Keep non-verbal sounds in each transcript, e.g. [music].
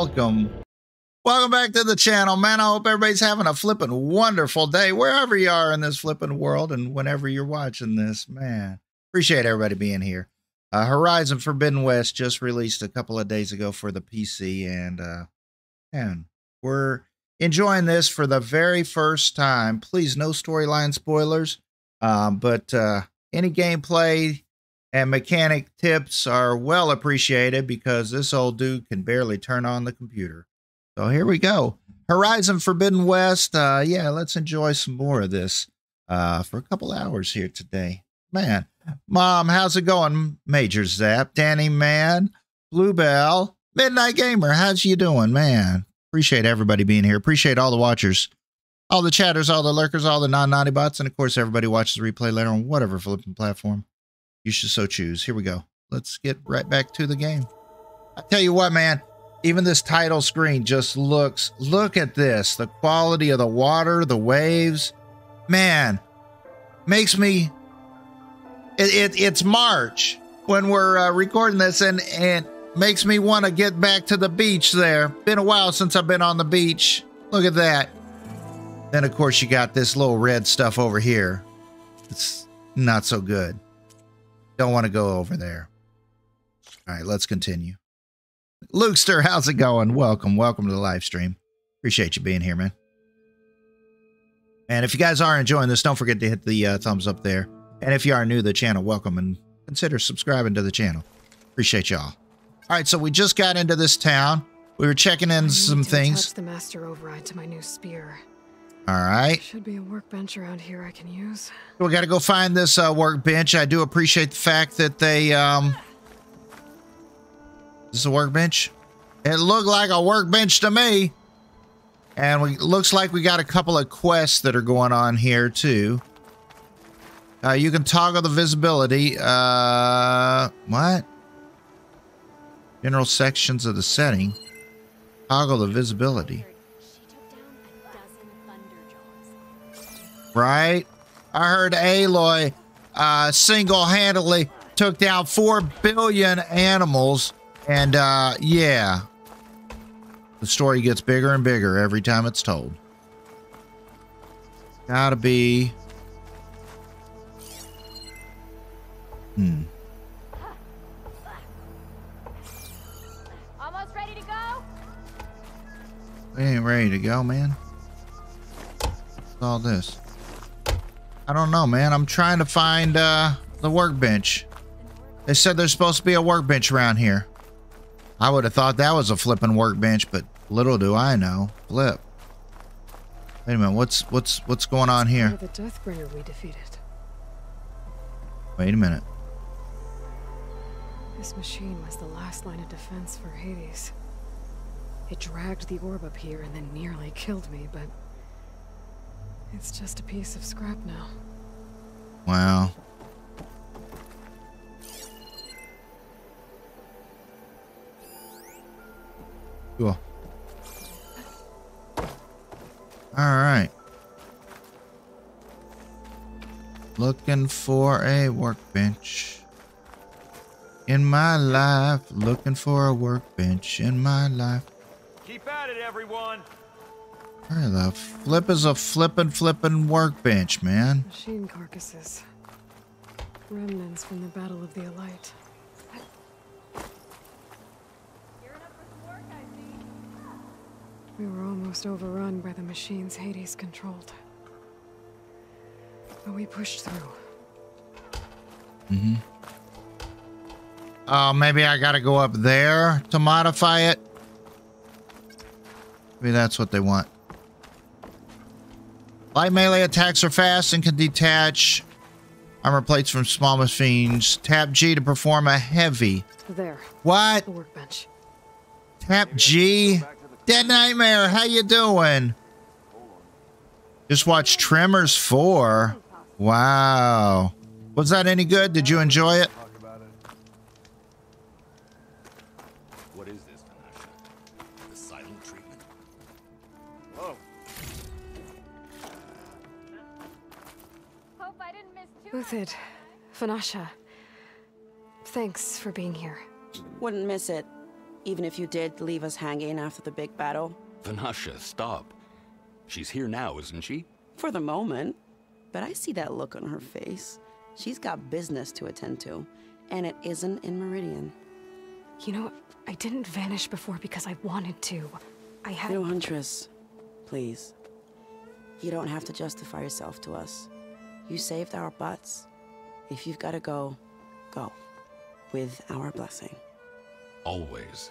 welcome. Welcome back to the channel, man. I hope everybody's having a flippin' wonderful day wherever you are in this flippin' world and whenever you're watching this, man. Appreciate everybody being here. Uh, Horizon Forbidden West just released a couple of days ago for the PC, and uh, man, we're enjoying this for the very first time. Please, no storyline spoilers, um, but uh, any gameplay and mechanic tips are well appreciated because this old dude can barely turn on the computer. So here we go. Horizon Forbidden West. Uh, yeah, let's enjoy some more of this uh, for a couple hours here today. Man, Mom, how's it going? Major Zap, Danny Man, Bluebell, Midnight Gamer. How's you doing, man? Appreciate everybody being here. Appreciate all the watchers, all the chatters, all the lurkers, all the non-naughty bots, and of course everybody watches the replay later on whatever flipping platform you should so choose. Here we go. Let's get right back to the game. I tell you what, man, even this title screen just looks, look at this. The quality of the water, the waves, man, makes me, it, it it's March when we're uh, recording this and, and makes me want to get back to the beach there. Been a while since I've been on the beach. Look at that. Then, of course, you got this little red stuff over here. It's not so good. Don't want to go over there. All right, let's continue. Lukester, how's it going? Welcome. Welcome to the live stream. Appreciate you being here, man. And if you guys are enjoying this, don't forget to hit the uh, thumbs up there. And if you are new to the channel, welcome and consider subscribing to the channel. Appreciate y'all. All right, so we just got into this town. We were checking in some things. The master override to my new spear. All right. Should be a workbench around here I can use. We got to go find this uh, workbench. I do appreciate the fact that they um. This a workbench. It looked like a workbench to me. And we looks like we got a couple of quests that are going on here too. Uh, you can toggle the visibility. Uh, what? General sections of the setting. Toggle the visibility. Right? I heard Aloy uh, single-handedly took down four billion animals, and uh, yeah, the story gets bigger and bigger every time it's told. Gotta be. Hmm. Almost ready to go? We ain't ready to go, man. What's all this? I don't know, man. I'm trying to find uh, the workbench. They said there's supposed to be a workbench around here. I would have thought that was a flipping workbench, but little do I know. Flip. Wait a minute. What's what's what's going on here? The Deathbringer we defeated. Wait a minute. This machine was the last line of defense for Hades. It dragged the orb up here and then nearly killed me, but it's just a piece of scrap now. Wow. Cool. All right. Looking for a workbench. In my life, looking for a workbench in my life. Keep at it, everyone. Where the flip is a flippin' flippin' workbench, man? Machine carcasses. Remnants from the Battle of the Alight. We were almost overrun by the machines Hades controlled. But we pushed through. Mm-hmm. Oh, maybe I gotta go up there to modify it. Maybe that's what they want. Light melee attacks are fast and can detach armor plates from small machines. Tap G to perform a heavy. There. What? The workbench. Tap G. Dead Nightmare, how you doing? Just watched Tremors 4. Wow. Was that any good? Did you enjoy it? Uthid. Vanasha. Thanks for being here. Wouldn't miss it. Even if you did leave us hanging after the big battle. Vanasha, stop. She's here now, isn't she? For the moment. But I see that look on her face. She's got business to attend to. And it isn't in Meridian. You know, I didn't vanish before because I wanted to. I had. No, Huntress, please. You don't have to justify yourself to us. You saved our butts. If you've got to go, go. With our blessing. Always.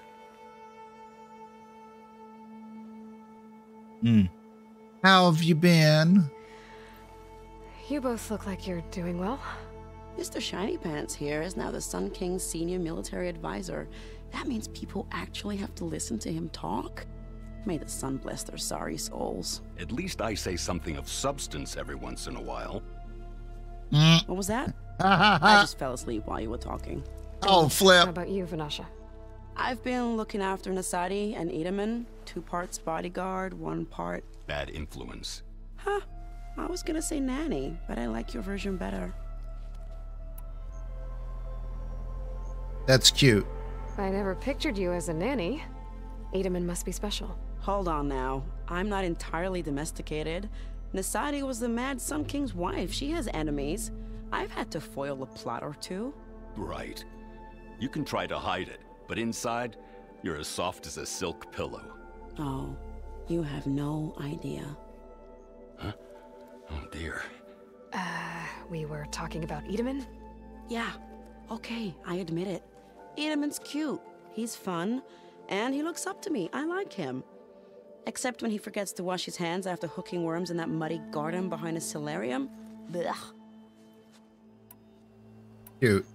Hmm. How have you been? You both look like you're doing well. Mr. Shiny Pants here is now the Sun King's senior military advisor. That means people actually have to listen to him talk? May the sun bless their sorry souls. At least I say something of substance every once in a while. Mm. What was that? [laughs] I just fell asleep while you were talking. oh, flip. How flip. about you, Vanasha? I've been looking after Nasadi and Itamen. Two parts bodyguard, one part... Bad influence. Huh. I was gonna say nanny, but I like your version better. That's cute. I never pictured you as a nanny. Itamen must be special. Hold on now. I'm not entirely domesticated. Nasadi was the Mad Sun King's wife. She has enemies. I've had to foil a plot or two. Right. You can try to hide it, but inside, you're as soft as a silk pillow. Oh, you have no idea. Huh? Oh dear. Uh, we were talking about Itamen? Yeah, okay, I admit it. Itamen's cute. He's fun. And he looks up to me. I like him. Except when he forgets to wash his hands after hooking worms in that muddy garden behind his solarium. Blech. Cute.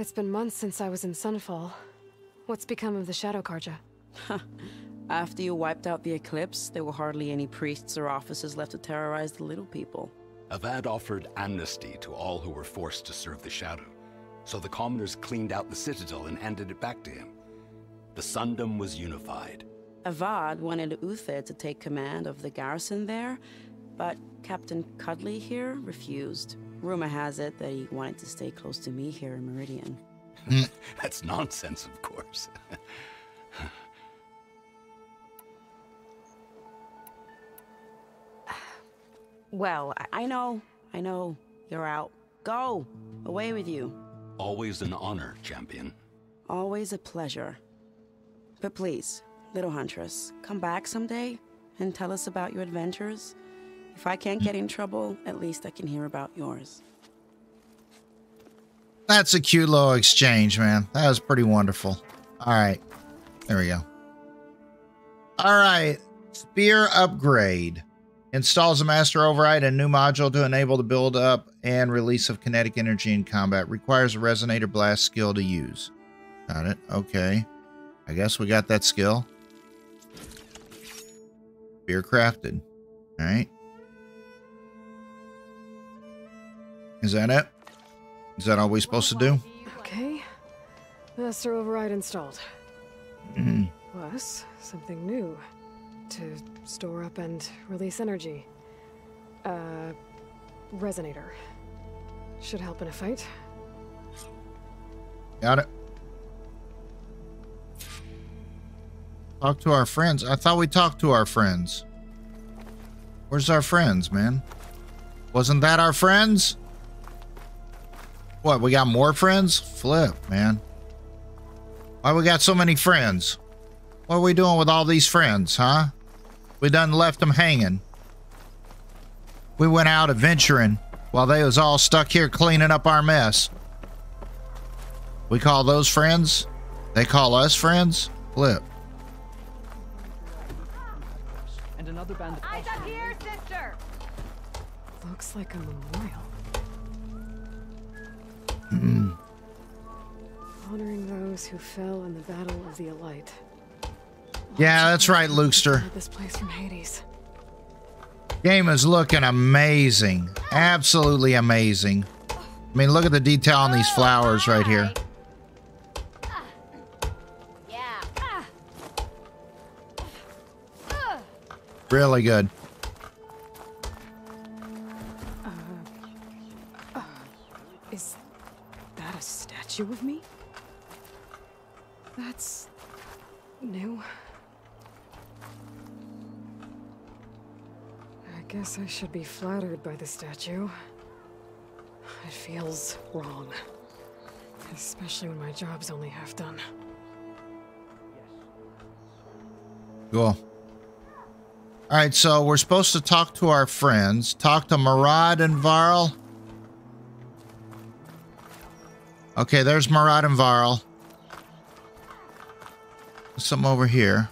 It's been months since I was in Sunfall. What's become of the Shadow Carja? After you wiped out the eclipse, there were hardly any priests or officers left to terrorize the little people. Avad offered amnesty to all who were forced to serve the Shadow, so the commoners cleaned out the citadel and handed it back to him. The Sundom was unified. Avad wanted Uther to take command of the garrison there, but Captain Cuddly here refused. Rumor has it that he wanted to stay close to me here in Meridian. Hmm, that's nonsense, of course. [sighs] Well, I- I know, I know, you're out. Go! Away with you. Always an honor, champion. Always a pleasure. But please, little huntress, come back someday and tell us about your adventures. If I can't get in trouble, at least I can hear about yours. That's a cute little exchange, man. That was pretty wonderful. All right. There we go. All right. Spear upgrade. Installs a master override and new module to enable the build up and release of kinetic energy in combat. Requires a resonator blast skill to use. Got it. Okay. I guess we got that skill. Spear crafted. All right. Is that it? Is that all we're supposed to do? Okay. Master Override installed. Mhm. Plus, something new. To store up and release energy. Uh, resonator. Should help in a fight. Got it. Talk to our friends. I thought we talked to our friends. Where's our friends, man? Wasn't that our friends? What, we got more friends? Flip, man. Why we got so many friends? What are we doing with all these friends, huh? We done left them hanging. We went out adventuring while they was all stuck here cleaning up our mess. We call those friends? They call us friends? Flip. Another band of Eyes up here, sister! Looks like a memorial. Hmm. Honoring those who fell in the Battle of the Alight. Yeah, that's right, Lukester. This place from Hades. Game is looking amazing. Absolutely amazing. I mean, look at the detail on these oh, flowers right here. Really good. Uh, is that a statue of me? That's new. I guess I should be flattered by the statue. It feels wrong. Especially when my job's only half done. Cool. All right, so we're supposed to talk to our friends. Talk to Marad and Varl. Okay, there's Marad and Varl. Something over here.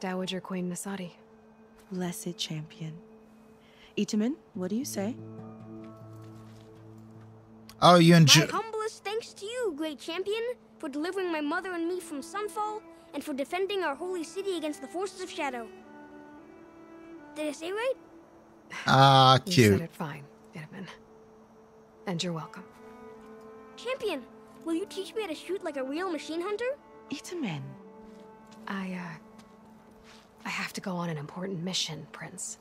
Dowager Queen Nasadi. Blessed champion. Itamen, what do you say? Oh, you enjoy- My enjoy. humblest thanks to you, great champion, for delivering my mother and me from Sunfall, and for defending our holy city against the forces of Shadow. Did I say right? Ah, You cute. said it fine, Itamen. And you're welcome. Champion, will you teach me how to shoot like a real machine hunter? Itamen. I, uh... I have to go on an important mission, Prince.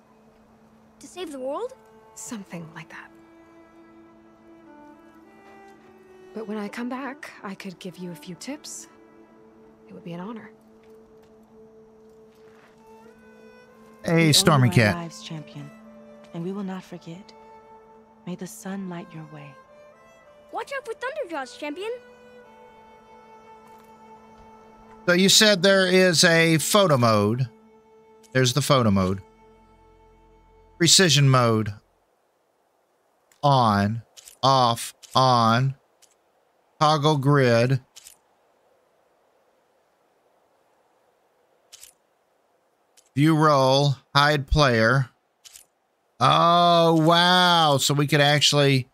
To save the world? Something like that. But when I come back, I could give you a few tips. It would be an honor. Hey, Stormy Cat. Lives, champion, and we will not forget. May the sun light your way. Watch out for Thunderjaws, champion. So you said there is a photo mode. There's the photo mode. Precision mode. On, off, on. Toggle grid. View roll, hide player. Oh, wow. So we could actually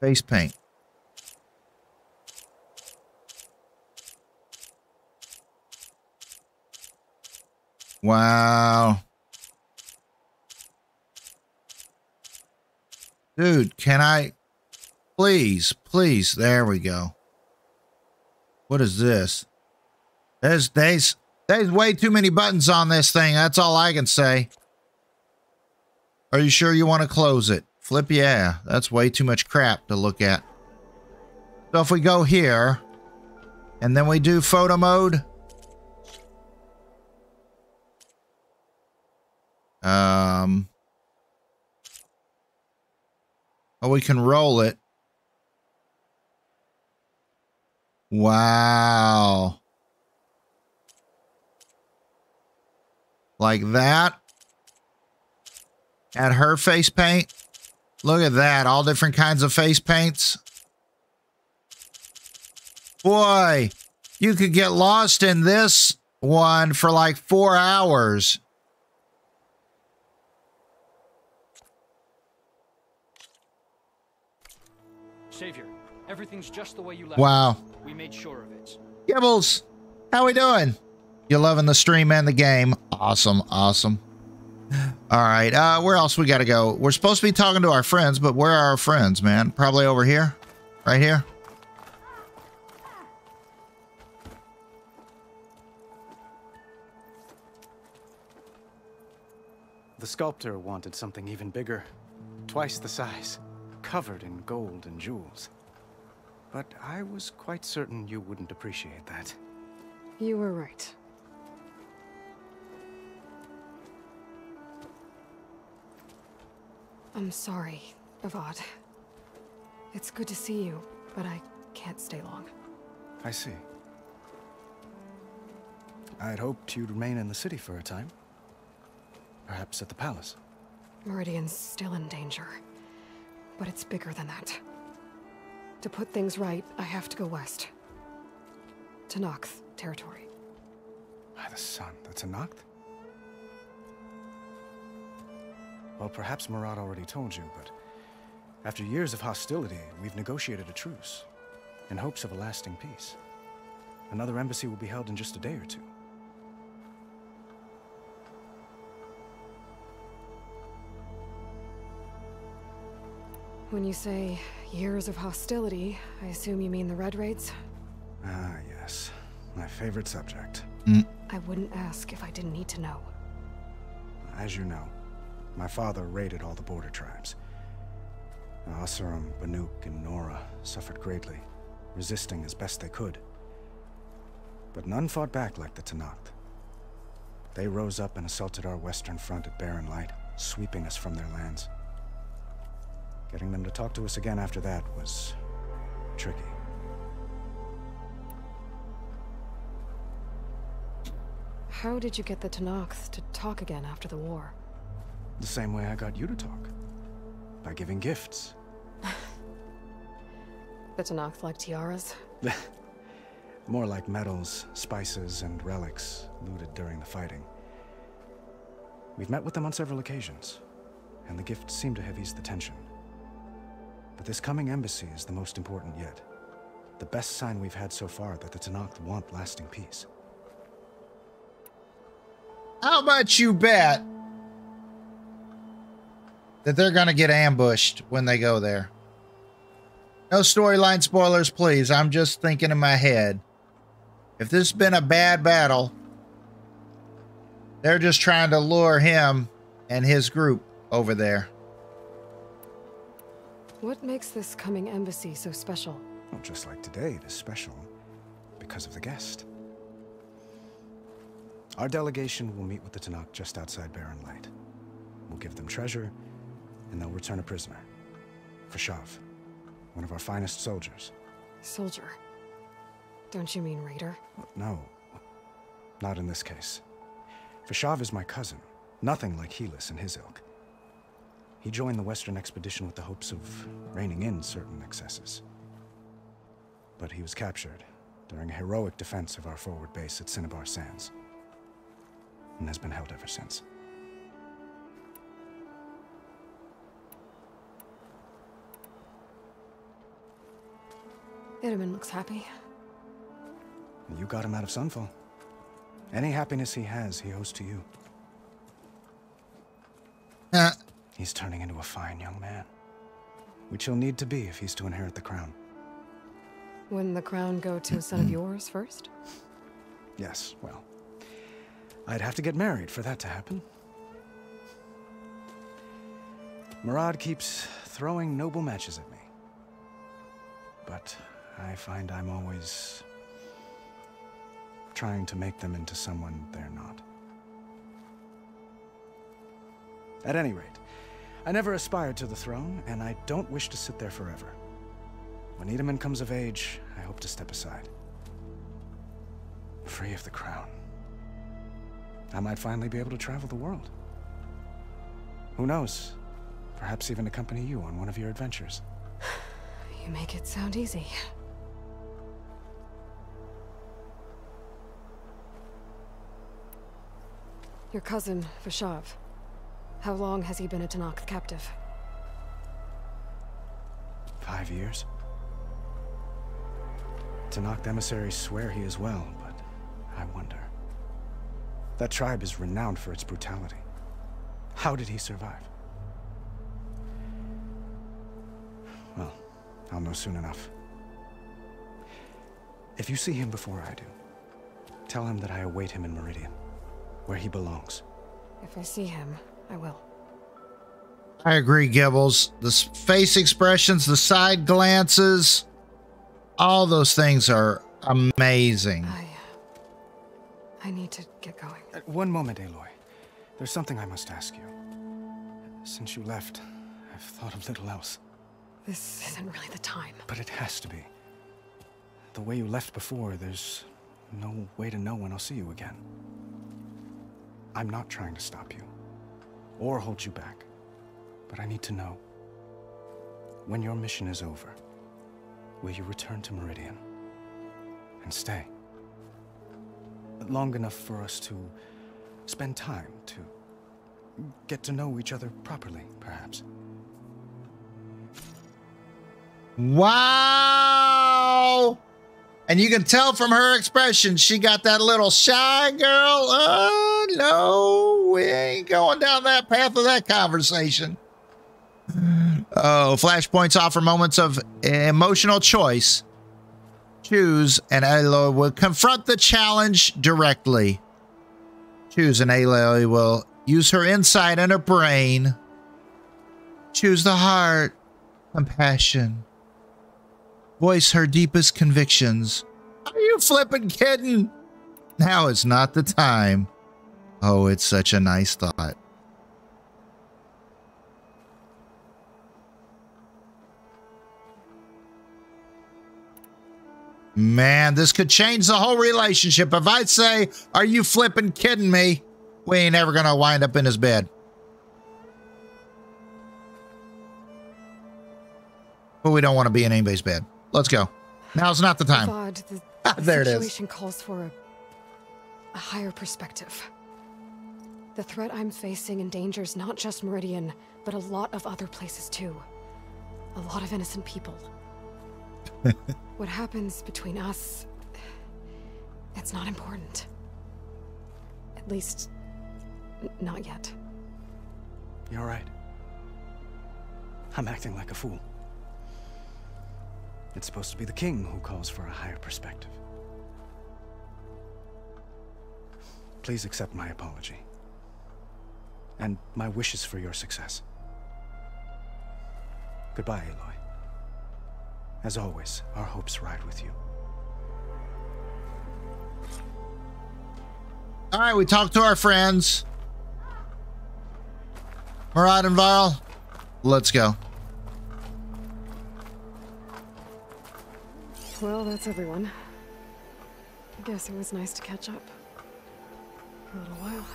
face paint. Wow. Dude, can I please, please, there we go. What is this? There's there's there's way too many buttons on this thing. That's all I can say. Are you sure you want to close it? Flip yeah. That's way too much crap to look at. So if we go here and then we do photo mode, Um, oh, we can roll it. Wow. Like that. Add her face paint. Look at that. All different kinds of face paints. Boy, you could get lost in this one for like four hours. Savior, everything's just the way you left. Wow. We made sure of it. Gibbles, how we doing? You loving the stream and the game? Awesome, awesome. All right, uh, where else we got to go? We're supposed to be talking to our friends, but where are our friends, man? Probably over here, right here. The sculptor wanted something even bigger, twice the size, covered in gold and jewels. But I was quite certain you wouldn't appreciate that. You were right. I'm sorry, Avad. It's good to see you, but I can't stay long. I see. I had hoped you'd remain in the city for a time. Perhaps at the palace. Meridian's still in danger. But it's bigger than that. To put things right, I have to go west. To Nox territory. By the sun, that's a Noct? Well, perhaps Marad already told you, but after years of hostility, we've negotiated a truce in hopes of a lasting peace. Another embassy will be held in just a day or two. When you say years of hostility, I assume you mean the Red Raids? Ah, yes. My favorite subject. I wouldn't ask if I didn't need to know. As you know, my father raided all the border tribes. Oseram, Banuk, and Nora suffered greatly, resisting as best they could. But none fought back like the Tenakth. They rose up and assaulted our western front at Barren Light, sweeping us from their lands. Getting them to talk to us again after that was tricky. How did you get the Tenakth to talk again after the war? The same way I got you to talk. By giving gifts. [laughs] The Tenakth like tiaras? [laughs] More like medals, spices, and relics looted during the fighting. We've met with them on several occasions, and the gifts seem to have eased the tension. But this coming embassy is the most important yet. The best sign we've had so far that the Tenakth want lasting peace. How about you bet that they're going to get ambushed when they go there? No storyline spoilers, please. I'm just thinking in my head. If this has been a bad battle, they're just trying to lure him and his group over there. What makes this coming embassy so special? Well, just like today, it is special because of the guest. Our delegation will meet with the Tenakth just outside Barren Light. We'll give them treasure, and they'll return a prisoner. Fashav, one of our finest soldiers. Soldier. Don't you mean raider? No, not in this case. Fashav is my cousin, nothing like Helis and his ilk. He joined the Western expedition with the hopes of reining in certain excesses. But he was captured during a heroic defense of our forward base at Cinnabar Sands, and has been held ever since. Itamen looks happy. You got him out of Sunfall. Any happiness he has, he owes to you. He's turning into a fine young man. Which he'll need to be if he's to inherit the crown. Wouldn't the crown go to a son of yours first? Yes, well, I'd have to get married for that to happen. Marad keeps throwing noble matches at me. But I find I'm always trying to make them into someone they're not. At any rate, I never aspired to the throne, and I don't wish to sit there forever. When Itamen comes of age, I hope to step aside. Free of the crown. I might finally be able to travel the world. Who knows? Perhaps even accompany you on one of your adventures. [sighs] You make it sound easy. Your cousin, Vashav. How long has he been a Tenakth captive? Five years? Tenakth emissaries swear he is well, but I wonder. That tribe is renowned for its brutality. How did he survive? Well, I'll know soon enough. If you see him before I do, tell him that I await him in Meridian, where he belongs. If I see him, I will. I agree, Gibbles. The face expressions, the side glances, all those things are amazing. I. I need to get going. Uh, One moment, Aloy. There's something I must ask you. Since you left, I've thought of little else. This isn't really the time. But it has to be. The way you left before, there's no way to know when I'll see you again. I'm not trying to stop you, or hold you back. But I need to know. When your mission is over, will you return to Meridian? And stay? Long enough for us to spend time, to get to know each other properly, perhaps. Wow. And you can tell from her expression, she got that little shy girl. Oh, no, we ain't going down that path of that conversation. Oh, flashpoints offer moments of emotional choice. Choose, and Aloy will confront the challenge directly. Choose, and Aloy will use her insight and her brain. Choose the heart. compassion. Voice her deepest convictions. Are you flipping kidding? Now is not the time. Oh, it's such a nice thought. Man, this could change the whole relationship. If I say, Are you flipping kidding me? We ain't ever going to wind up in his bed. But we don't want to be in anybody's bed. Let's go. Now's not the time. Vaude, the, Ah, [laughs] the there it is. situation calls for a, a higher perspective. The threat I'm facing endangers not just Meridian, but a lot of other places too. A lot of innocent people. [laughs] what happens between us, it's not important. At least, not yet. You're right. I'm acting like a fool. It's supposed to be the king who calls for a higher perspective. Please accept my apology. And my wishes for your success. Goodbye, Aloy. As always, our hopes ride with you. All right, we talked to our friends. Marad and Varl, let's go. Well, that's everyone. I guess it was nice to catch up. For a little while.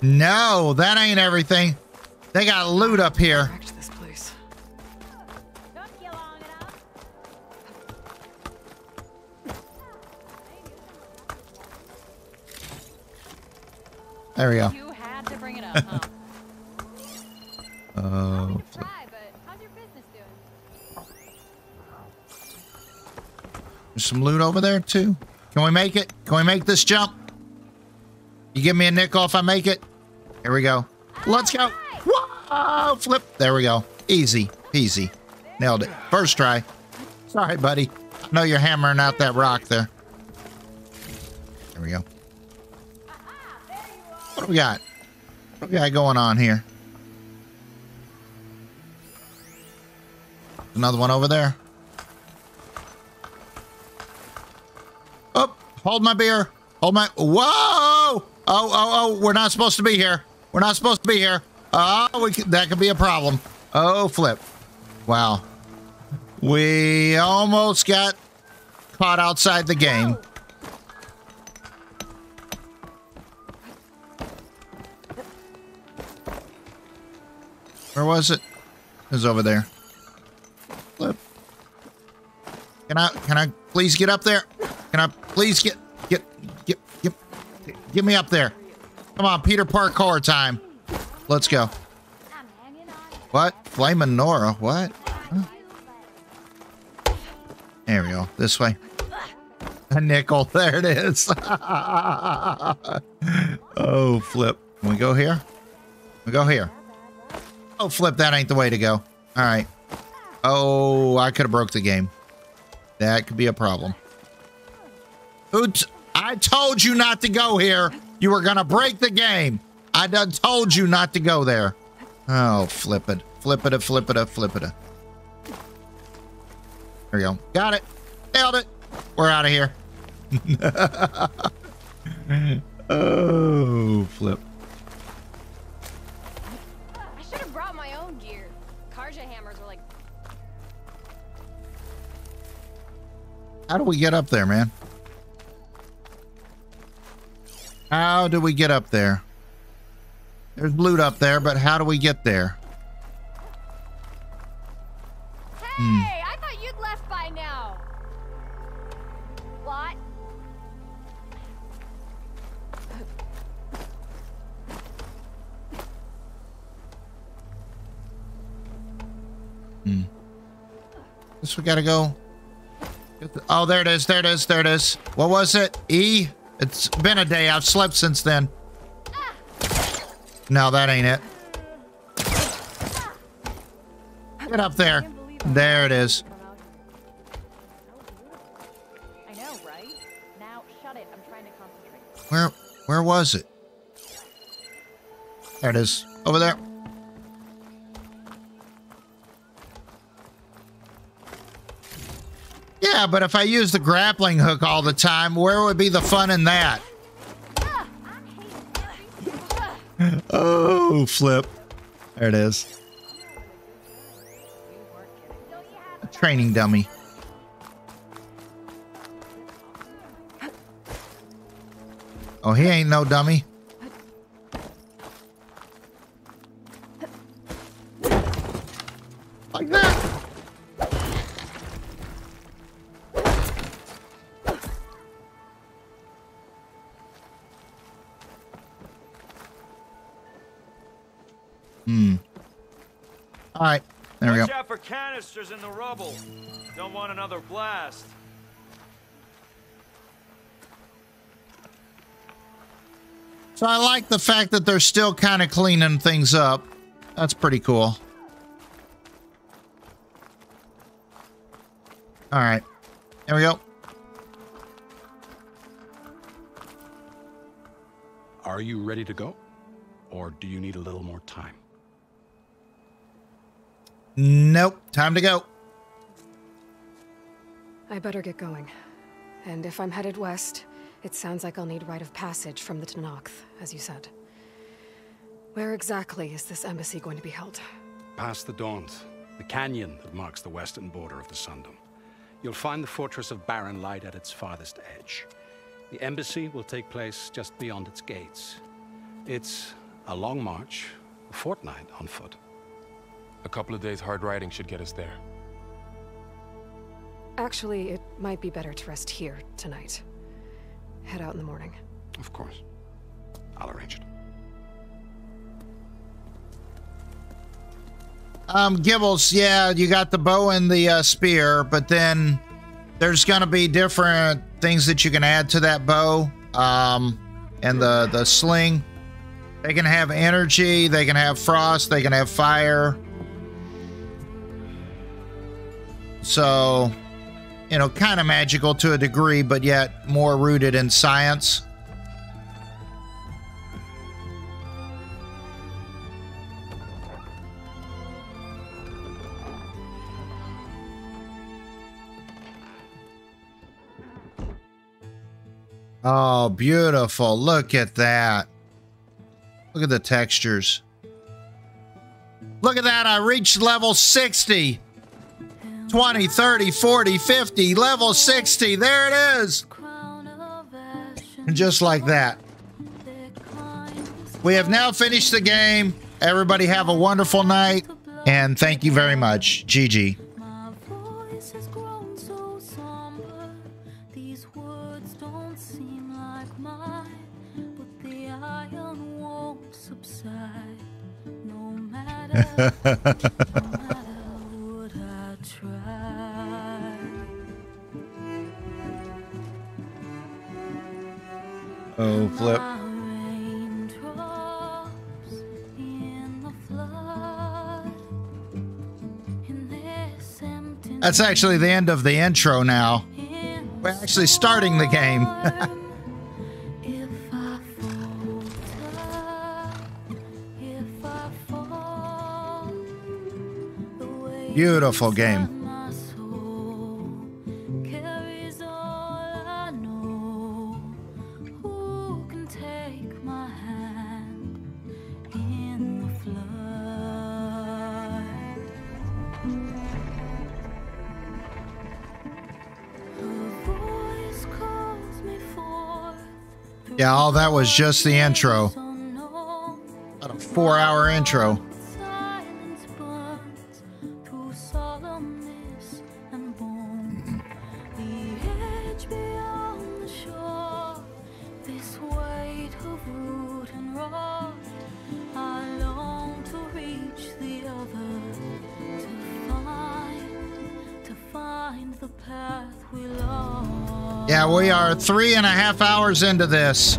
No, that ain't everything. They got loot up here. This place. Took you long enough. There we go. You had to bring it up, huh? [laughs] [laughs] Oh, there's some loot over there too. Can we make it? Can we make this jump? You give me a nickel if I make it. Here we go. Let's go. Whoa, flip. There we go. Easy peasy. Nailed it. First try. Sorry, buddy. Know you're hammering out that rock there. There we go. What do we got? What do we got going on here? Another one over there. Hold my beer. Hold my. Whoa! Oh, oh, oh! We're not supposed to be here. We're not supposed to be here. Oh, could, that could be a problem. Oh, flip! Wow. We almost got caught outside the game. Where was it? It was over there. Flip. Can I can I please get up there? Can I please get get get get get me up there? Come on, Peter Parkour time. Let's go. What? Flamin' Nora? What? Huh? There we go. This way. A nickel. [laughs] There it is. [laughs] oh, flip. Can we go here? We go here. Oh, flip. That ain't the way to go. All right. Oh, I could have broke the game. That could be a problem. Oops. I told you not to go here. You were going to break the game. I done told you not to go there. Oh, flip it. Flip it, flip it, flip it. There we go. Got it. Nailed it. We're out of here. [laughs] oh, flip. I should have brought my own gear. Carja hammers are like How do we get up there, man? How do we get up there? There's loot up there, but how do we get there? Hey, Hmm. I thought you'd left by now. What? Hmm. Guess we gotta go. Oh, there it is. There it is. There it is. What was it? E? It's been a day. I've slept since then. No, that ain't it. Get up there. There it is. Where where was it? There it is. Over there. Yeah, but if I use the grappling hook all the time, where would be the fun in that? oh, flip. There it is. A training dummy. Oh, he ain't no dummy. Like that. Hmm. All right. There we Watch go. out for canisters in the rubble. Don't want another blast. So I like the fact that they're still kind of cleaning things up. That's pretty cool. All right. There we go. Are you ready to go? Or do you need a little more time? Nope. Time to go. I better get going. And if I'm headed west, it sounds like I'll need rite of passage from the Tenakth, as you said. Where exactly is this embassy going to be held? Past the Daunt, the canyon that marks the western border of the Sundom. You'll find the fortress of Barren Light at its farthest edge. The embassy will take place just beyond its gates. It's a long march, a fortnight on foot. A couple of days hard riding should get us there. Actually, it might be better to rest here tonight. Head out in the morning. Of course. I'll arrange it. Um, Gibbles, yeah, you got the bow and the uh, spear, but then there's going to be different things that you can add to that bow. Um, and the, the sling. They can have energy, they can have frost, they can have fire. So, you know, kind of magical to a degree, but yet more rooted in science. Oh, beautiful. Look at that. Look at the textures. Look at that. I reached level 60. 20, 30, 40, 50, level 60. There it is. Just like that. We have now finished the game. Everybody have a wonderful night. And thank you very much. GG. [laughs] oh, flip. That's actually the end of the intro now. We're actually starting the game. [laughs] Beautiful game. Yeah, all that was just the intro. About a four hour intro. Mm-hmm. Yeah, we are three and a half hours into this.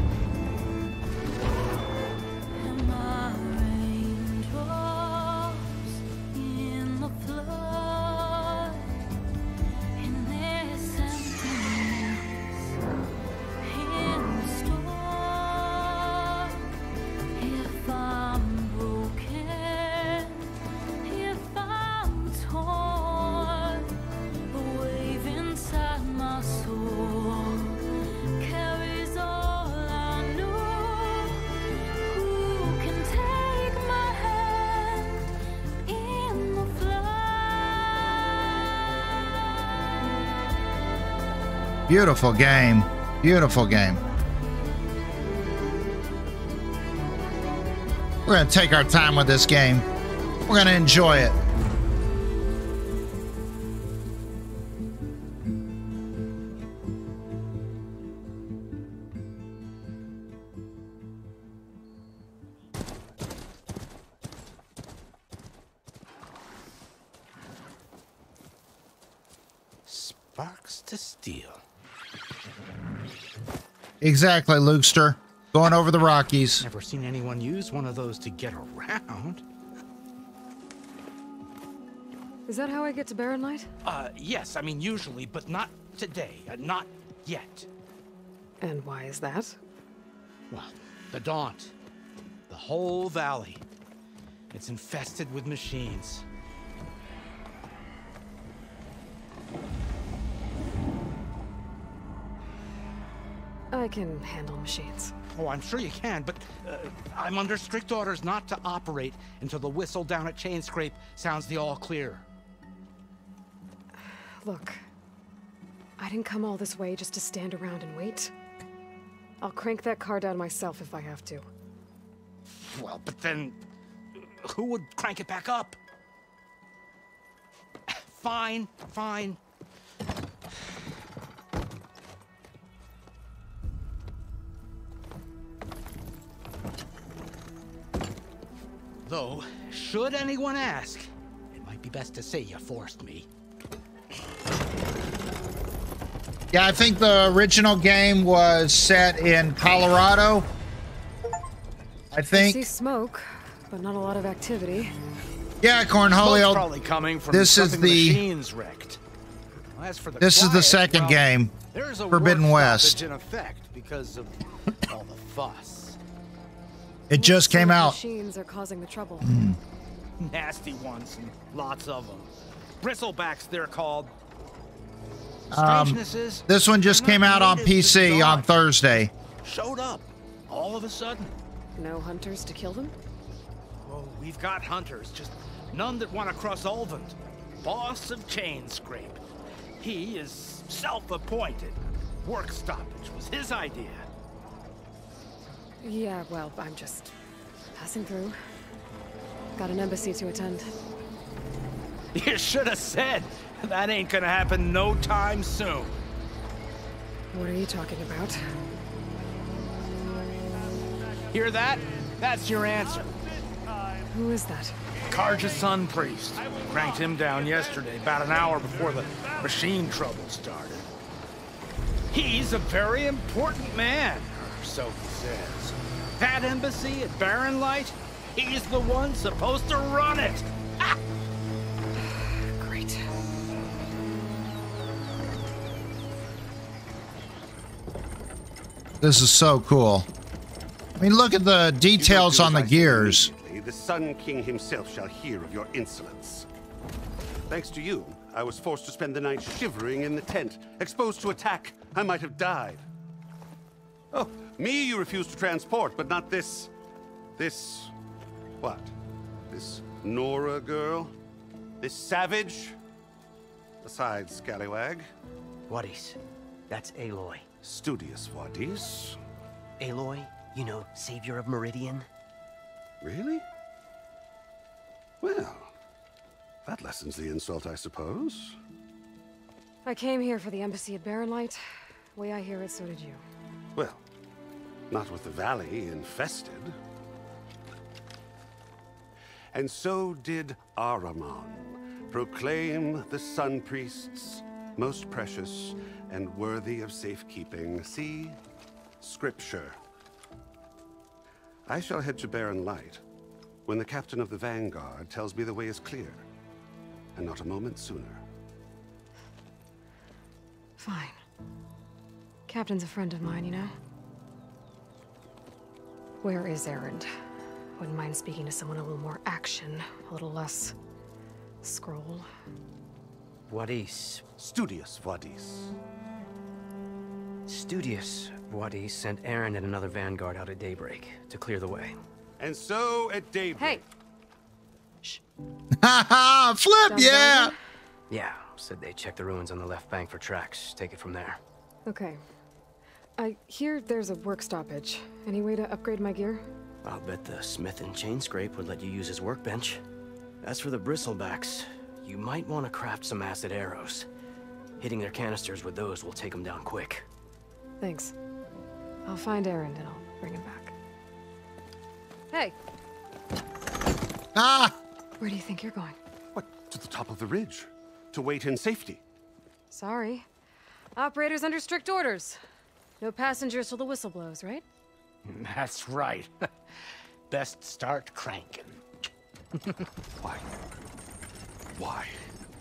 Beautiful game. Beautiful game. We're going to take our time with this game. We're going to enjoy it. Exactly, Lukester. Going over the Rockies. Never seen anyone use one of those to get around. Is that how I get to Barren Light? Uh, yes, I mean usually, but not today. Uh, not yet. And why is that? Well, the Daunt. The whole valley. It's infested with machines. I can handle machines. Oh, I'm sure you can, but uh, I'm under strict orders not to operate until the whistle down at Chainscrape sounds the all clear. Look, I didn't come all this way just to stand around and wait. I'll crank that car down myself if I have to. Well, but then who would crank it back up? [sighs] Fine, fine. Though, should anyone ask, it might be best to say you forced me. Yeah, I think the original game was set in Colorado. I I think. see smoke, but not a lot of activity. Yeah, Cornholio. probably coming from This is the machines wrecked. As for the this is the second well, game. There's a Forbidden West. in effect because of all the fuss. It just came out. Machines are causing the trouble. Nasty ones and lots of them. Bristlebacks, they're called. Um, this one just came out on PC on Thursday. Showed up, all of a sudden. No hunters to kill them? Oh, we've got hunters, just none that want to cross Ulvund. Boss of Chainscrape. He is self-appointed. Work stoppage was his idea. Yeah, well, I'm just passing through. Got an embassy to attend. [laughs] You should have said. That ain't gonna happen no time soon. What are you talking about? Hear that? That's your answer. Who is that? Carja Sun Priest. Cranked him down yesterday, about an hour before the machine trouble started. He's a very important man, or so he says. That embassy at Barren Light, he's the one supposed to run it. [sighs] Great. This is so cool. I mean, look at the details on the gears. The Sun King himself shall hear of your insolence. Thanks to you, I was forced to spend the night shivering in the tent, exposed to attack. I might have died. Oh, me you refuse to transport, but not this. This. What? This Nora girl? This savage? Besides, Scallywag. Wadis. That's Aloy. Studious Wadis. Aloy, you know, savior of Meridian. Really? Well, that lessens the insult, I suppose. I came here for the embassy at Barren Light. Way I hear it, so did you. Well, not with the valley infested. And so did Ahriman proclaim the Sun Priests most precious and worthy of safekeeping. See? Scripture. I shall head to Barren Light when the captain of the Vanguard tells me the way is clear, and not a moment sooner. Fine. Captain's a friend of mine, you know? Where is Erend? Wouldn't mind speaking to someone a little more action, a little less scroll. Wadis. Studious Wadis. Studious Wadis sent Erend and another vanguard out at daybreak to clear the way. And so at daybreak. Hey! Shh. Ha [laughs] ha! flip, Done yeah. over? Yeah, said they checked the ruins on the left bank for tracks. Take it from there. Okay. I hear there's a work stoppage. Any way to upgrade my gear? I'll bet the smith and Chainscrape would let you use his workbench. As for the bristlebacks, you might want to craft some acid arrows. Hitting their canisters with those will take them down quick. Thanks. I'll find Erend and I'll bring him back. Hey! Ah! Where do you think you're going? What? To the top of the ridge. To wait in safety. Sorry. Operator's under strict orders. No passengers till the whistle blows, right? [laughs] That's right. [laughs] Best start cranking. [laughs] Why? Why?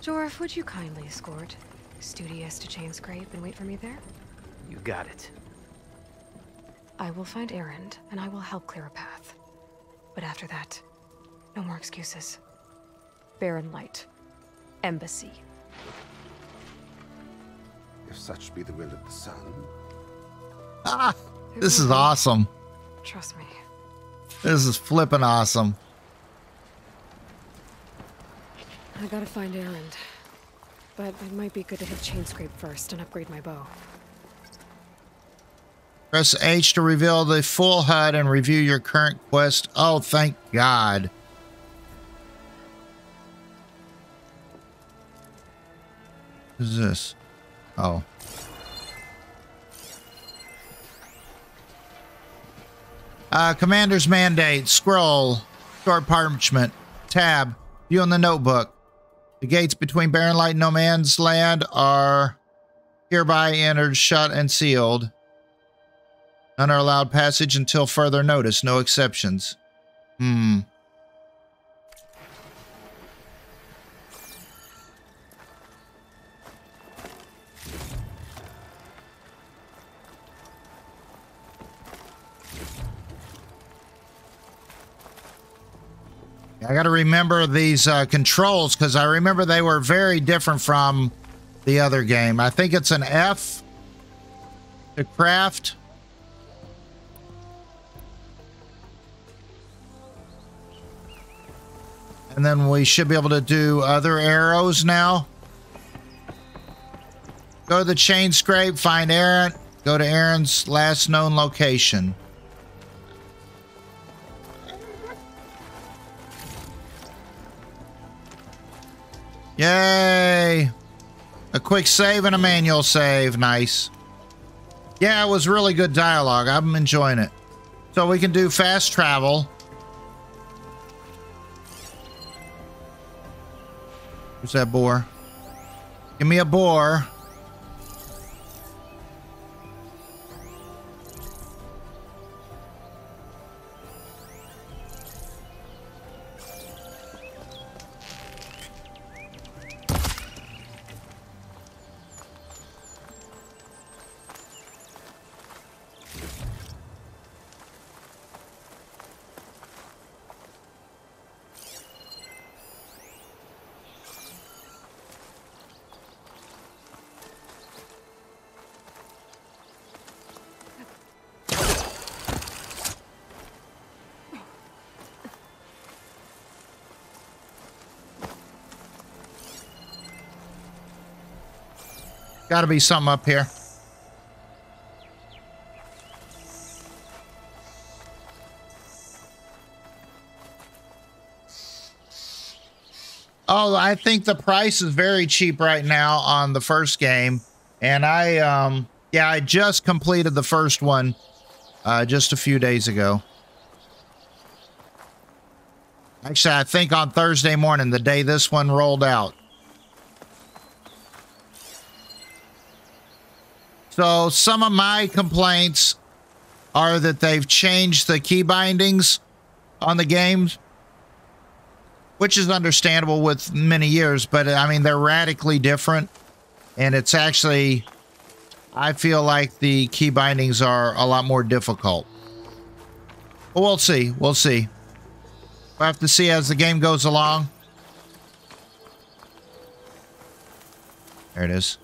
Jorf, would you kindly escort Studious to Chainscrape and wait for me there? You got it. I will find Erend, and I will help clear a path. But after that, no more excuses. Barren Light. Embassy. If such be the will of the sun. [laughs] This is awesome. Trust me. This is flipping awesome. I gotta find Erend. But it might be good to hit Chainscrape first and upgrade my bow. Press H to reveal the full HUD and review your current quest. Oh, thank God. What is this? Oh. Uh, Commander's Mandate. Scroll. Short parchment. Tab. View in the notebook. The gates between Barren Light and No Man's Land are hereby entered, shut, and sealed. None are allowed passage until further notice. No exceptions. Hmm. I got to remember these uh, controls because I remember they were very different from the other game. I think it's an F to craft. And then we should be able to do other arrows now. Go to the Chainscrape, find Erend. Go to Erend's last known location. Yay! A quick save and a manual save. Nice. Yeah, it was really good dialogue. I'm enjoying it. So we can do fast travel. Who's that boar? Give me a boar. Got to be something up here. Oh, I think the price is very cheap right now on the first game. And I, um, yeah, I just completed the first one uh, just a few days ago. Actually, I think on Thursday morning, the day this one rolled out. So some of my complaints are that they've changed the key bindings on the games, which is understandable with many years, but I mean, they're radically different. And it's actually, I feel like the key bindings are a lot more difficult. But we'll see. We'll see. We'll have to see as the game goes along. There it is.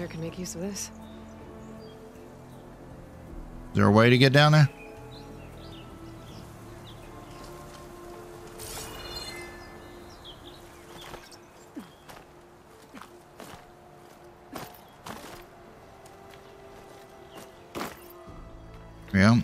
Spire can make use of this. Is there a way to get down there? Yeah.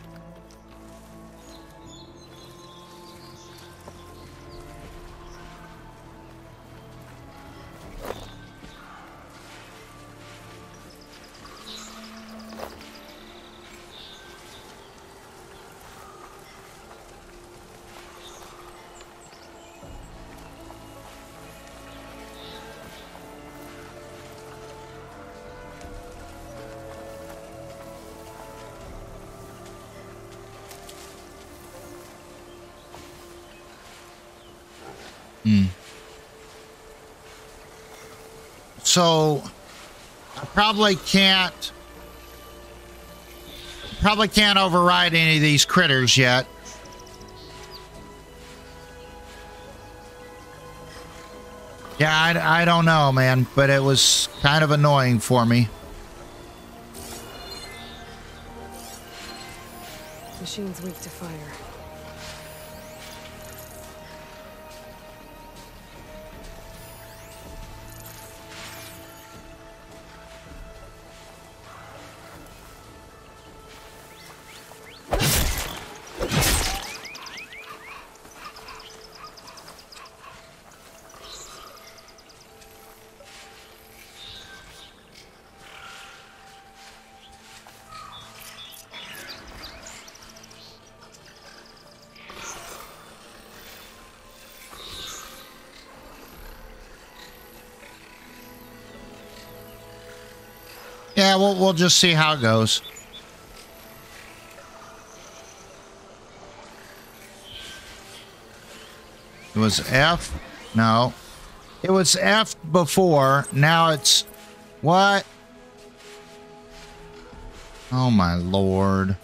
So I probably can't probably can't override any of these critters yet. Yeah, I, I don't know, man, but it was kind of annoying for me. Machine's weak to fire. We'll we'll just see how it goes. It was F? No. It was F before. Now it's what? Oh my lord.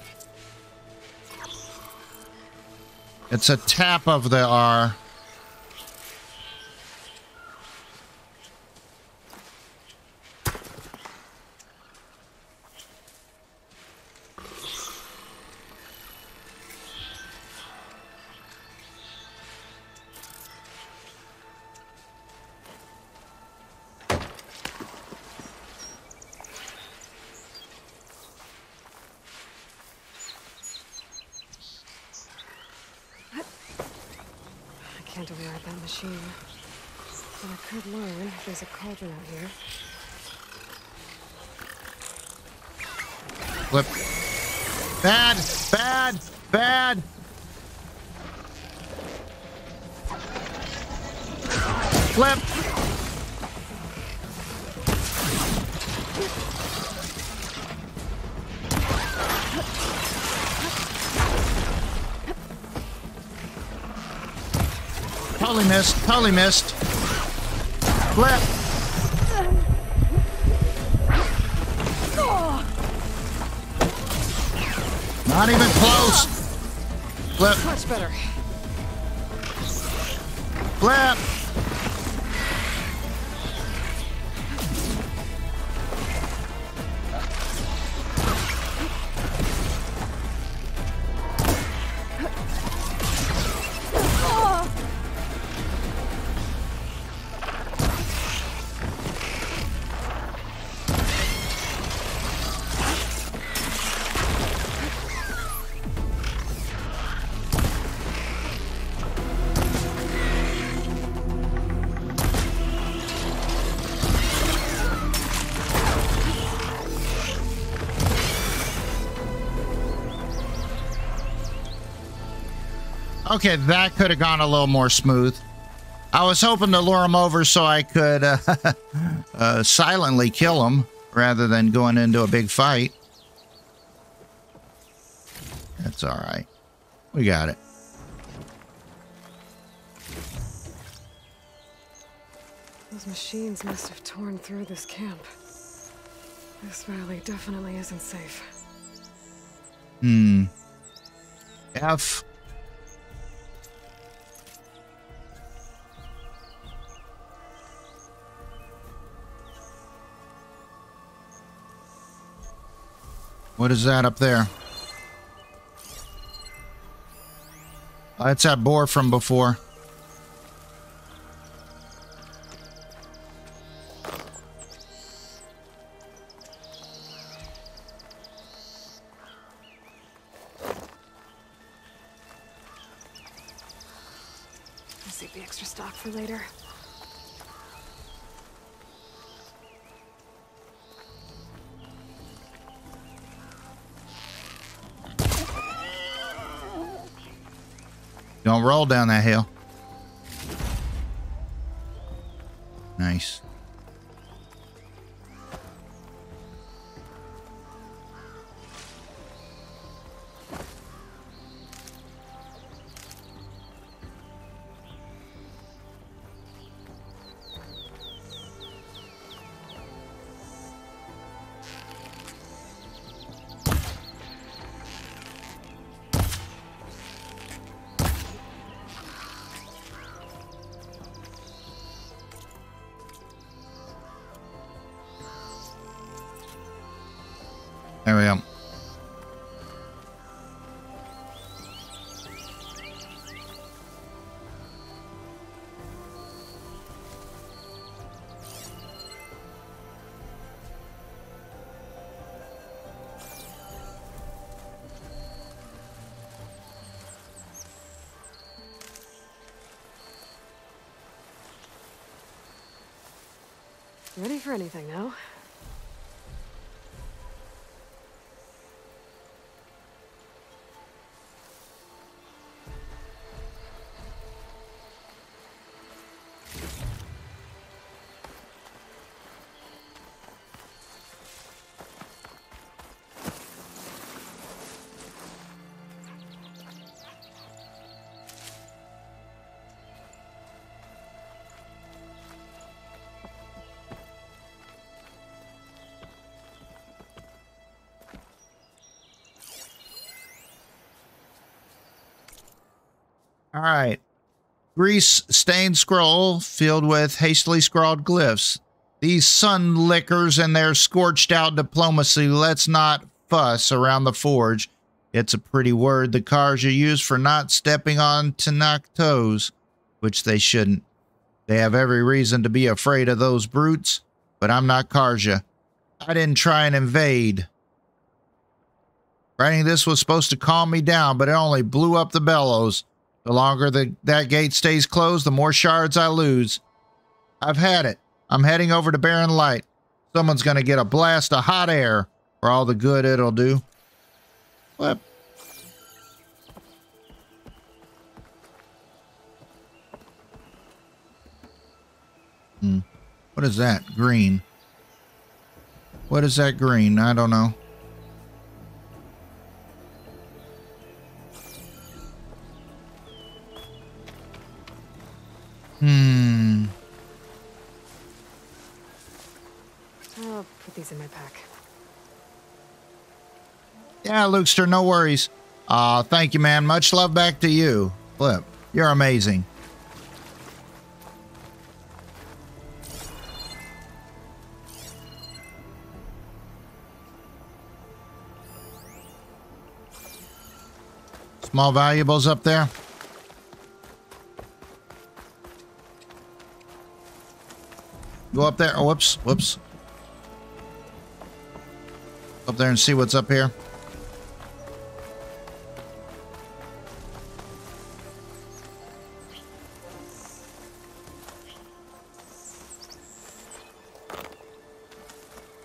It's a tap of the R. Can't override that machine. But I could learn if there's a cauldron out here. Flip. Bad, bad, bad. Flip. Totally missed. Totally missed. Flip. Not even close. Flip. Much better. Flip. Okay, that could have gone a little more smooth. I was hoping to lure him over so I could [laughs] uh, uh, silently kill him rather than going into a big fight. That's all right. We got it. Those machines must have torn through this camp. This valley definitely isn't safe. Hmm. F. What is that up there? That's that boar from before. Down that hill. Anything now? All right. Grease stained scroll filled with hastily scrawled glyphs. These sun lickers and their scorched out diplomacy. Let's not fuss around the forge. It's a pretty word the Carja use for not stepping on Tenakth toes, which they shouldn't. They have every reason to be afraid of those brutes, but I'm not Carja. I didn't try and invade. Writing this was supposed to calm me down, but it only blew up the bellows. The longer the, that gate stays closed, the more shards I lose. I've had it. I'm heading over to Barren Light. Someone's going to get a blast of hot air for all the good it'll do. What? Hmm. What is that? Green. What is that green? I don't know. Hmm. I'll put these in my pack. Yeah, Lukester, no worries. Uh, thank you, man. Much love back to you. Flip, you're amazing. Small valuables up there. Go up there. Oh, whoops, whoops. Up there and see what's up here.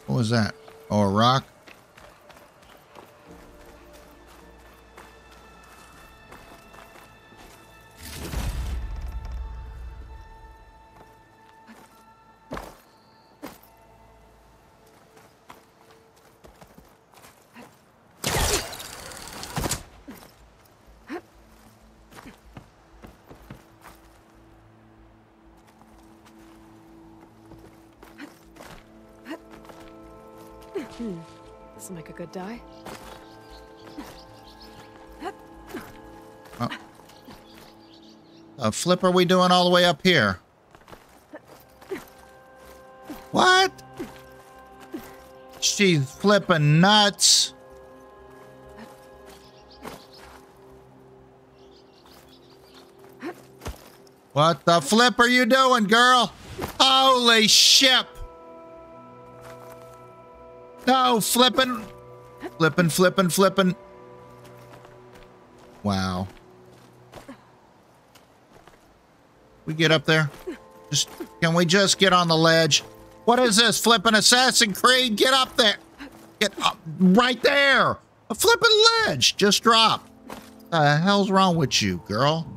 What was that? Oh, a rock? Hmm. This'll make a good die. Oh. A flip are we doing all the way up here? What? She's flipping nuts. What the flip are you doing, girl? Holy shit. Flipping. Flipping, flipping, flipping. Wow. We get up there? Just can we just get on the ledge? What is this? Flipping Assassin Creed? Get up there. Get up right there. A flipping ledge. Just drop. The hell's wrong with you, girl?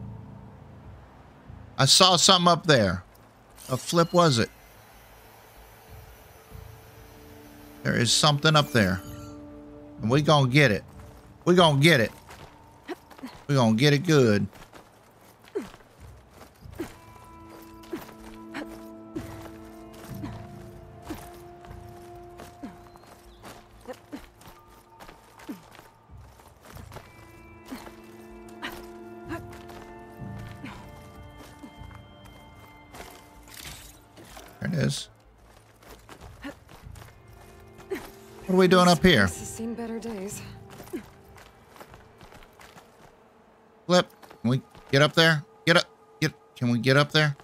I saw something up there. A flip was it? There is something up there. And we gonna get it. We gonna get it. We gonna get it good. We doing up here? Seen better days. Flip. Can we get up there? Get up. Get. Can we get up there?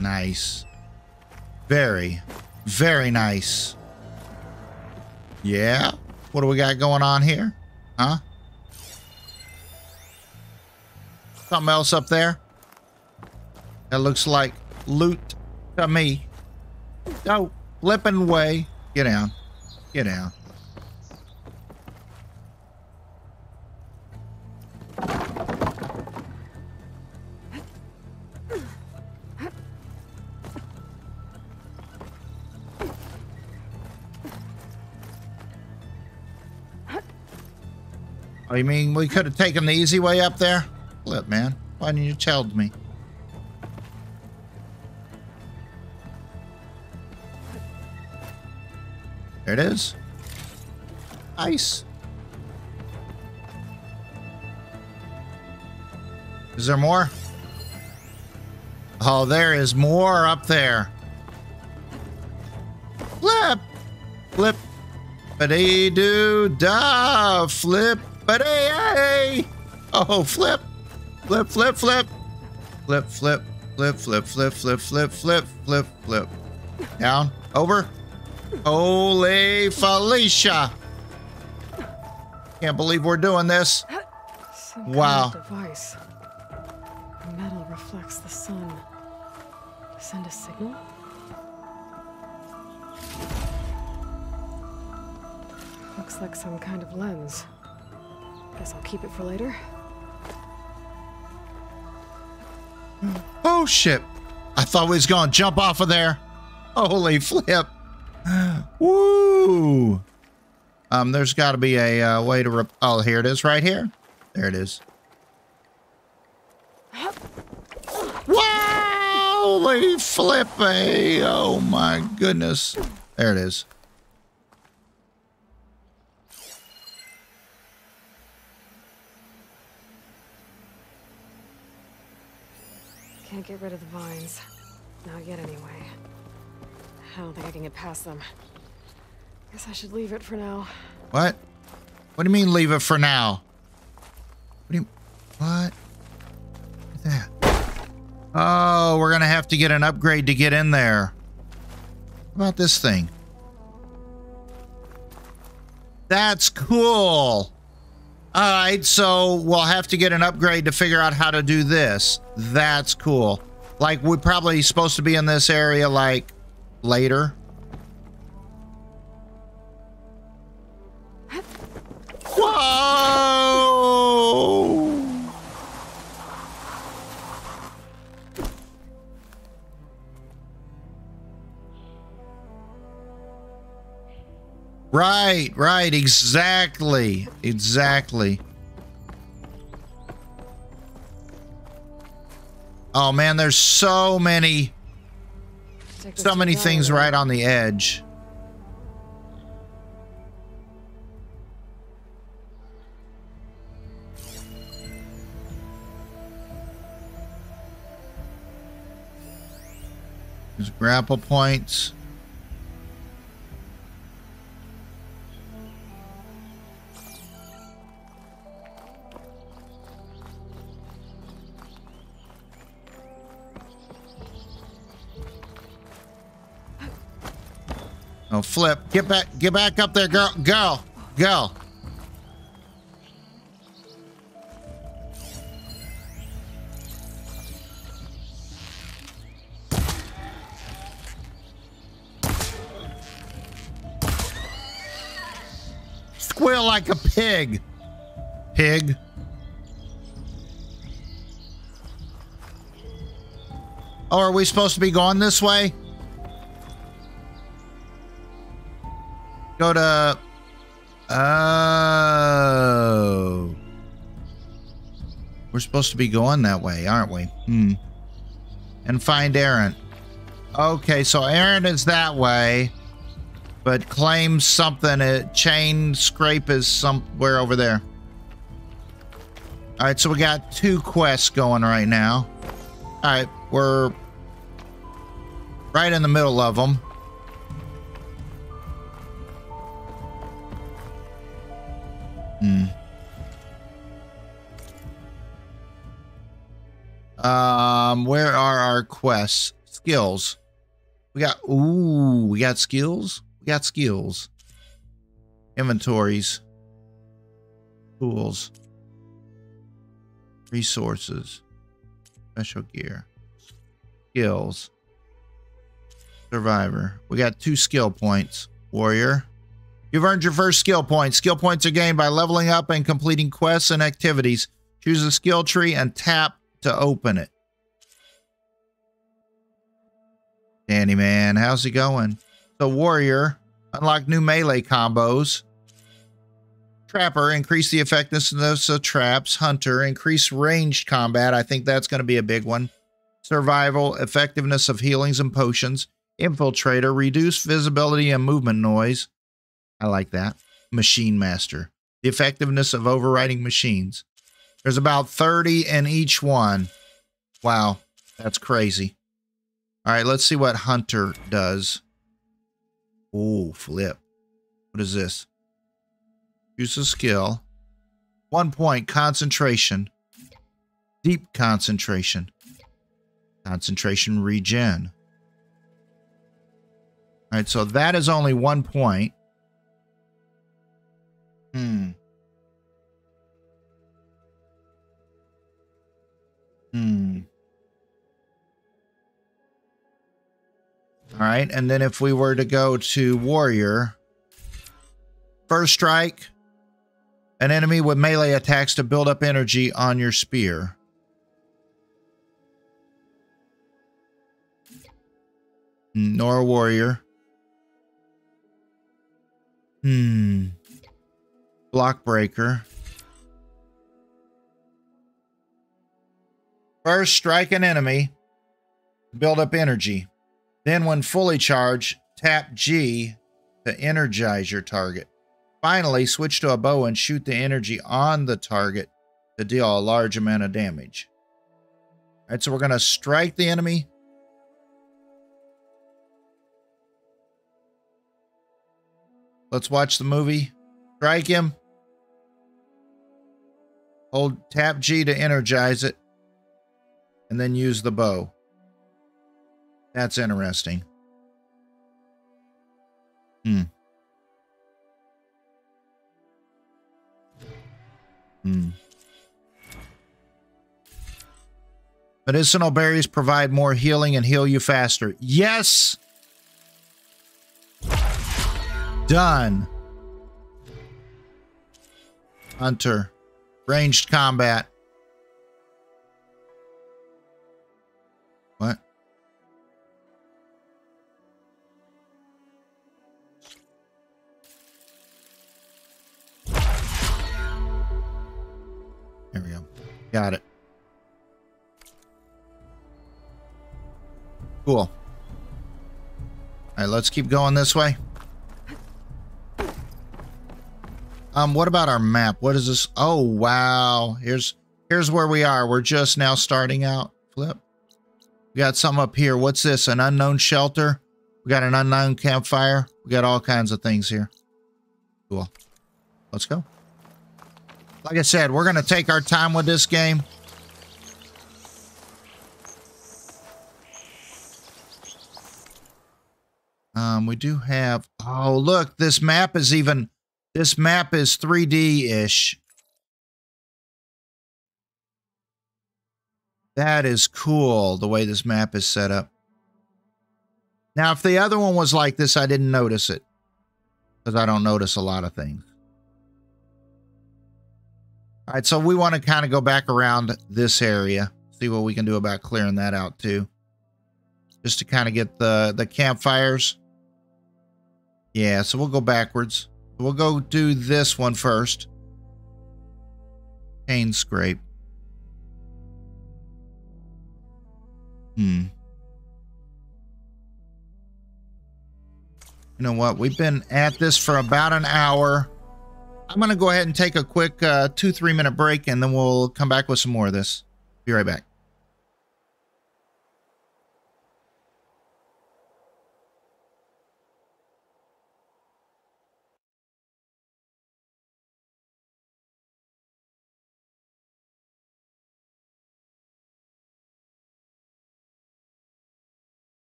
Nice. Very, very nice. Yeah? What do we got going on here? Huh? Something else up there? That looks like loot to me. Go, flipping way. Get down. Get down. You mean we could have taken the easy way up there? Flip, man. Why didn't you tell me? There it is. Ice. Is there more? Oh, there is more up there. Flip. Flip. Ba-dee doo da. Flip. Ba-dee Oh, flip. Flip, flip, flip. Flip, flip, flip, flip, flip, flip, flip, flip, flip, flip. Down. Over. Holy Felicia. Can't believe we're doing this. Some Wow. Kind of device. The metal reflects the sun. Send a signal? Looks like some kind of lens. Guess I'll keep it for later. Oh shit. I thought we was gonna jump off of there. Holy flip. [gasps] Woo. Um, there's got to be a uh, way to. Rep- oh, here it is, right here. There it is. Wow! Holy flippy! Oh my goodness. There it is. Can't get rid of the vines. Not yet, anyway. I don't think I can get past them. Guess I should leave it for now. What? What do you mean leave it for now? What do you what? That? Oh, we're gonna have to get an upgrade to get in there. About this thing? That's cool. All right, so we'll have to get an upgrade to figure out how to do this. That's cool. Like we're probably supposed to be in this area like later. Whoa! Right, right, exactly. Exactly. Oh man, there's so many so many things right on the edge. There's grapple points. Oh, flip. Get back. Get back up there, girl. Go. Go. Squeal like a pig. Pig. Oh, are we supposed to be going this way? Go to. Oh. We're supposed to be going that way, aren't we? Hmm. And find Erend. Okay, so Erend is that way, but claims something. A Chainscrape is somewhere over there. All right, so we got two quests going right now. All right, we're right in the middle of them. Hmm. Um, where are our quests? Skills. We got ooh, we got skills. We got skills. Inventories. Tools. Resources. Special gear. Skills. Survivor. We got two skill points. Warrior. You've earned your first skill point. Skill points are gained by leveling up and completing quests and activities. Choose a skill tree and tap to open it. Danny man, how's he going? The warrior, unlock new melee combos. Trapper, increase the effectiveness of traps. Hunter, increase ranged combat. I think that's going to be a big one. Survival, effectiveness of healings and potions. Infiltrator, reduce visibility and movement noise. I like that. Machine Master, the effectiveness of overriding machines. There's about 30 in each one. Wow, that's crazy. All right, let's see what Hunter does. Oh, flip. What is this? Use a skill. One point, concentration. Deep concentration. Concentration regen. All right, so that is only one point. Hmm. Hmm. All right, and then if we were to go to warrior, first strike, an enemy with melee attacks to build up energy on your spear. Nor warrior. Hmm. Block breaker. First, strike an enemy. Build up energy. Then, when fully charged, tap G to energize your target. Finally, switch to a bow and shoot the energy on the target to deal a large amount of damage. All right, so we're going to strike the enemy. Let's watch the movie. Strike him. Hold tap G to energize it. And then use the bow. That's interesting. Hmm. Hmm. Medicinal berries provide more healing and heal you faster. Yes! Done. Hunter. Ranged combat. What? There we go. Got it. Cool. All right, let's keep going this way. Um, what about our map? What is this? Oh, wow. Here's here's where we are. We're just now starting out. Flip. We got some up here. What's this? An unknown shelter? We got an unknown campfire. We got all kinds of things here. Cool. Let's go. Like I said, we're going to take our time with this game. Um, we do have. Oh, look, this map is even. This map is 3D ish. That is cool, the way this map is set up. Now, if the other one was like this, I didn't notice it. Because I don't notice a lot of things. All right, so we want to kind of go back around this area. See what we can do about clearing that out too. Just to kind of get the, the campfires. Yeah, so we'll go backwards. We'll go do this one first. Chainscrape. Hmm. You know what? We've been at this for about an hour. I'm going to go ahead and take a quick uh, two, three minute break, and then we'll come back with some more of this. Be right back.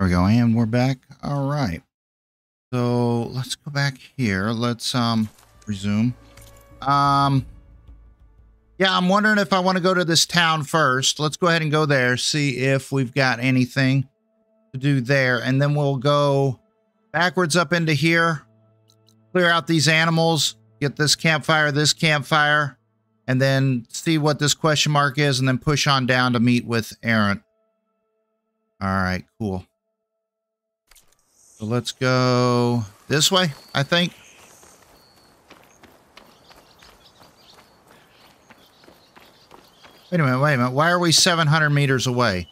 There we go. And we're back. All right. So let's go back here. Let's um resume. Um yeah, I'm wondering if I want to go to this town first. Let's go ahead and go there, see if we've got anything to do there. And then we'll go backwards up into here, clear out these animals, get this campfire, this campfire, and then see what this question mark is, and then push on down to meet with Erend. All right, cool. So let's go this way, I think. Wait a minute, wait a minute. Why are we 700 meters away?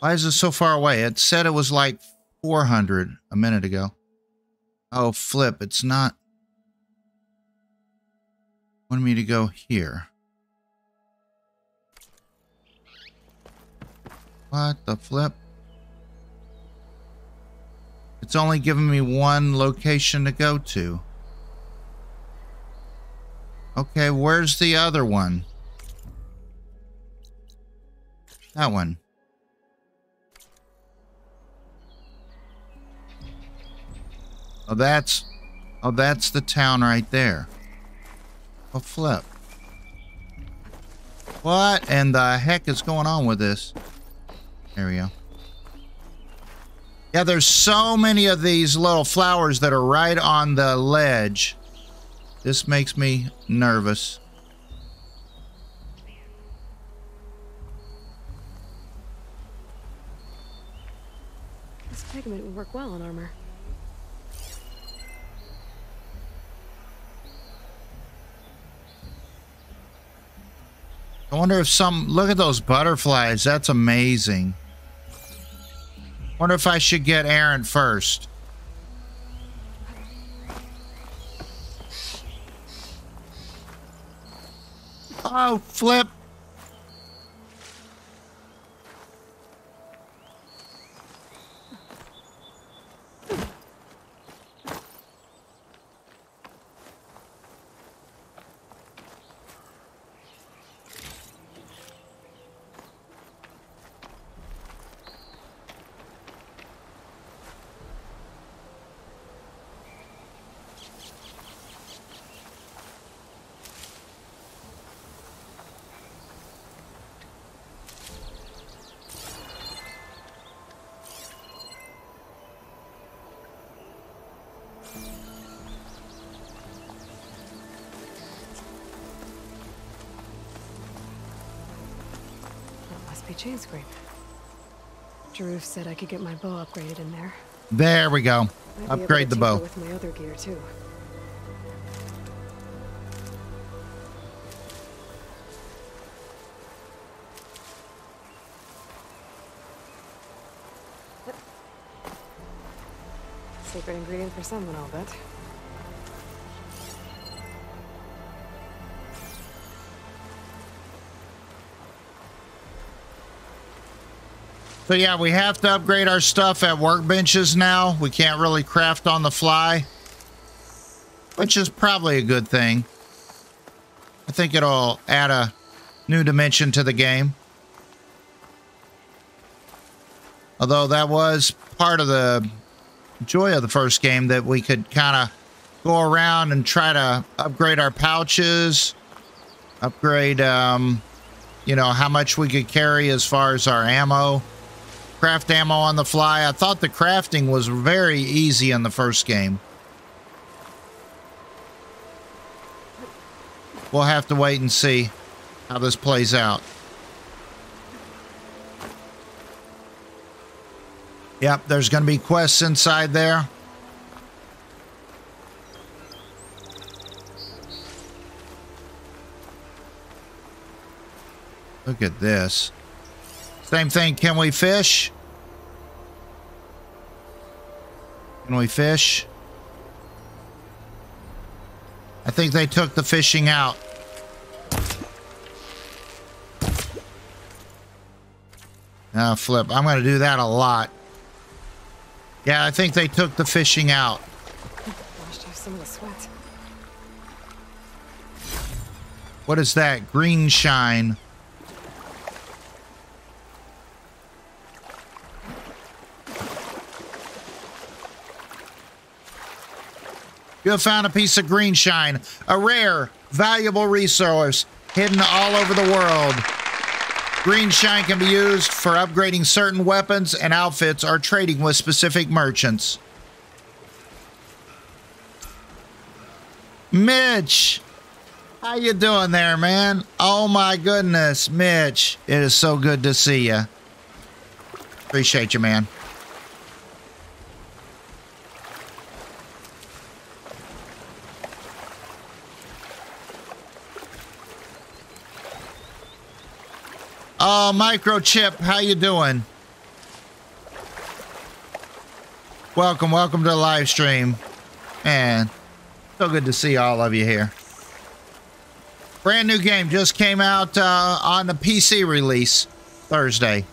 Why is it so far away? It said it was like 400 a minute ago. Oh, flip. It's not. Want me to go here. What the flip? It's only giving me one location to go to. Okay, where's the other one? That one. Oh, that's... Oh, that's the town right there. Oh, flip. What in the heck is going on with this? There we go. Yeah, there's so many of these little flowers that are right on the ledge. This makes me nervous. This pigment would work well on armor. I wonder if some look at those butterflies. That's amazing. Wonder if I should get Erend first. Oh, flip. Jaruf said I could get my bow upgraded in there. There we go. Might be able Upgrade the bow. With my other gear too. Secret ingredient for someone, I'll bet. So yeah, we have to upgrade our stuff at workbenches now. We can't really craft on the fly, which is probably a good thing. I think it'll add a new dimension to the game. Although that was part of the joy of the first game that we could kind of go around and try to upgrade our pouches, upgrade, um, you know, how much we could carry as far as our ammo craft ammo on the fly. I thought the crafting was very easy in the first game. We'll have to wait and see how this plays out. Yep, there's going to be quests inside there. Look at this. Same thing. Can we fish? Can we fish? I think they took the fishing out. Ah, flip. I'm going to do that a lot. Yeah, I think they took the fishing out. What is that? Green shine. You have found a piece of green shine, a rare, valuable resource hidden all over the world. Green shine can be used for upgrading certain weapons and outfits or trading with specific merchants. Mitch, how you doing there, man? Oh my goodness, Mitch. It is so good to see you. Appreciate you, man. Oh, microchip, how you doing? Welcome, welcome to the live stream. Man, so good to see all of you here. Brand new game just came out uh, on the PC release Thursday.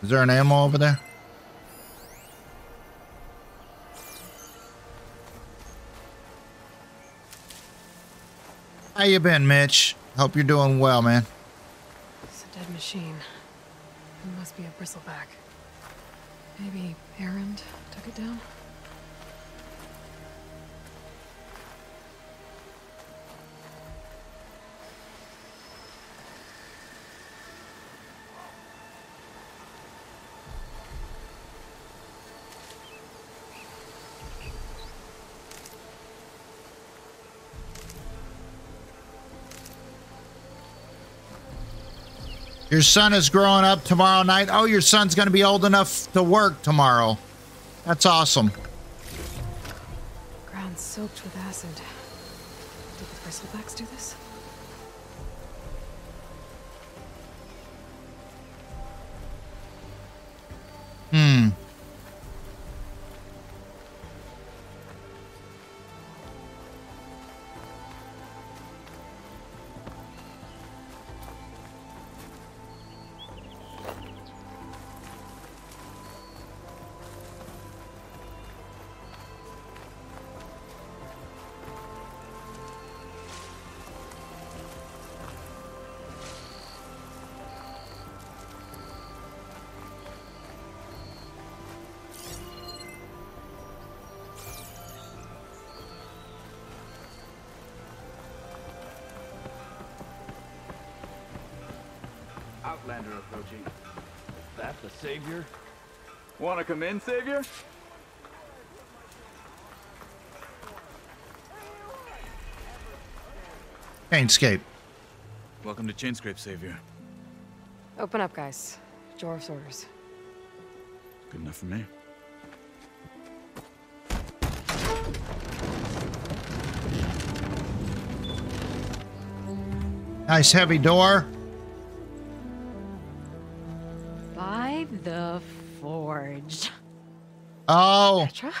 Is there an ammo over there? How you been, Mitch? Hope you're doing well, man. It's a dead machine. Your son is growing up tomorrow night. Oh, your son's going to be old enough to work tomorrow. That's awesome. Ground soaked with acid. Did the bristlebacks do this? Savior? Wanna come in, Savior? Chainscrape. Welcome to Chainscrape, Savior. Open up, guys. Jorv's orders. Good enough for me. Nice heavy door. Oh. Petra?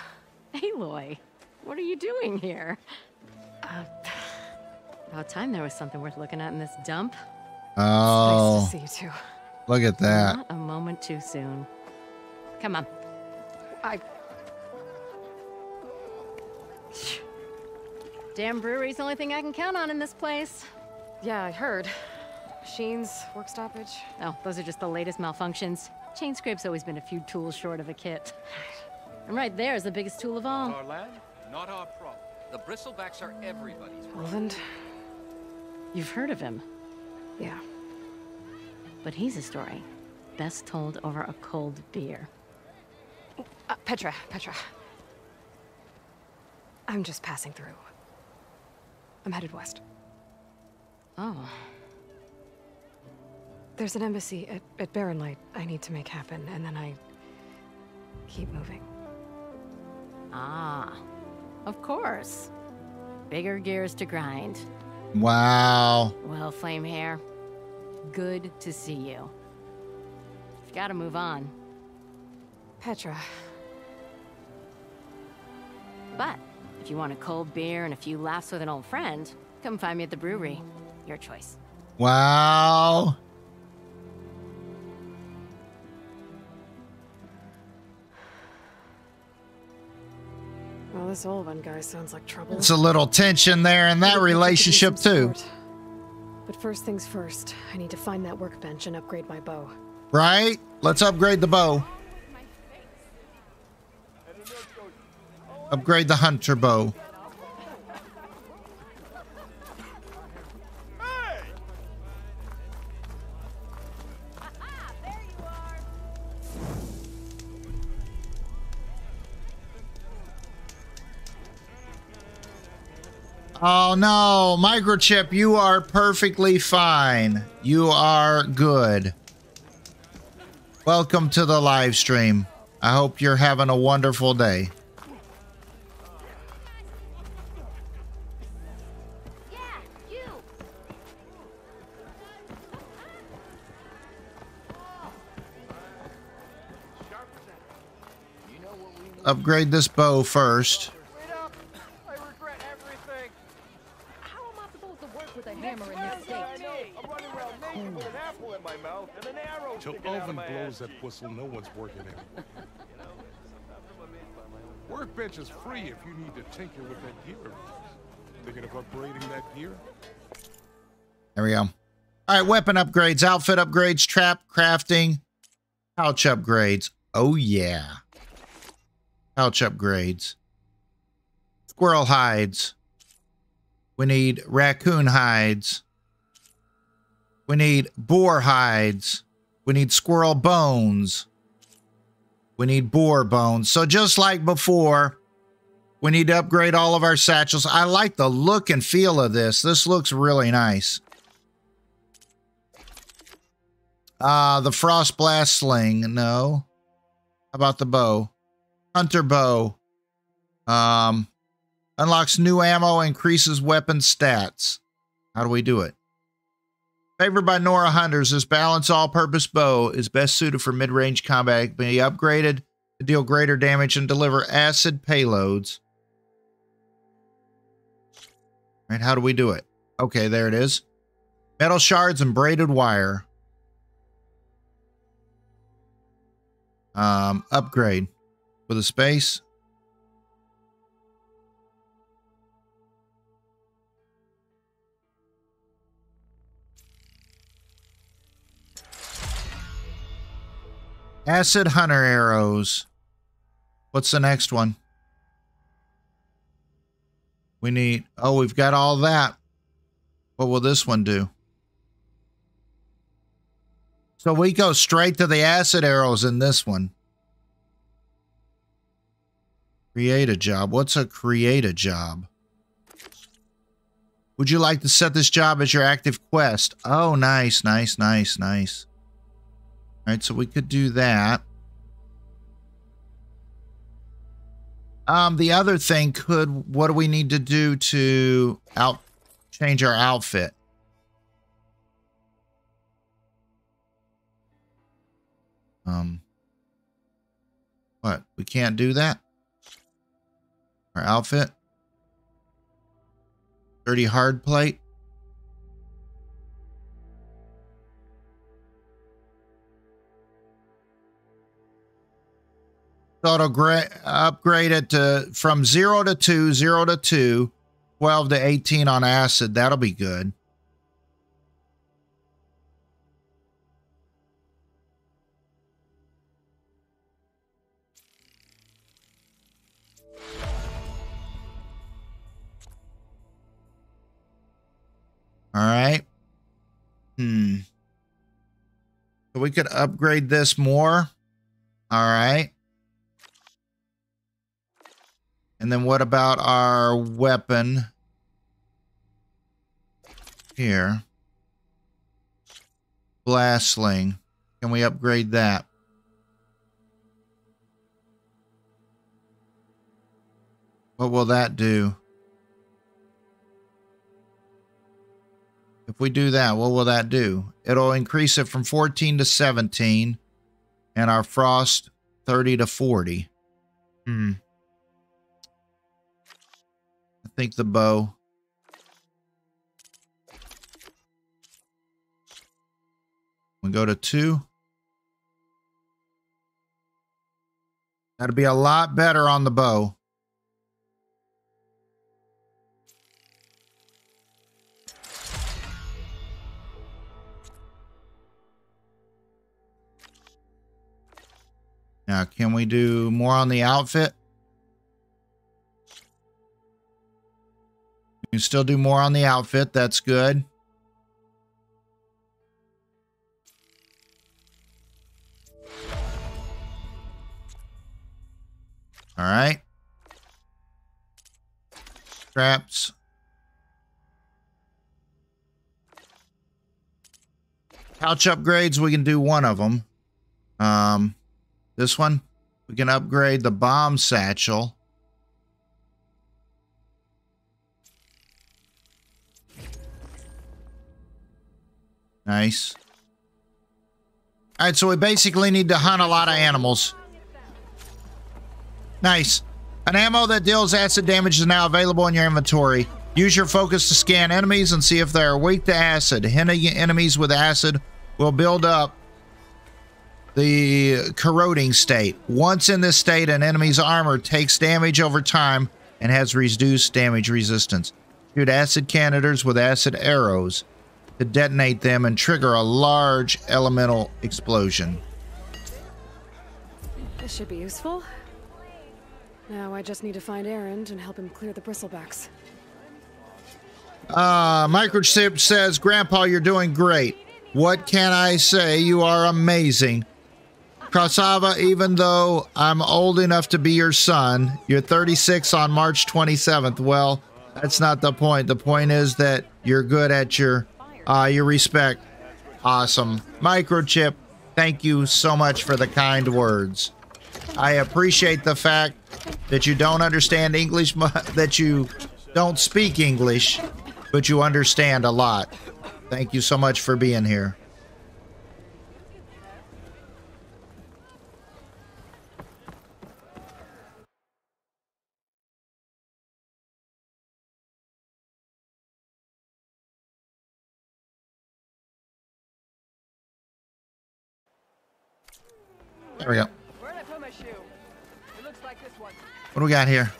Aloy, what are you doing here? Uh, about time there was something worth looking at in this dump. Oh. Nice to see you too. Look at that. Not a moment too soon. Come on. I. Damn brewery's the only thing I can count on in this place. Yeah, I heard. Machines, work stoppage. Oh, those are just the latest malfunctions. Chainscrape's always been a few tools short of a kit. And right there is the biggest tool of all. Our land, not our problem. The bristlebacks are everybody's problem. Roland? You've heard of him. Yeah. But he's a story best told over a cold beer. Uh, Petra, Petra. I'm just passing through. I'm headed west. Oh. There's an embassy at, at Barren Light I need to make happen, and then I keep moving. Ah. Of course. Bigger gears to grind. Wow. Well, Flame Hair, good to see you. You've got to move on. Petra. But if you want a cold beer and a few laughs with an old friend, come find me at the brewery. Your choice. Wow. This old one guy sounds like trouble. It's a little tension there in that relationship too. But first things first, I need to find that workbench and upgrade my bow. Right? Let's upgrade the bow. Upgrade the hunter bow. Oh no, microchip, you are perfectly fine. You are good. Welcome to the live stream. I hope you're having a wonderful day. Upgrade this bow first. Till Ulvund blows that whistle, no one's working it. Workbench is free if you need to tinker with that gear. Thinking of upgrading that gear? There we go. All right, weapon upgrades, outfit upgrades, trap crafting, pouch upgrades. Oh, yeah. Pouch upgrades. Squirrel hides. We need raccoon hides. We need boar hides. We need squirrel bones. We need boar bones. So just like before, we need to upgrade all of our satchels. I like the look and feel of this. This looks really nice. Uh, the Frost Blast Sling. No. How about the bow? Hunter bow. Um, unlocks new ammo, increases weapon stats. How do we do it? Favored by Nora Hunters, this balanced all-purpose bow is best suited for mid-range combat. It can be upgraded to deal greater damage and deliver acid payloads. All right, how do we do it? Okay, there it is. Metal shards and braided wire. Um, upgrade with a space. Acid Hunter arrows. What's the next one? We need, oh, we've got all that. What will this one do? So we go straight to the acid arrows in this one. Create a job. What's a create a job? Would you like to set this job as your active quest? Oh, nice, nice, nice, nice. All right, so we could do that. Um, the other thing could, what do we need to do to out change our outfit? Um, what? We can't do that? Our outfit? Dirty hard plate? So it'll gra- upgrade it to from 0 to 2, 0 to 2, 12 to 18 on acid. That'll be good. All right. Hmm. So we could upgrade this more. All right. And then what about our weapon here? Blast sling. Can we upgrade that? What will that do? If we do that, what will that do? It'll increase it from 14 to 17 and our frost 30 to 40. Hmm. Think the bow. We go to two. That'd be a lot better on the bow. Now, can we do more on the outfit? Can still do more on the outfit. That's good. All right. Straps. Couch upgrades, we can do one of them. Um, this one, we can upgrade the bomb satchel. Nice. All right, so we basically need to hunt a lot of animals. Nice. An ammo that deals acid damage is now available in your inventory. Use your focus to scan enemies and see if they are weak to acid. Hitting enemies with acid will build up the corroding state. Once in this state, an enemy's armor takes damage over time and has reduced damage resistance. Shoot acid canisters with acid arrows to detonate them and trigger a large elemental explosion. This should be useful. Now I just need to find Erend and help him clear the bristlebacks. Uh, Microchip says, Grandpa, you're doing great. What can I say? You are amazing. Krasava, even though I'm old enough to be your son, you're 36 on March 27th. Well, that's not the point. The point is that you're good at your uh, your respect. awesome. Microchip, thank you so much for the kind words. I appreciate the fact that you don't understand English, [laughs] that you don't speak English, but you understand a lot. Thank you so much for being here. There we go. What do we got here?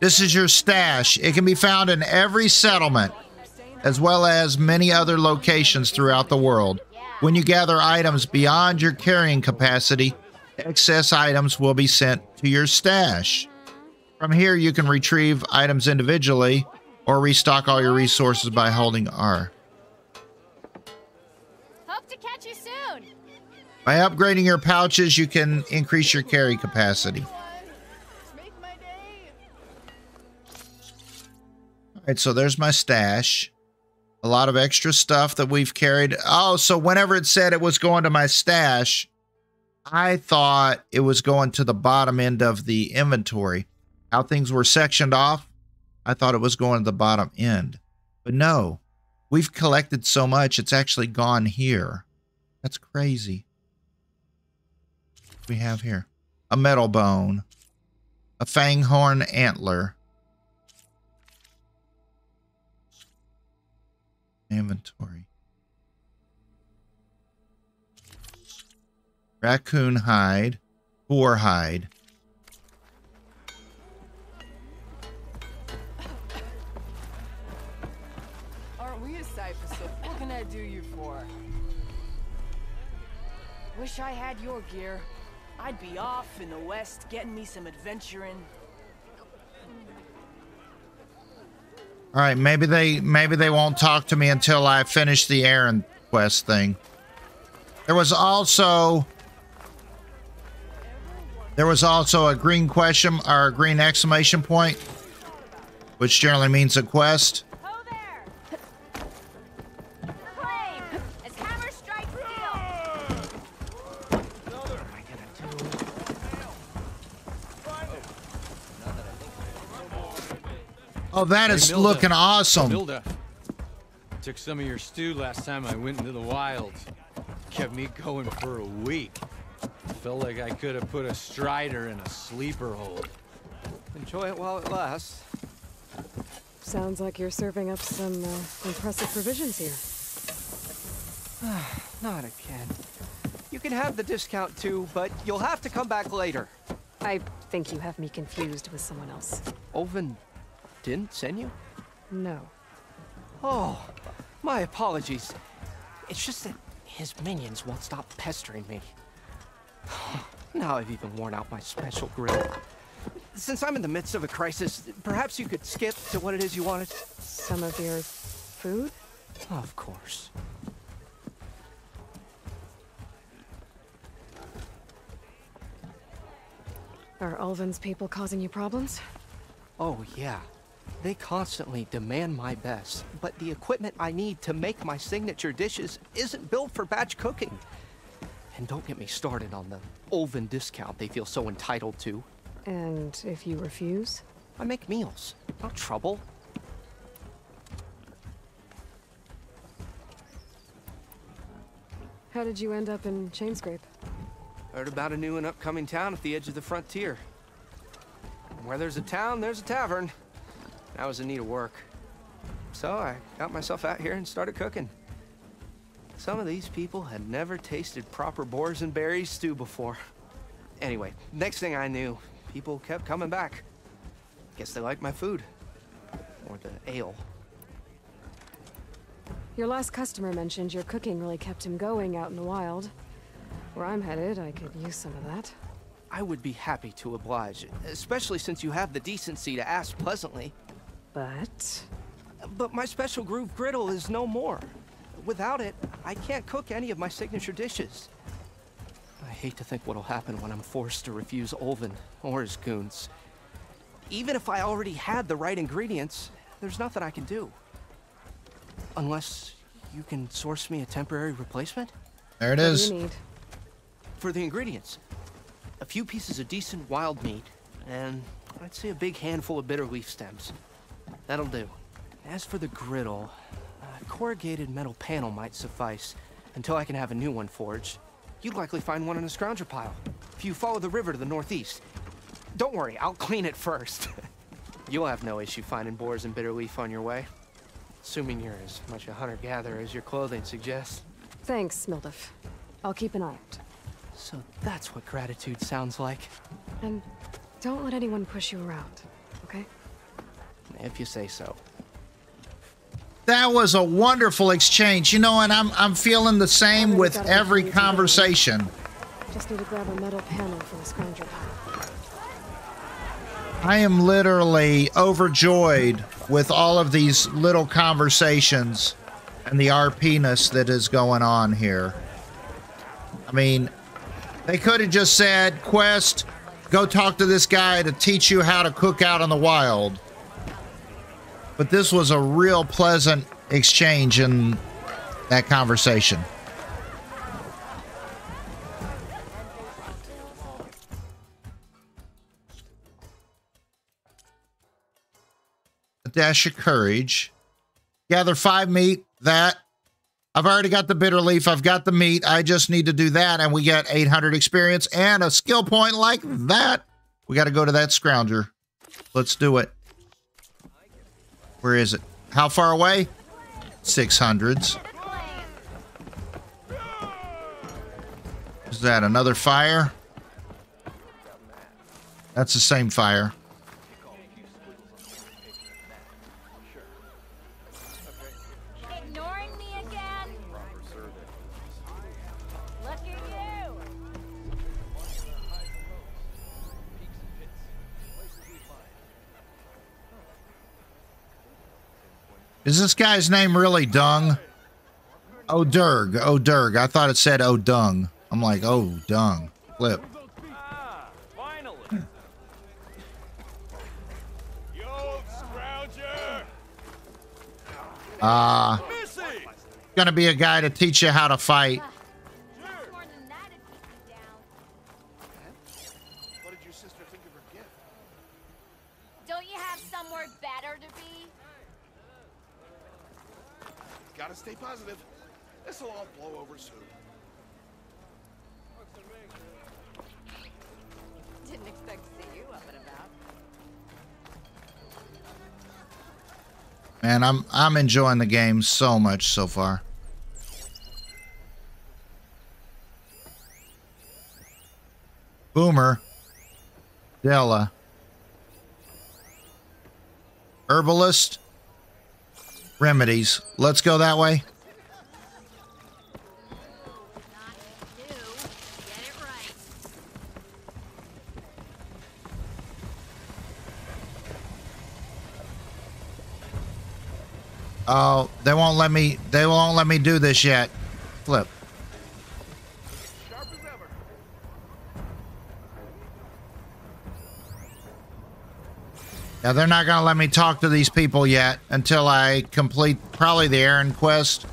This is your stash. It can be found in every settlement, as well as many other locations throughout the world. When you gather items beyond your carrying capacity, excess items will be sent to your stash. From here, you can retrieve items individually or restock all your resources by holding R. Hope to catch you soon. By upgrading your pouches, you can increase your carry capacity. All right, so there's my stash. A lot of extra stuff that we've carried. Oh, so whenever it said it was going to my stash, I thought it was going to the bottom end of the inventory. How things were sectioned off, I thought it was going to the bottom end. But no, we've collected so much, it's actually gone here. That's crazy. We have here a metal bone, a fanghorn antler, inventory. Raccoon hide, boar hide. Aren't we a sight for stuff? What can I do you for? Wish I had your gear. I'd be off in the west getting me some adventuring. All right, maybe they maybe they won't talk to me until I finish the errand quest thing. There was also there was also a green question or a green exclamation point, which generally means a quest. Oh, that Hey, is Milda. looking awesome. Milda, took some of your stew last time I went into the wild. Kept me going for a week. Felt like I could have put a strider in a sleeper hold. Enjoy it while it lasts. Sounds like you're serving up some uh, impressive provisions here. [sighs] Not again. You can have the discount too, but you'll have to come back later. I think you have me confused with someone else. Ulvund didn't send you? No. Oh, my apologies. It's just that his minions won't stop pestering me. [sighs] now I've even worn out my special grill. Since I'm in the midst of a crisis, perhaps you could skip to what it is you wanted? Some of your food? Of course. Are Ulvund's people causing you problems? Oh, yeah. They constantly demand my best, but the equipment I need to make my signature dishes isn't built for batch cooking. And don't get me started on the Ulvund discount they feel so entitled to. And if you refuse? I make meals, not trouble. How did you end up in Chainscrape? Heard about a new and upcoming town at the edge of the frontier. Where there's a town, there's a tavern. I was in need of work. So I got myself out here and started cooking. Some of these people had never tasted proper boars and berries stew before. Anyway, next thing I knew, people kept coming back. Guess they liked my food. Or the ale. Your last customer mentioned your cooking really kept him going out in the wild. Where I'm headed, I could use some of that. I would be happy to oblige, especially since you have the decency to ask pleasantly. But? But my special groove griddle is no more. Without it, I can't cook any of my signature dishes. I hate to think what'll happen when I'm forced to refuse Ulvund or his goons. Even if I already had the right ingredients, there's nothing I can do. Unless you can source me a temporary replacement? There it What do you need? For the ingredients, a few pieces of decent wild meat, and I'd say a big handful of bitter leaf stems. That'll do. As for the griddle, a corrugated metal panel might suffice until I can have a new one forged. You'd likely find one in a scrounger pile if you follow the river to the northeast. Don't worry, I'll clean it first. [laughs] You'll have no issue finding boars and bitterleaf on your way. Assuming you're as much a hunter-gatherer as your clothing suggests. Thanks, Milduf. I'll keep an eye out. So that's what gratitude sounds like, And don't let anyone push you around, okay? If you say so. That was a wonderful exchange. You know, and I'm I'm feeling the same with every conversation. Just need to grab a metal panel from the scrounger pile. I am literally overjoyed with all of these little conversations and the RP-ness that is going on here. I mean, they could have just said, Quest, go talk to this guy to teach you how to cook out in the wild. But this was a real pleasant exchange in that conversation. A dash of courage. Gather five meat. That. I've already got the bitter leaf. I've got the meat. I just need to do that. And we get 800 experience and a skill point like that. We got to go to that scrounger. Let's do it. Where is it? How far away? 600s. Is that another fire? That's the same fire. Is this guy's name really Dung? Oh, Durg. Oh, Durg. I thought it said Oh, Dung. I'm like, oh, Dung. Flip. Ah. gonna be a guy to teach you how to fight. Don't you have somewhere better to be? Gotta stay positive. This'll all blow over soon. Didn't expect to see you up and about. Man, I'm I'm enjoying the game so much so far. Boomer. Della. Herbalist. Remedies. Let's go that way. Oh, they won't let me. They won't let me do this yet. Flip. Now they're not gonna let me talk to these people yet until I complete probably the errand quest.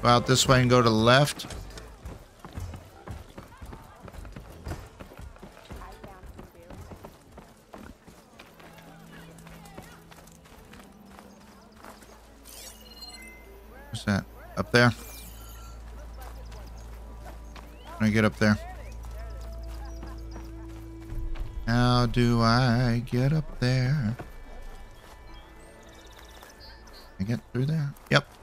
About this way and go to the left. What's that? Up there? Can I get up there? How do I get up there? I get through there? Yep.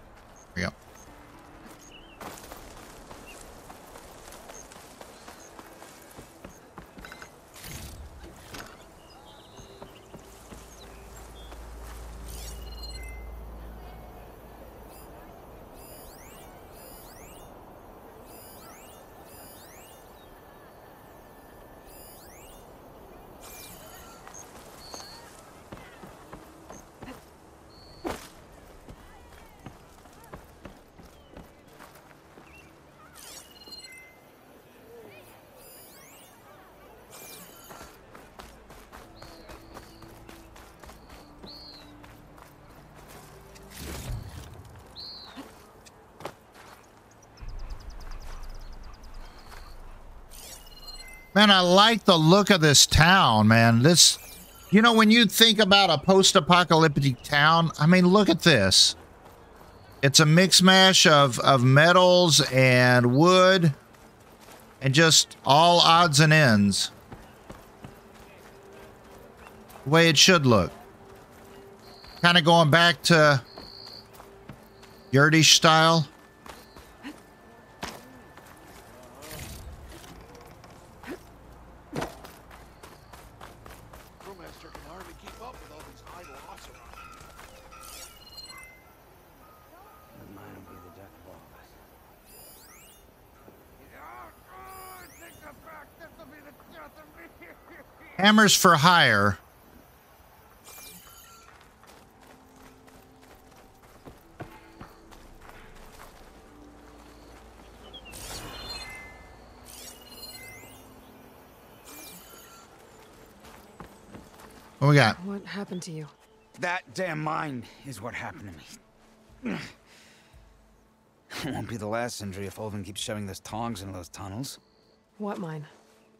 Man, I like the look of this town, man. This, you know, when you think about a post-apocalyptic town, I mean, look at this. It's a mix mash of, of metals and wood and just all odds and ends. The way it should look. Kind of going back to Yurdish style. Hammers for hire. What we got? What happened to you? That damn mine is what happened to me. It won't be the last injury if Ulvund keeps shoving those tongs into those tunnels. What mine?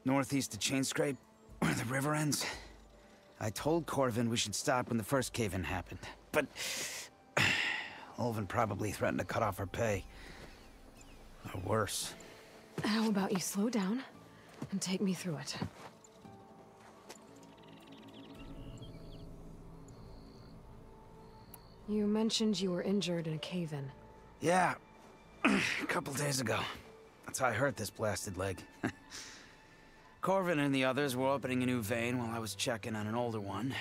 Northeast of Chainscrape, where the river ends. I told Corvin we should stop when the first cave-in happened, but... [sighs] Ulvund probably threatened to cut off our pay. Or worse. How about you slow down and take me through it? You mentioned you were injured in a cave-in. Yeah, [clears throat] a couple days ago. That's how I hurt this blasted leg. [laughs] Corvin and the others were opening a new vein while I was checking on an older one.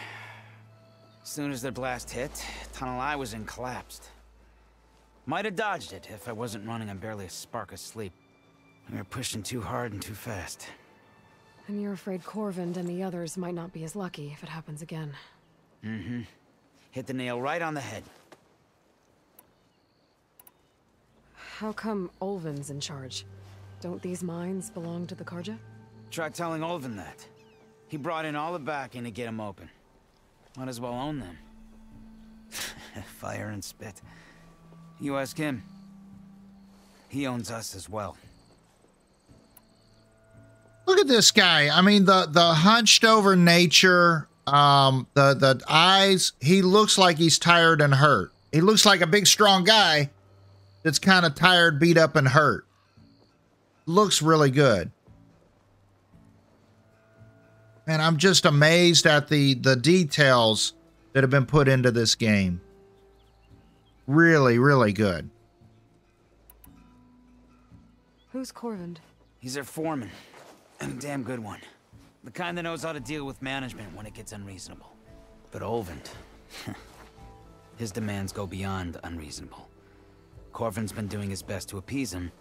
As soon as their blast hit, tunnel I was in collapsed. Might have dodged it if I wasn't running on barely a spark of sleep. We were pushing too hard and too fast. And you're afraid Corvind and the others might not be as lucky if it happens again. Mm-hmm. Hit the nail right on the head. How come Ulvund's in charge? Don't these mines belong to the Carja? Try telling Ulvund that. He brought in all the backing to get them open. Might as well own them. [laughs] Fire and spit. You ask him. He owns us as well. Look at this guy. I mean, the the hunched over nature, um, the the eyes. He looks like he's tired and hurt. He looks like a big, strong guy that's kind of tired, beat up, and hurt. Looks really good. And I'm just amazed at the the details that have been put into this game. Really, really good. Who's Corvind? He's their foreman. And a damn good one. The kind that knows how to deal with management when it gets unreasonable. But Ulvund, [laughs] his demands go beyond unreasonable. Corvin's been doing his best to appease him.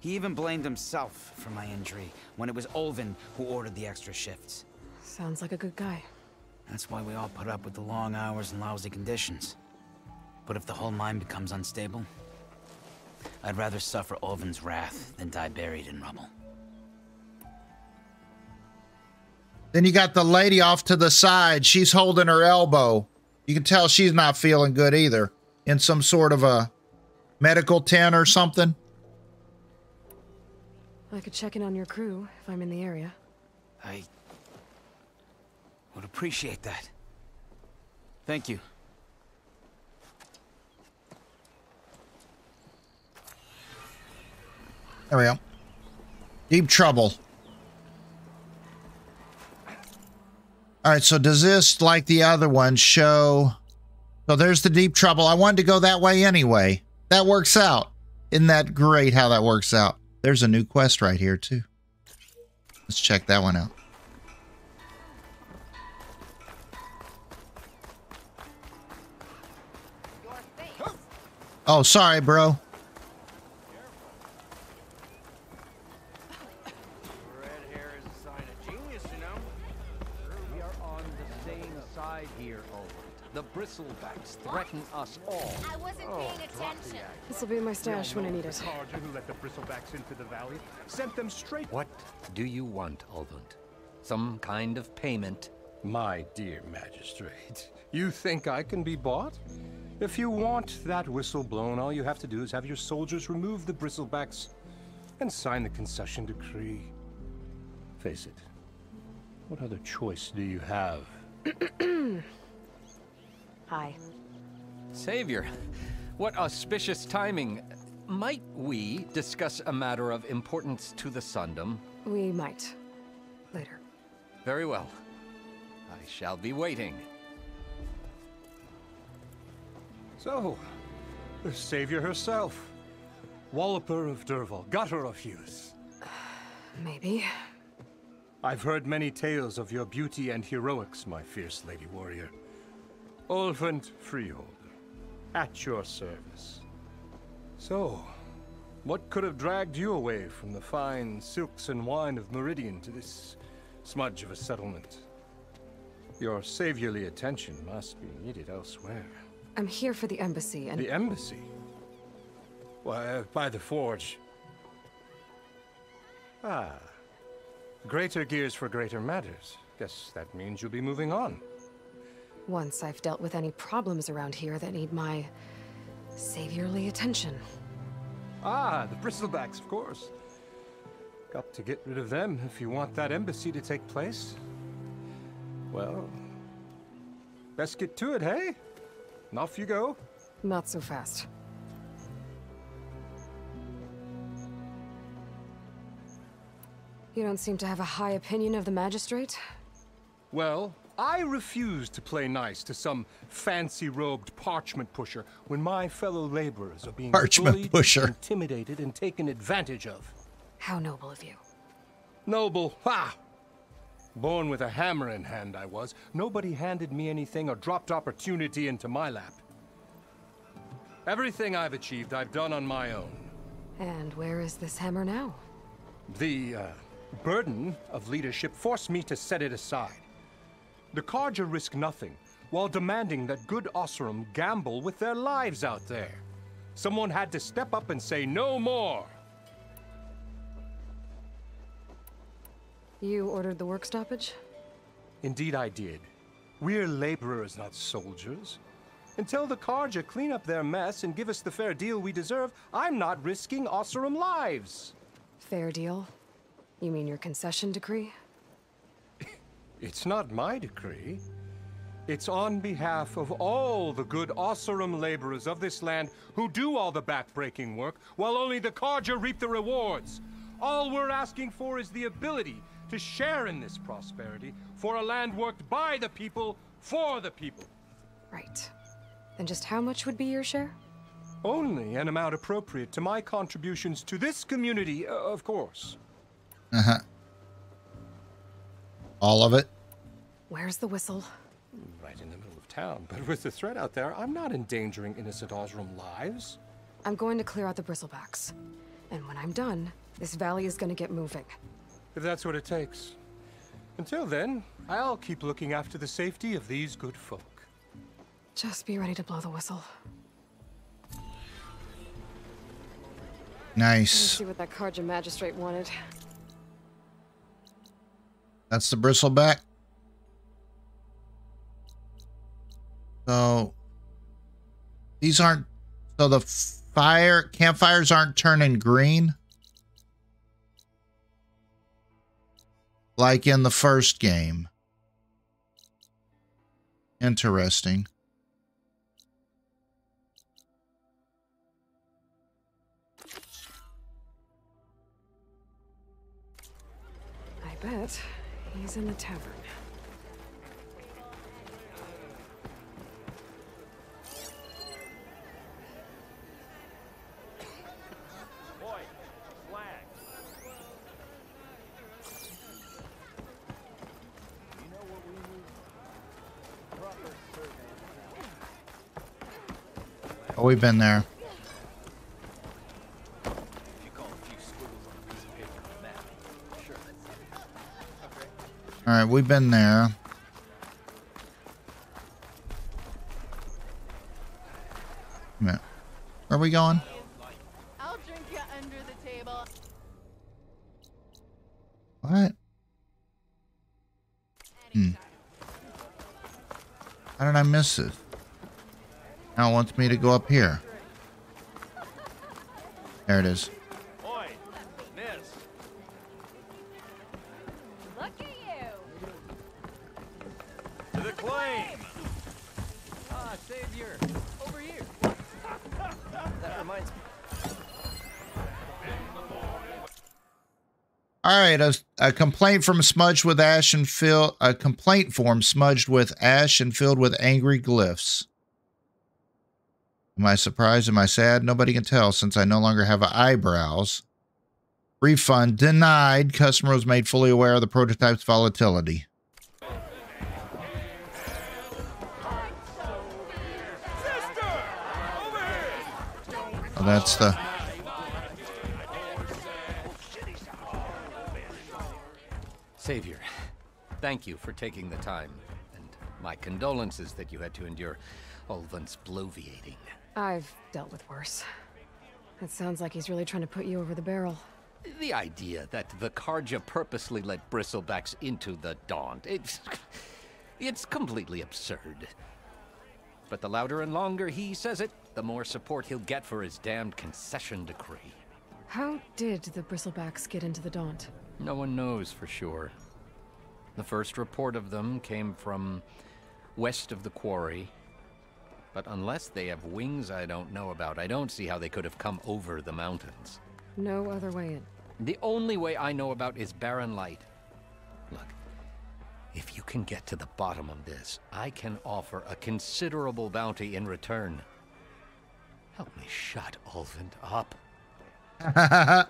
He even blamed himself for my injury when it was Ulvund who ordered the extra shifts. Sounds like a good guy. That's why we all put up with the long hours and lousy conditions. But if the whole mine becomes unstable, I'd rather suffer Ulvund's wrath than die buried in rubble. Then you got the lady off to the side. She's holding her elbow. You can tell she's not feeling good either. In some sort of a medical tent or something. I could check in on your crew if I'm in the area. I would appreciate that. Thank you. There we go. Deep trouble. All right, so does this, like the other one, show... So there's the deep trouble. I wanted to go that way anyway. That works out. Isn't that great how that works out? There's a new quest right here, too. Let's check that one out. Oh, sorry, bro. Red hair is a sign of genius, you know. We are on the same side here, Owen. The bristlebacks threaten us all. I wasn't Oh, paying attention. This will be in my stash when I need it. Carja who let the bristlebacks into the valley sent them straight. What do you want, Ulvund? Some kind of payment? My dear magistrate, you think I can be bought? If you want that whistle blown, all you have to do is have your soldiers remove the bristlebacks and sign the concession decree. Face it. What other choice do you have? [clears throat] Hi. Savior, what auspicious timing. Might we discuss a matter of importance to the Sundom? We might. Later. Very well. I shall be waiting. So, the Savior herself. Walloper of Dervahl, gutter of Helis. [sighs] Maybe. I've heard many tales of your beauty and heroics, my fierce lady warrior. Ulvund Freeholder, at your service. So, what could have dragged you away from the fine silks and wine of Meridian to this smudge of a settlement? Your saviorly attention must be needed elsewhere. I'm here for the embassy and. The embassy? Why, uh, by the forge. Ah. Greater gears for greater matters. Guess that means you'll be moving on. Once I've dealt with any problems around here that need my saviorly attention. Ah, the bristlebacks, of course. Got to get rid of them if you want that embassy to take place. Well, best get to it, hey? And off you go. Not so fast. You don't seem to have a high opinion of the magistrate? Well, I refuse to play nice to some fancy-robed parchment pusher when my fellow laborers are being Parchment bullied, pusher. intimidated, and taken advantage of. How noble of you. Noble, ha! Born with a hammer in hand, I was. Nobody handed me anything or dropped opportunity into my lap. Everything I've achieved, I've done on my own. And where is this hammer now? The uh, burden of leadership forced me to set it aside. The Carja risk nothing, while demanding that good Oseram gamble with their lives out there. Someone had to step up and say no more. You ordered the work stoppage? Indeed I did. We're laborers, not soldiers. Until the Carja clean up their mess and give us the fair deal we deserve, I'm not risking Oseram lives. Fair deal? You mean your concession decree? [laughs] It's not my decree. It's on behalf of all the good Oseram laborers of this land who do all the backbreaking work, while only the Carja reap the rewards. All we're asking for is the ability to share in this prosperity for a land worked by the people, for the people. Right. Then just how much would be your share? Only an amount appropriate to my contributions to this community, uh, of course. Uh huh. All of it? Where's the whistle? Right in the middle of town. But with the threat out there, I'm not endangering innocent Oseram lives. I'm going to clear out the bristlebacks. And when I'm done, this valley is going to get moving. If that's what it takes. Until then, I'll keep looking after the safety of these good folk. Just be ready to blow the whistle. Nice. Let's see what that Carja magistrate wanted. That's the bristleback. So these aren't so the fire campfires aren't turning green like in the first game. Interesting. I bet he's in the tavern. Map, been there. All right, we've been there. Where are we going? I'll drink you under the table. What? Hmm. How did I miss it? now wants me to go up here. There it is. All right, a, a, complaint from smudged with ash and fill a complaint form smudged with ash and filled with angry glyphs. Am I surprised? Am I sad? Nobody can tell since I no longer have eyebrows. Refund denied. Customer was made fully aware of the prototype's volatility. That's the. Savior, thank you for taking the time, and my condolences that you had to endure Ulvund's bloviating. I've dealt with worse. It sounds like he's really trying to put you over the barrel. The idea that the Carja purposely let bristlebacks into the Daunt, it's, it's completely absurd. But the louder and longer he says it, the more support he'll get for his damned concession decree. How did the bristlebacks get into the Daunt? No one knows for sure. The first report of them came from west of the quarry. But unless they have wings I don't know about, I don't see how they could have come over the mountains. No other way in. The only way I know about is Barren Light. Look, if you can get to the bottom of this, I can offer a considerable bounty in return. Help me shut Ulvund up. [laughs]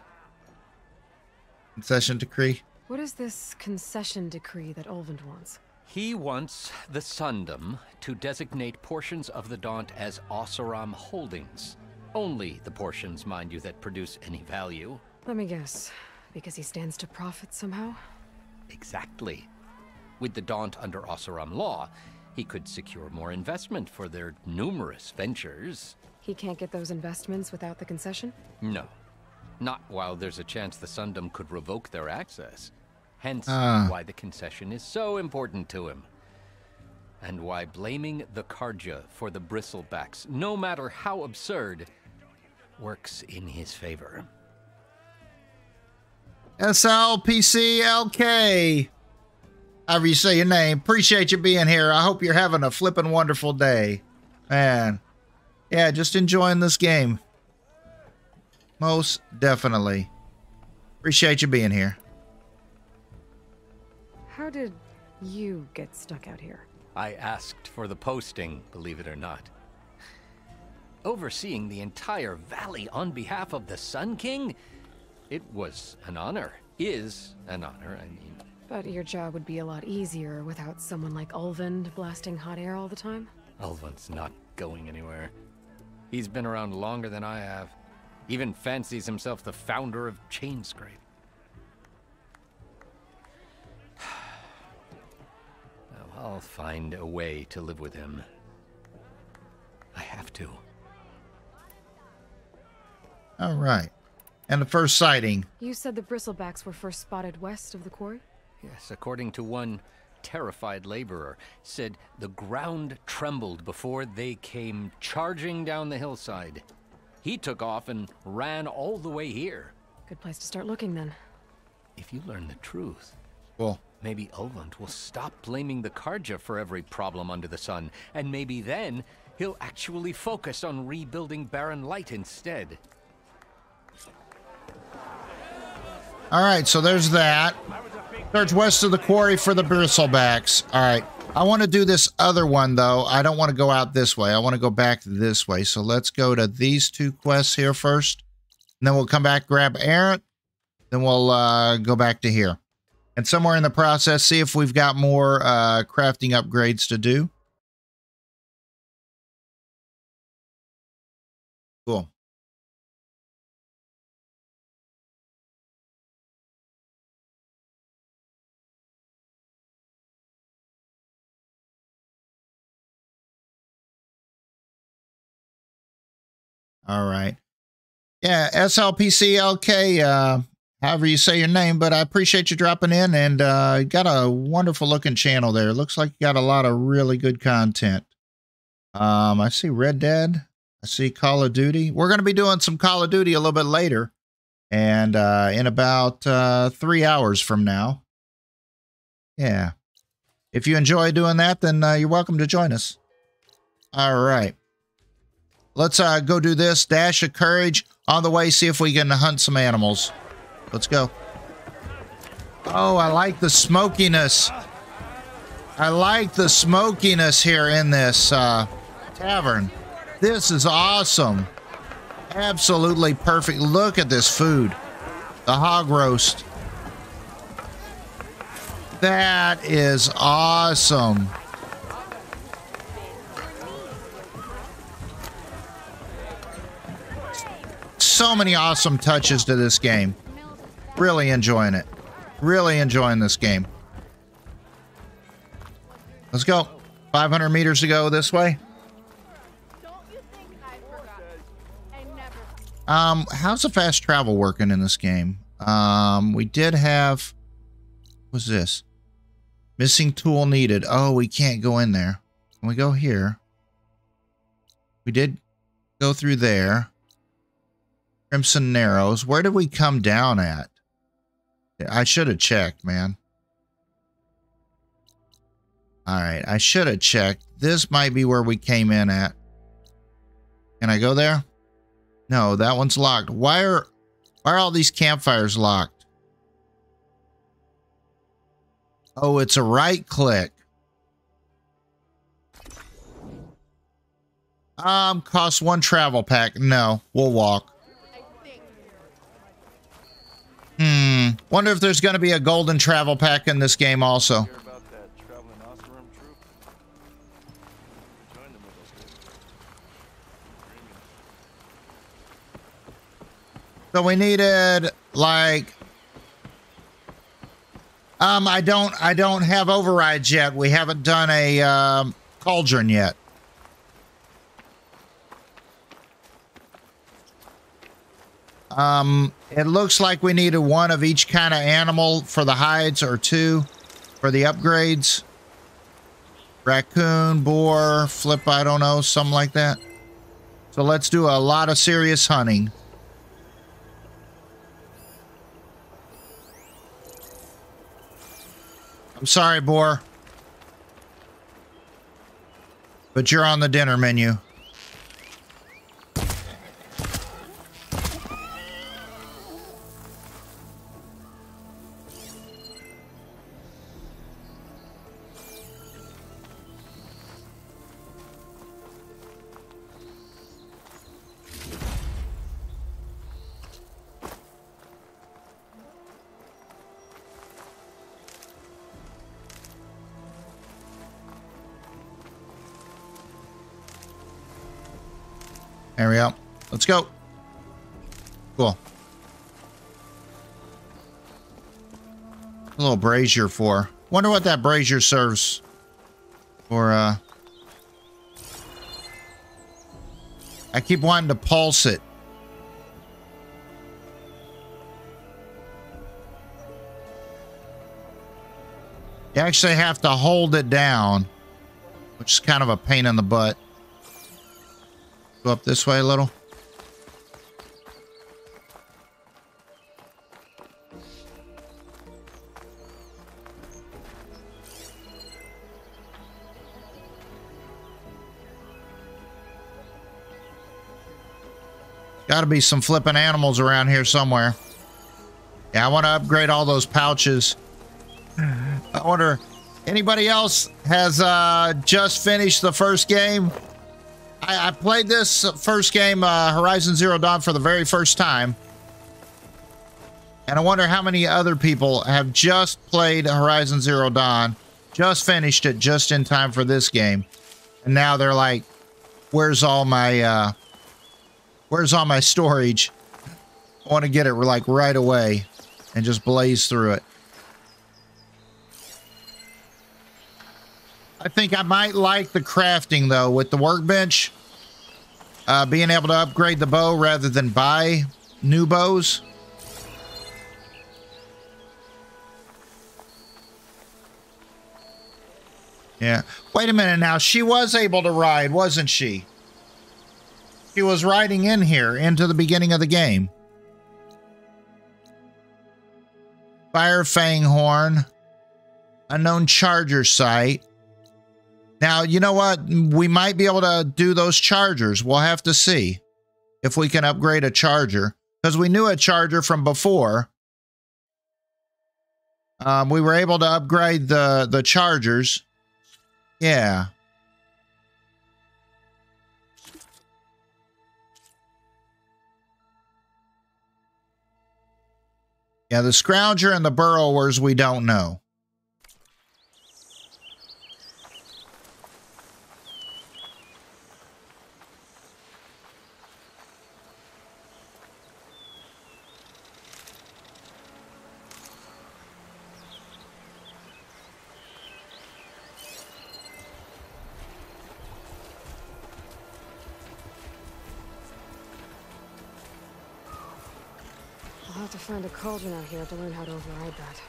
Concession decree. What is this concession decree that Ulvund wants? He wants the Sundom to designate portions of the Daunt as Oseram holdings. Only the portions, mind you, that produce any value. Let me guess. Because he stands to profit somehow? Exactly. With the Daunt under Oseram law, he could secure more investment for their numerous ventures. He can't get those investments without the concession? No. Not while there's a chance the Sundom could revoke their access. Hence, Ah. why the concession is so important to him. And why blaming the Carja for the bristlebacks, no matter how absurd, works in his favor. SLPCLK. However you say your name. Appreciate you being here. I hope you're having a flippin' wonderful day. Man. Yeah, just enjoying this game. Most definitely. Appreciate you being here. How did you get stuck out here? I asked for the posting, believe it or not. Overseeing the entire valley on behalf of the Sun King? It was an honor. Is an honor, I mean. But your job would be a lot easier without someone like Ulvund blasting hot air all the time? Ulvund's not going anywhere. He's been around longer than I have. Even fancies himself the founder of Chainscrape. Well, I'll find a way to live with him. I have to. All right. And the first sighting. You said the bristlebacks were first spotted west of the quarry? Yes, according to one terrified laborer, said the ground trembled before they came charging down the hillside. He took off and ran all the way here. Good place to start looking then. If you learn the truth, well, maybe Ulvund will stop blaming the Carja for every problem under the sun, and maybe then he'll actually focus on rebuilding Barren Light instead. All right, so there's that. Search west of the quarry for the bristlebacks. All right. I want to do this other one, though. I don't want to go out this way. I want to go back this way. So let's go to these two quests here first. And then we'll come back, grab Errant. Then we'll uh, go back to here. And somewhere in the process, see if we've got more uh, crafting upgrades to do. Cool. All right. Yeah, SLPCLK, uh, however you say your name, but I appreciate you dropping in and uh, got a wonderful looking channel there. Looks like you got a lot of really good content. Um, I see Red Dead. I see Call of Duty. We're going to be doing some Call of Duty a little bit later and uh, in about uh, three hours from now. Yeah. If you enjoy doing that, then uh, you're welcome to join us. All right. Let's uh, go do this. Dash of courage on the way. See if we can hunt some animals. Let's go. Oh, I like the smokiness. I like the smokiness here in this uh, tavern. This is awesome. Absolutely perfect. Look at this food. The hog roast. That is awesome. So many awesome touches to this game. Really enjoying it. Really enjoying this game. Let's go. 500 meters to go this way. Um, how's the fast travel working in this game? Um, we did have, what's this? Missing tool needed. Oh, we can't go in there. Can we go here? We did go through there. Crimson Narrows. Where did we come down at? I should have checked, man. All right, I should have checked. This might be where we came in at. Can I go there? No, that one's locked. Why are why are all these campfires locked? Oh, it's a right click. Um, cost one travel pack. No, we'll walk. Hmm. Wonder if there's going to be a golden travel pack in this game also. So we needed like um I don't I don't have overrides yet. We haven't done a um, cauldron yet. Um it looks like we needed one of each kind of animal for the hides or two for the upgrades. Raccoon, boar, flip, I don't know, something like that. So let's do a lot of serious hunting. I'm sorry, Boar. But you're on the dinner menu. There we go. Let's go. Cool. A little brazier for. Wonder what that brazier serves for, uh... I keep wanting to pulse it. You actually have to hold it down, which is kind of a pain in the butt. Go up this way a little. Got to be some flipping animals around here somewhere. Yeah, I want to upgrade all those pouches. I wonder, anybody else has uh, just finished the first game? I, I played this first game, uh, Horizon Zero Dawn, for the very first time. And I wonder how many other people have just played Horizon Zero Dawn, just finished it just in time for this game. And now they're like, where's all my, uh, where's all my storage? I want to get it like right away and just blaze through it. I think I might like the crafting though with the workbench. Uh, being able to upgrade the bow rather than buy new bows. Yeah. Wait a minute now. She was able to ride, wasn't she? She was riding in here into the beginning of the game. Fire Fang Horn. Unknown Charger Site. Now, you know what? We might be able to do those chargers. We'll have to see if we can upgrade a charger because we knew a charger from before. Um, we were able to upgrade the the chargers. Yeah. Yeah, the Scrounger and the Burrowers we don't know. Have to find a cauldron out here to learn how to override that.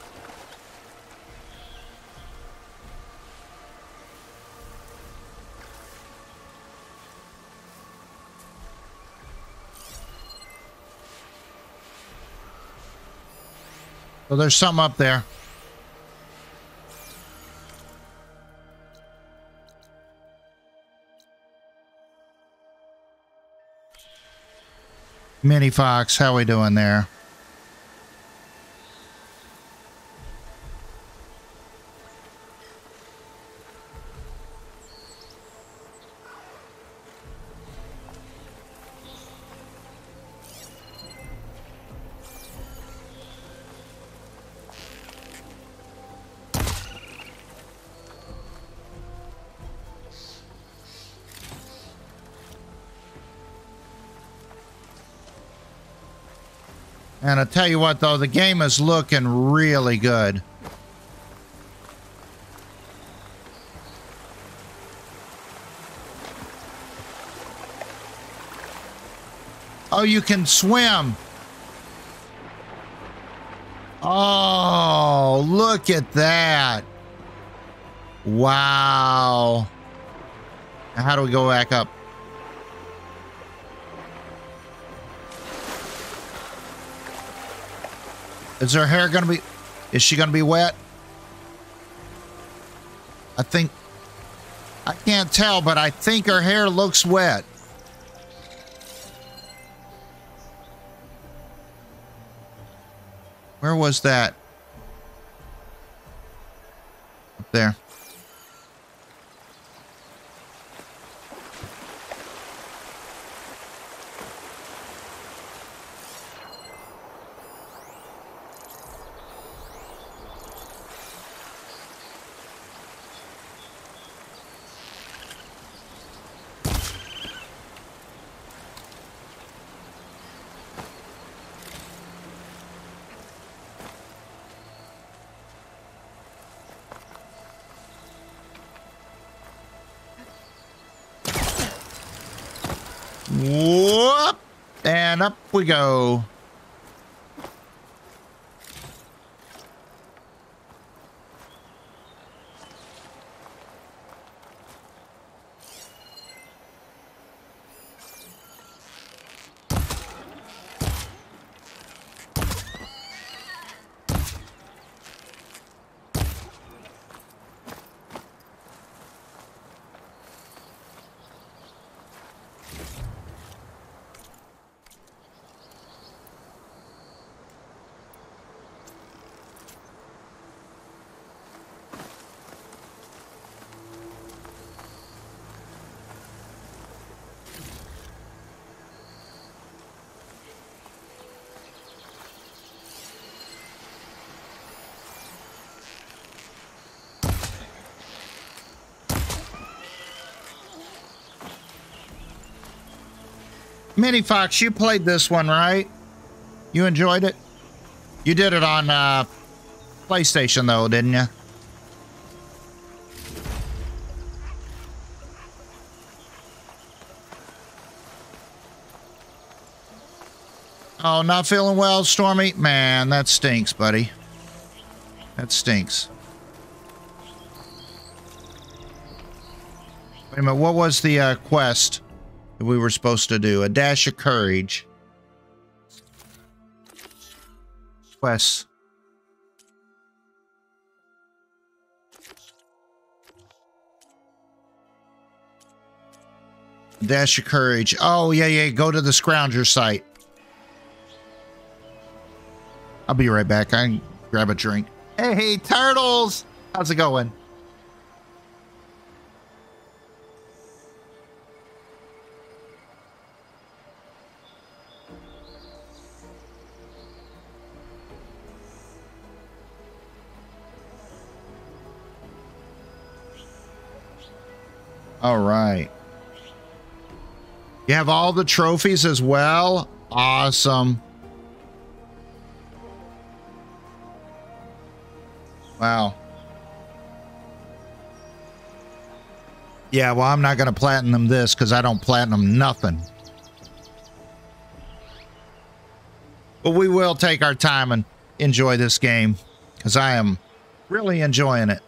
So there's some up there. Mini Fox, how we doing there? Tell you what, though, the game is looking really good. Oh, you can swim. Oh, look at that. Wow. How do we go back up? Is her hair gonna be? Is she gonna be wet? I think. I can't tell, but I think her hair looks wet. Where was that? Up there. And Mini Fox, you played this one, right? You enjoyed it? You did it on uh, PlayStation, though, didn't you? Oh, not feeling well, Stormy? Man, that stinks, buddy. That stinks. Wait a minute, what was the uh, quest we were supposed to do? A dash of courage. Quest. Dash of courage. Oh, yeah, yeah. Go to the Scrounger site. I'll be right back. I grab a drink. Hey, turtles! How's it going? You have all the trophies as well? Awesome. Wow. Yeah, well, I'm not going to platinum them this because I don't platinum nothing. But we will take our time and enjoy this game because I am really enjoying it.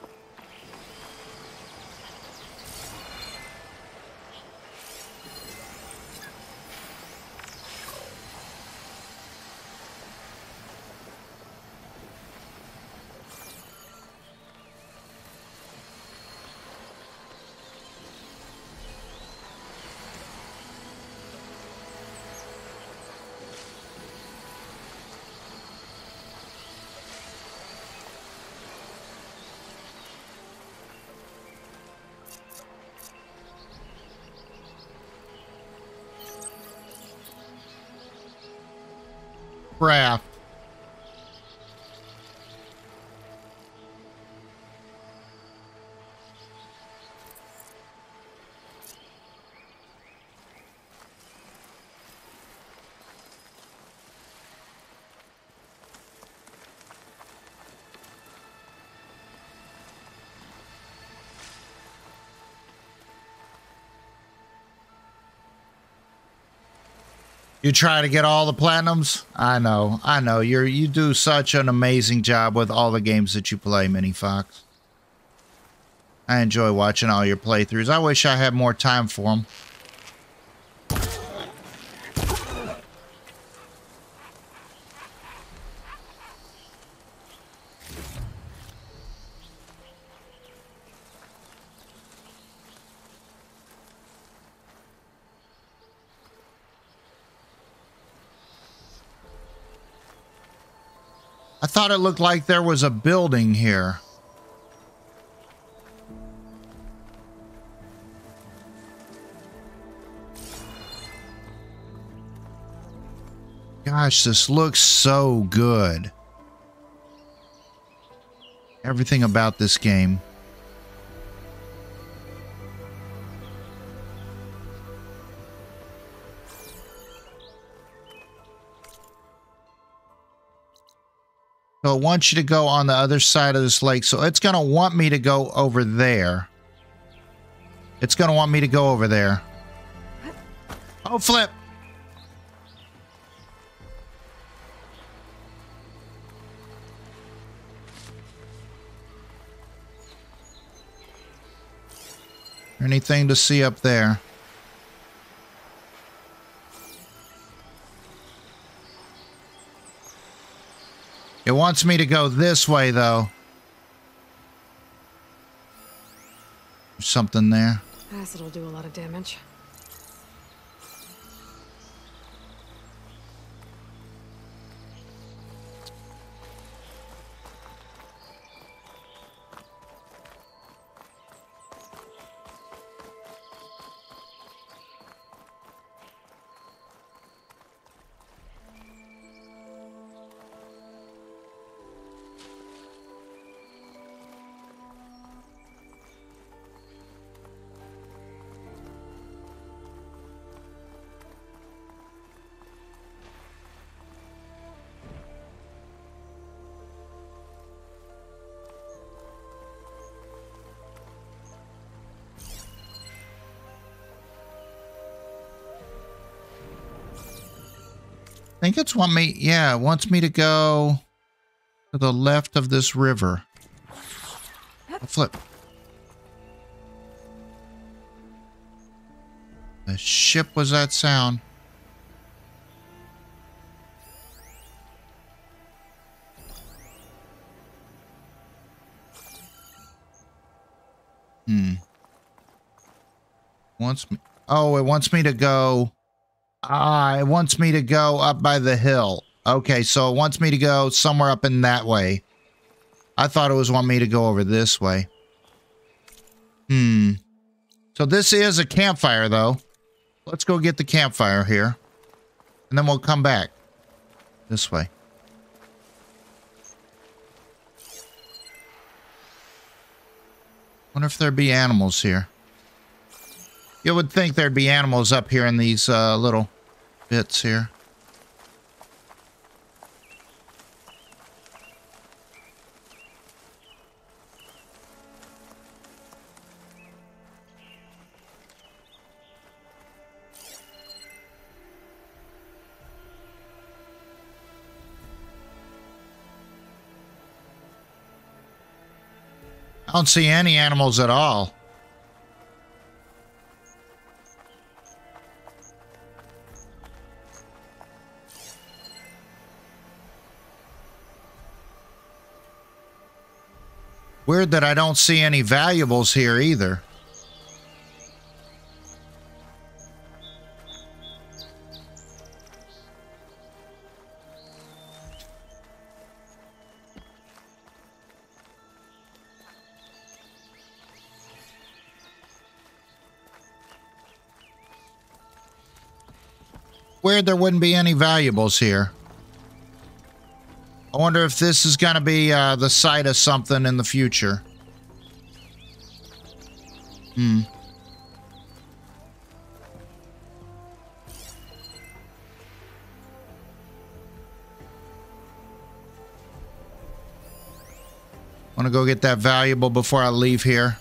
Craft. You try to get all the platinums? I know, I know. You're you do such an amazing job with all the games that you play, Mini Fox. I enjoy watching all your playthroughs. I wish I had more time for them. I thought it looked like there was a building here. Gosh, this looks so good. Everything about this game. So it wants you to go on the other side of this lake. So it's going to want me to go over there. It's going to want me to go over there. Oh, flip. Anything to see up there? It wants me to go this way, though. Something there. Acid will do a lot of damage. Think it's want me, yeah, wants me to go to the left of this river. I'll flip. The ship was that sound. Hmm. Wants me. Oh, it wants me to go. Ah, it wants me to go up by the hill. Okay, so it wants me to go somewhere up in that way. I thought it was want me to go over this way. Hmm. So this is a campfire, though. Let's go get the campfire here. And then we'll come back. This way. Wonder if there'd be animals here. You would think there'd be animals up here in these uh, little bits here. I don't see any animals at all. Weird that I don't see any valuables here either. Weird there wouldn't be any valuables here. I wonder if this is going to be uh, the site of something in the future. Hmm. Want to go get that valuable before I leave here?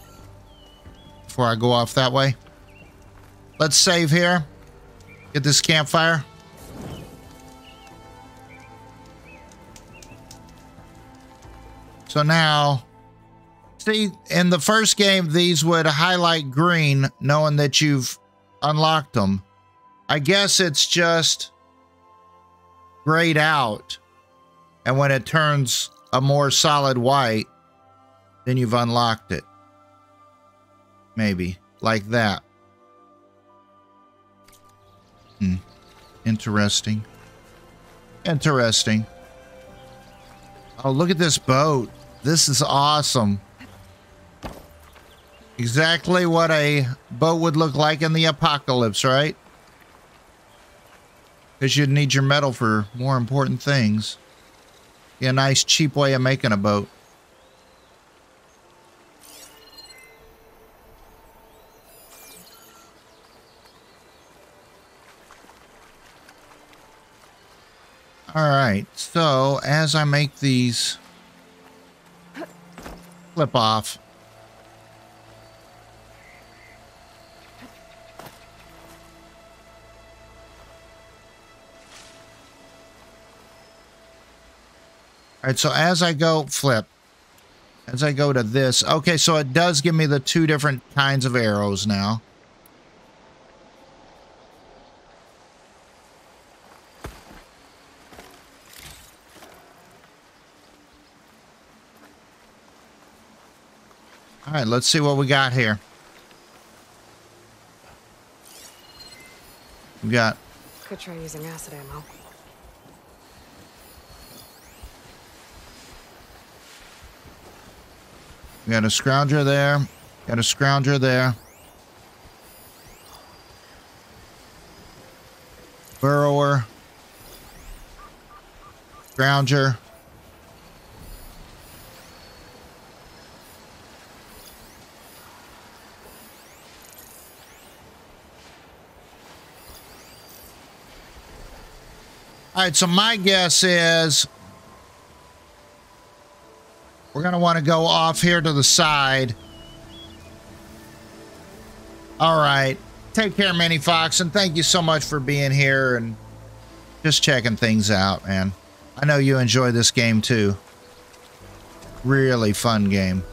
Before I go off that way? Let's save here. Get this campfire. So now, see, in the first game, these would highlight green, knowing that you've unlocked them. I guess it's just grayed out. And when it turns a more solid white, then you've unlocked it. Maybe. Like that. Hmm. Interesting. Interesting. Oh, look at this boat. This is awesome. Exactly what a boat would look like in the apocalypse, right? Because you'd need your metal for more important things. Be a nice, cheap way of making a boat. All right, so as I make these flip off. All right, so as I go flip, as I go to this, okay, so it does give me the two different kinds of arrows now. Right, let's see what we got here. We got. Could try using acid ammo. We got a scrounger there. Got a scrounger there. Burrower. Scrounger. All right, so my guess is we're going to want to go off here to the side. All right. Take care, Minnie Fox, and thank you so much for being here and just checking things out, man. I know you enjoy this game too. Really fun game.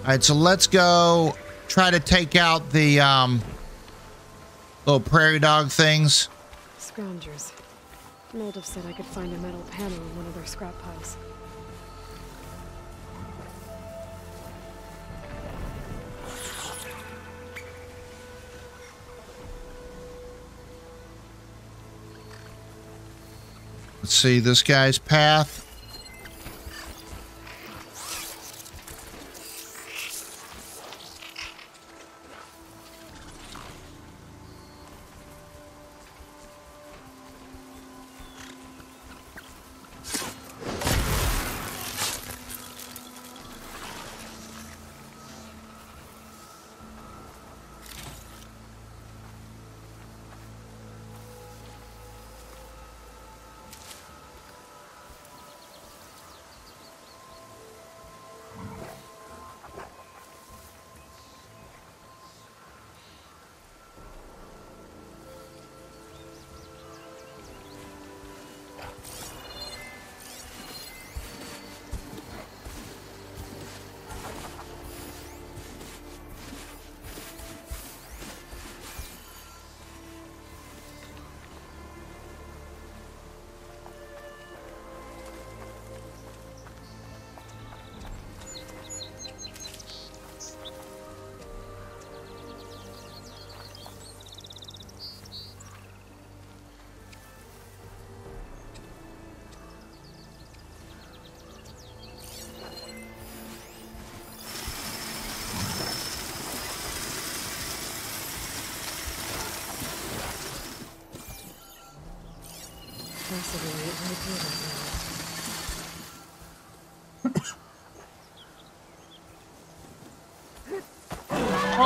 All right, so let's go try to take out the um, little prairie dog things. Scroungers. Milduf said I could find a metal panel in one of their scrap piles. Let's see this guy's path.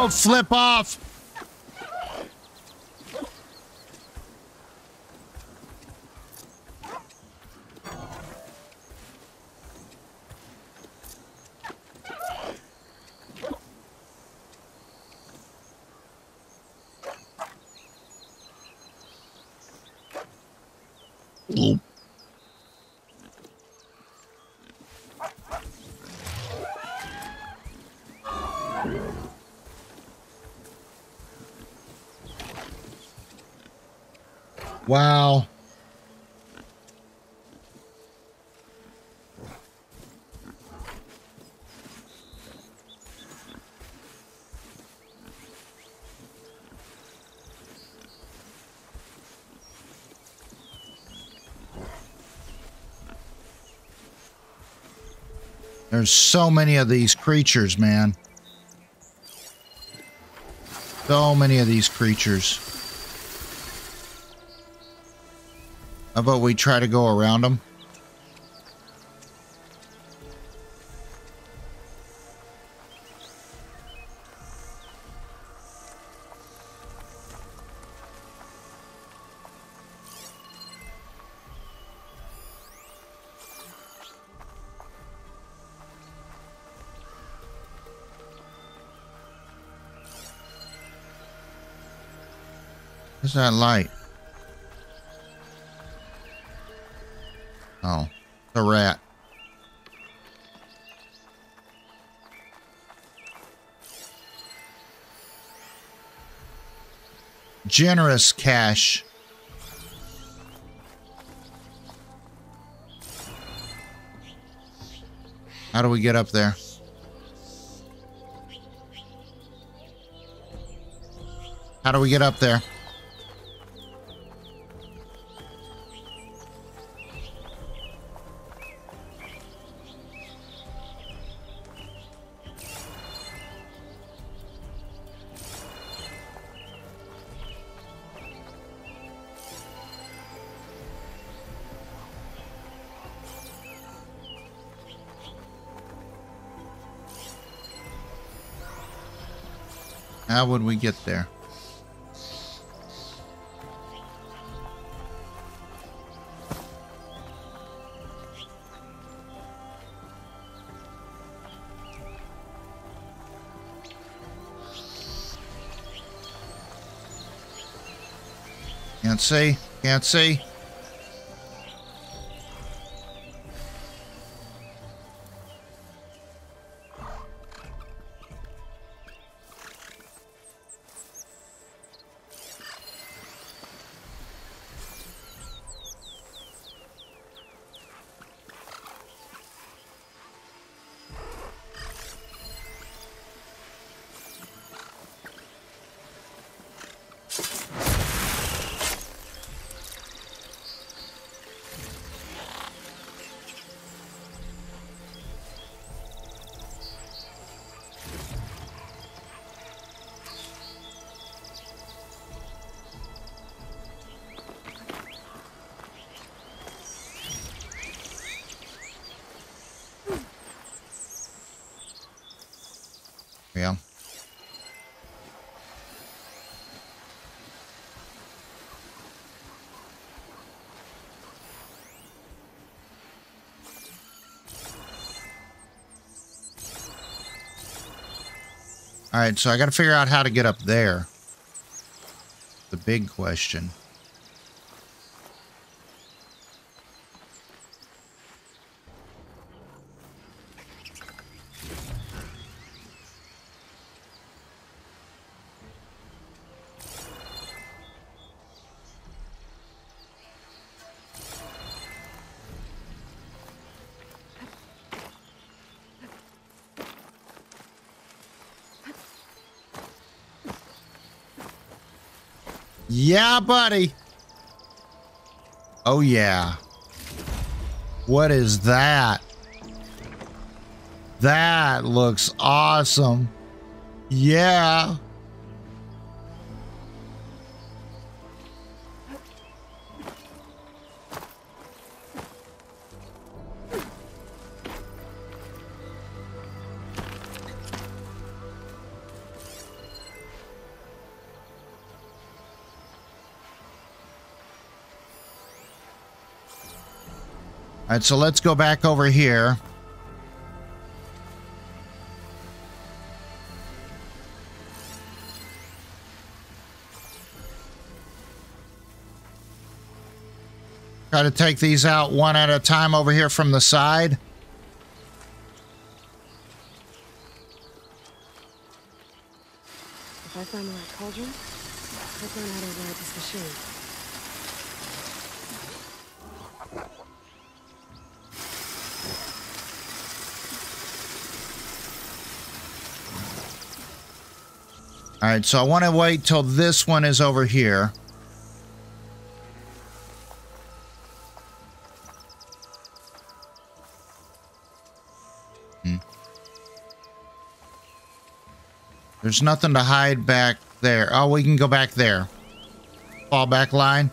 Oh, flip off. Wow. There's so many of these creatures, man. So many of these creatures. How about we try to go around them? What's that light? Generous cache. How do we get up there? How do we get up there? Would we get there? Can't see. Can't see. All right, so I got to figure out how to get up there. The big question. Yeah, buddy. Oh, yeah. What is that? That looks awesome. Yeah. All right, so let's go back over here. Try to take these out one at a time over here from the side. If I find the right cauldron, I'll learn how to ride this machine. All right, so I want to wait till this one is over here. Hmm. There's nothing to hide back there. Oh, we can go back there. Fall back line.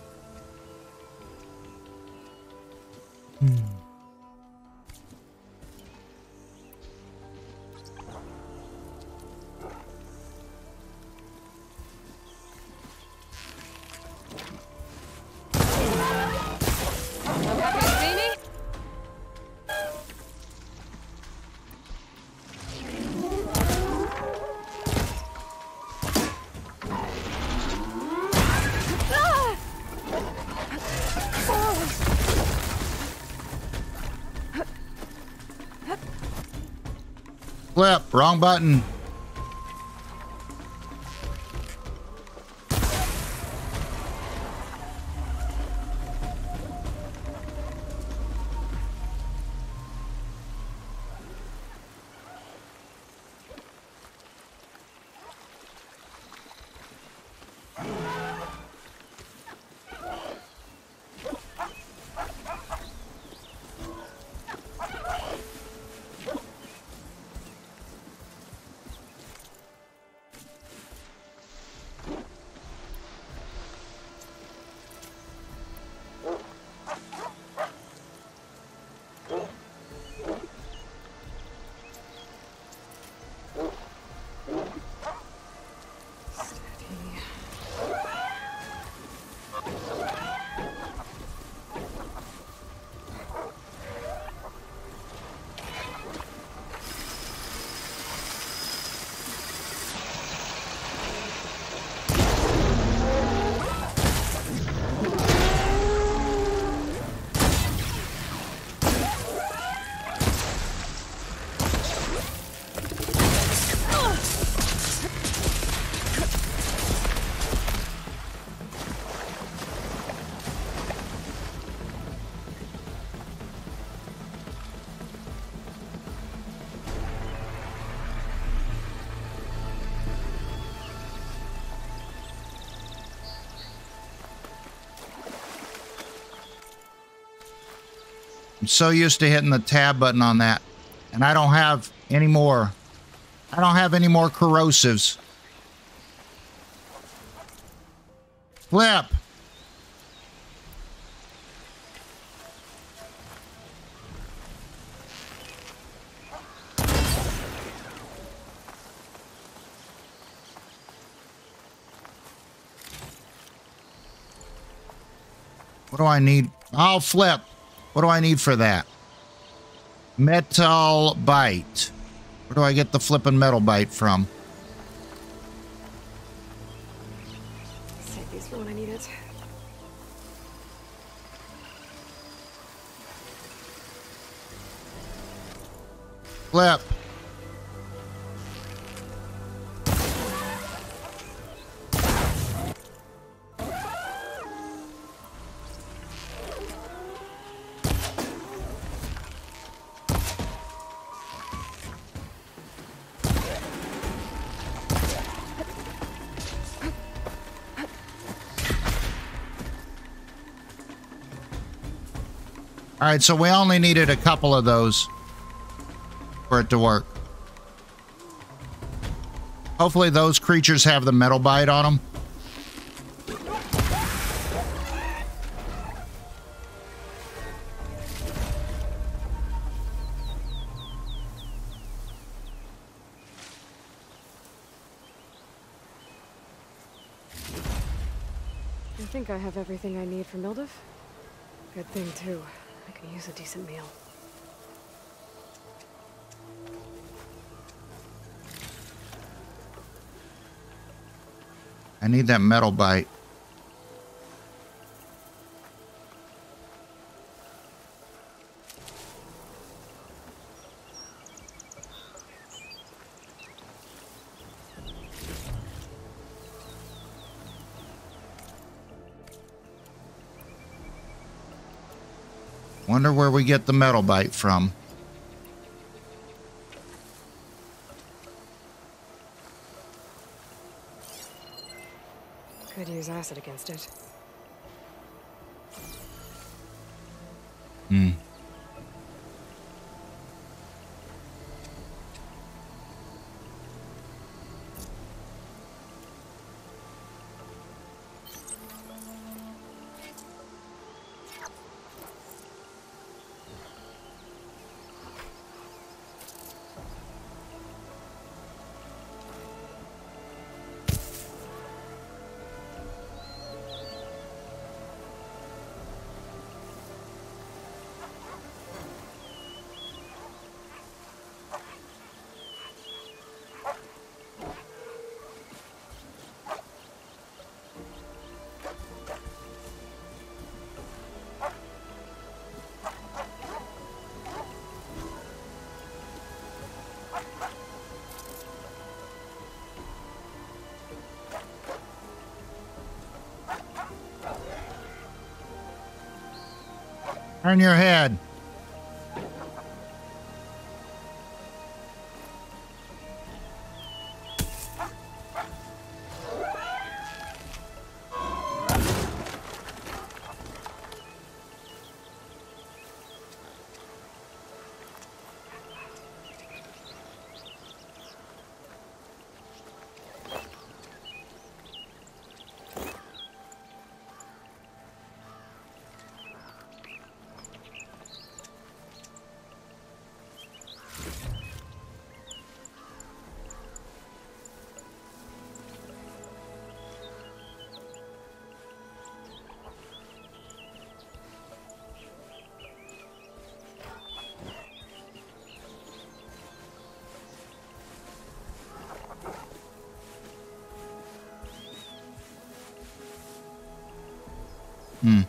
Button. So used to hitting the tab button on that. And I don't have any more. I don't have any more corrosives. Flip. What do I need? I'll flip. What do I need for that? Metal bite. Where do I get the flipping metal bite from? Right, so we only needed a couple of those for it to work. Hopefully those creatures have the metal bite on them. Metal bite. Wonder where we get the metal bite from. Could use acid against it. Hmm. Turn your head. Hmm.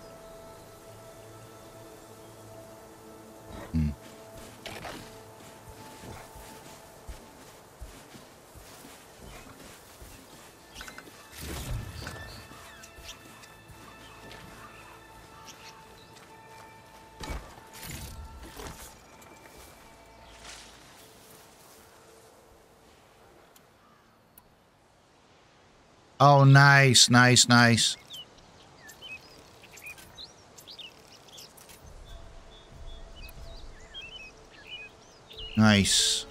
Hmm. Oh, nice, nice, nice. Nice.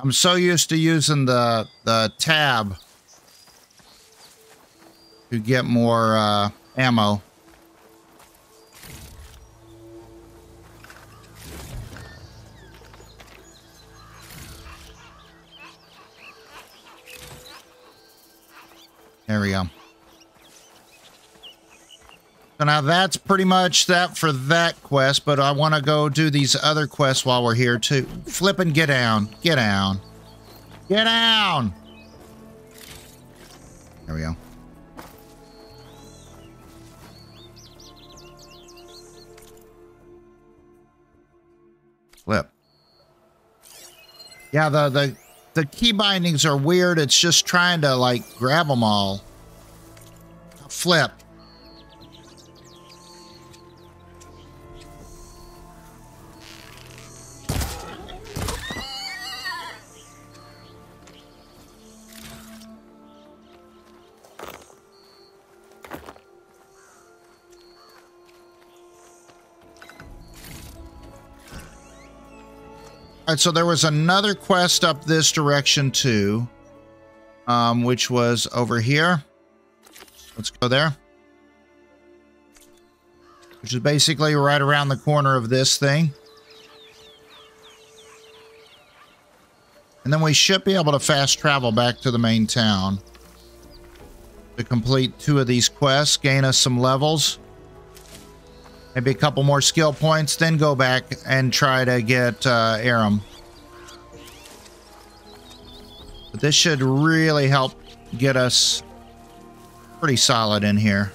I'm so used to using the the tab to get more uh, ammo. That's pretty much that for that quest, but I want to go do these other quests while we're here too. Flip and get down. Get down. Get down. There we go. Flip. Yeah, the the the key bindings are weird. It's just trying to like grab them all. Flip. Right, so there was another quest up this direction too, um, which was over here. Let's go there. Which is basically right around the corner of this thing. And then we should be able to fast travel back to the main town to complete two of these quests, gain us some levels maybe a couple more skill points, then go back and try to get uh, Aram. But this should really help get us pretty solid in here.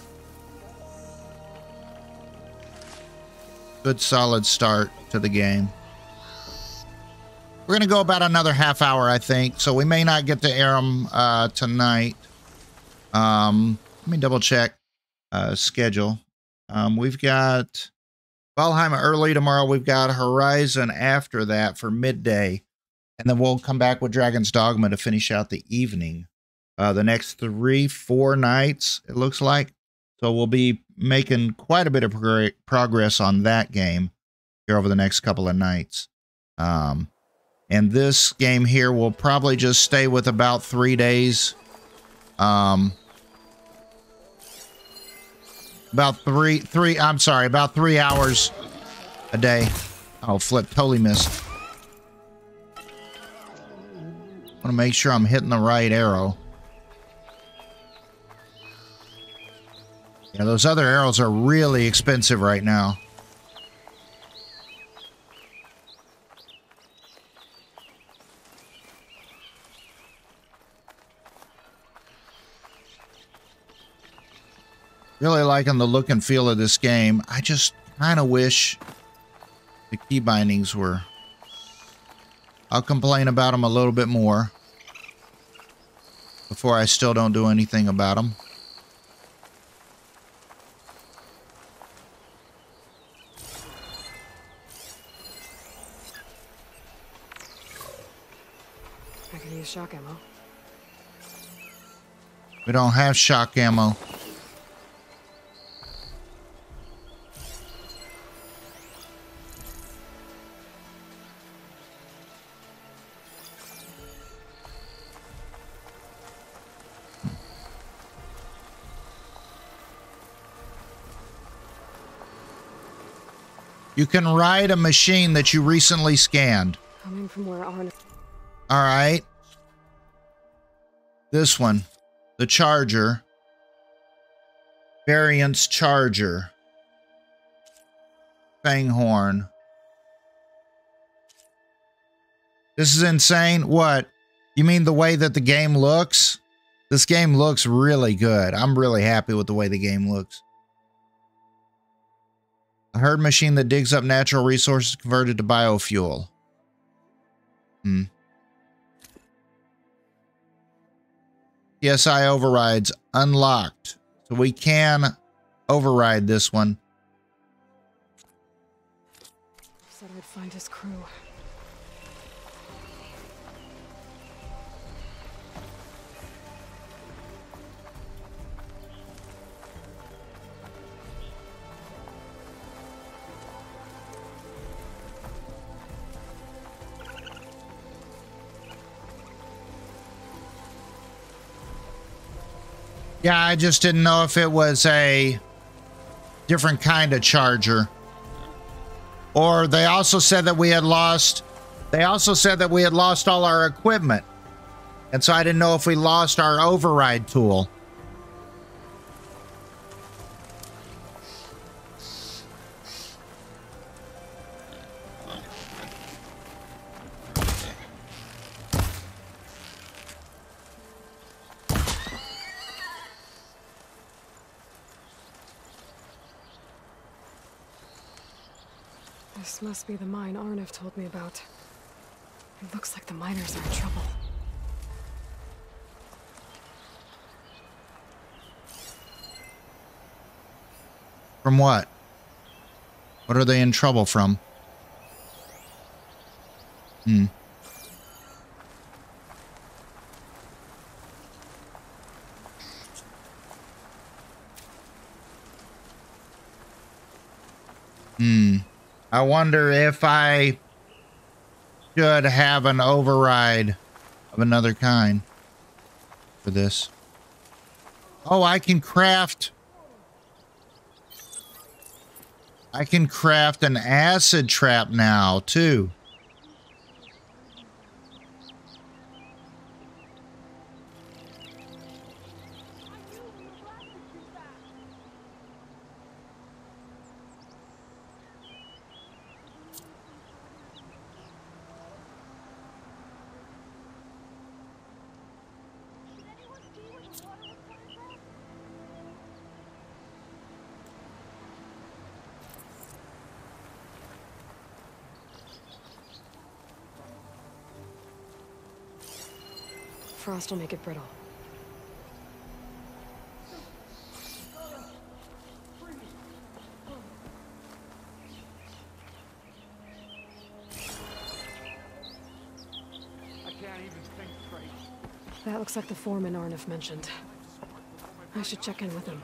Good solid start to the game. We're going to go about another half hour, I think. So we may not get to Aram uh, tonight. Um, let me double check uh, schedule. Um, we've got Valheim early tomorrow. We've got Horizon after that for midday. And then we'll come back with Dragon's Dogma to finish out the evening. Uh, the next three, four nights, it looks like. So we'll be making quite a bit of prog- progress on that game here over the next couple of nights. Um, and this game here will probably just stay with about three days. Um, about three, three, I'm sorry, about three hours a day. Oh, flip, totally missed. want to make sure I'm hitting the right arrow. Yeah, those other arrows are really expensive right now. Really liking the look and feel of this game. I just kind of wish the key bindings were... I'll complain about them a little bit more before I still don't do anything about them. I can use shock ammo. We don't have shock ammo. You can ride a machine that you recently scanned. Coming from where Arn. All right. This one, the Charger. Variance Charger. Fanghorn. This is insane. What? You mean the way that the game looks? This game looks really good. I'm really happy with the way the game looks. A herd machine that digs up natural resources converted to biofuel. Hmm. PSI overrides unlocked. So we can override this one. Said I'd find his crew. Yeah, I just didn't know if it was a different kind of charger. Or they also said that we had lost they also said that we had lost all our equipment. And so I didn't know if we lost our override tool. Must be the mine Arnif told me about. It looks like the miners are in trouble. From what? What are they in trouble from? Hmm. Hmm. I wonder if I should have an override of another kind for this. Oh, I can craft. I can craft an acid trap now, too. Will make it brittle. I can't even think straight. That looks like the foreman Arnif mentioned. I should check in with him.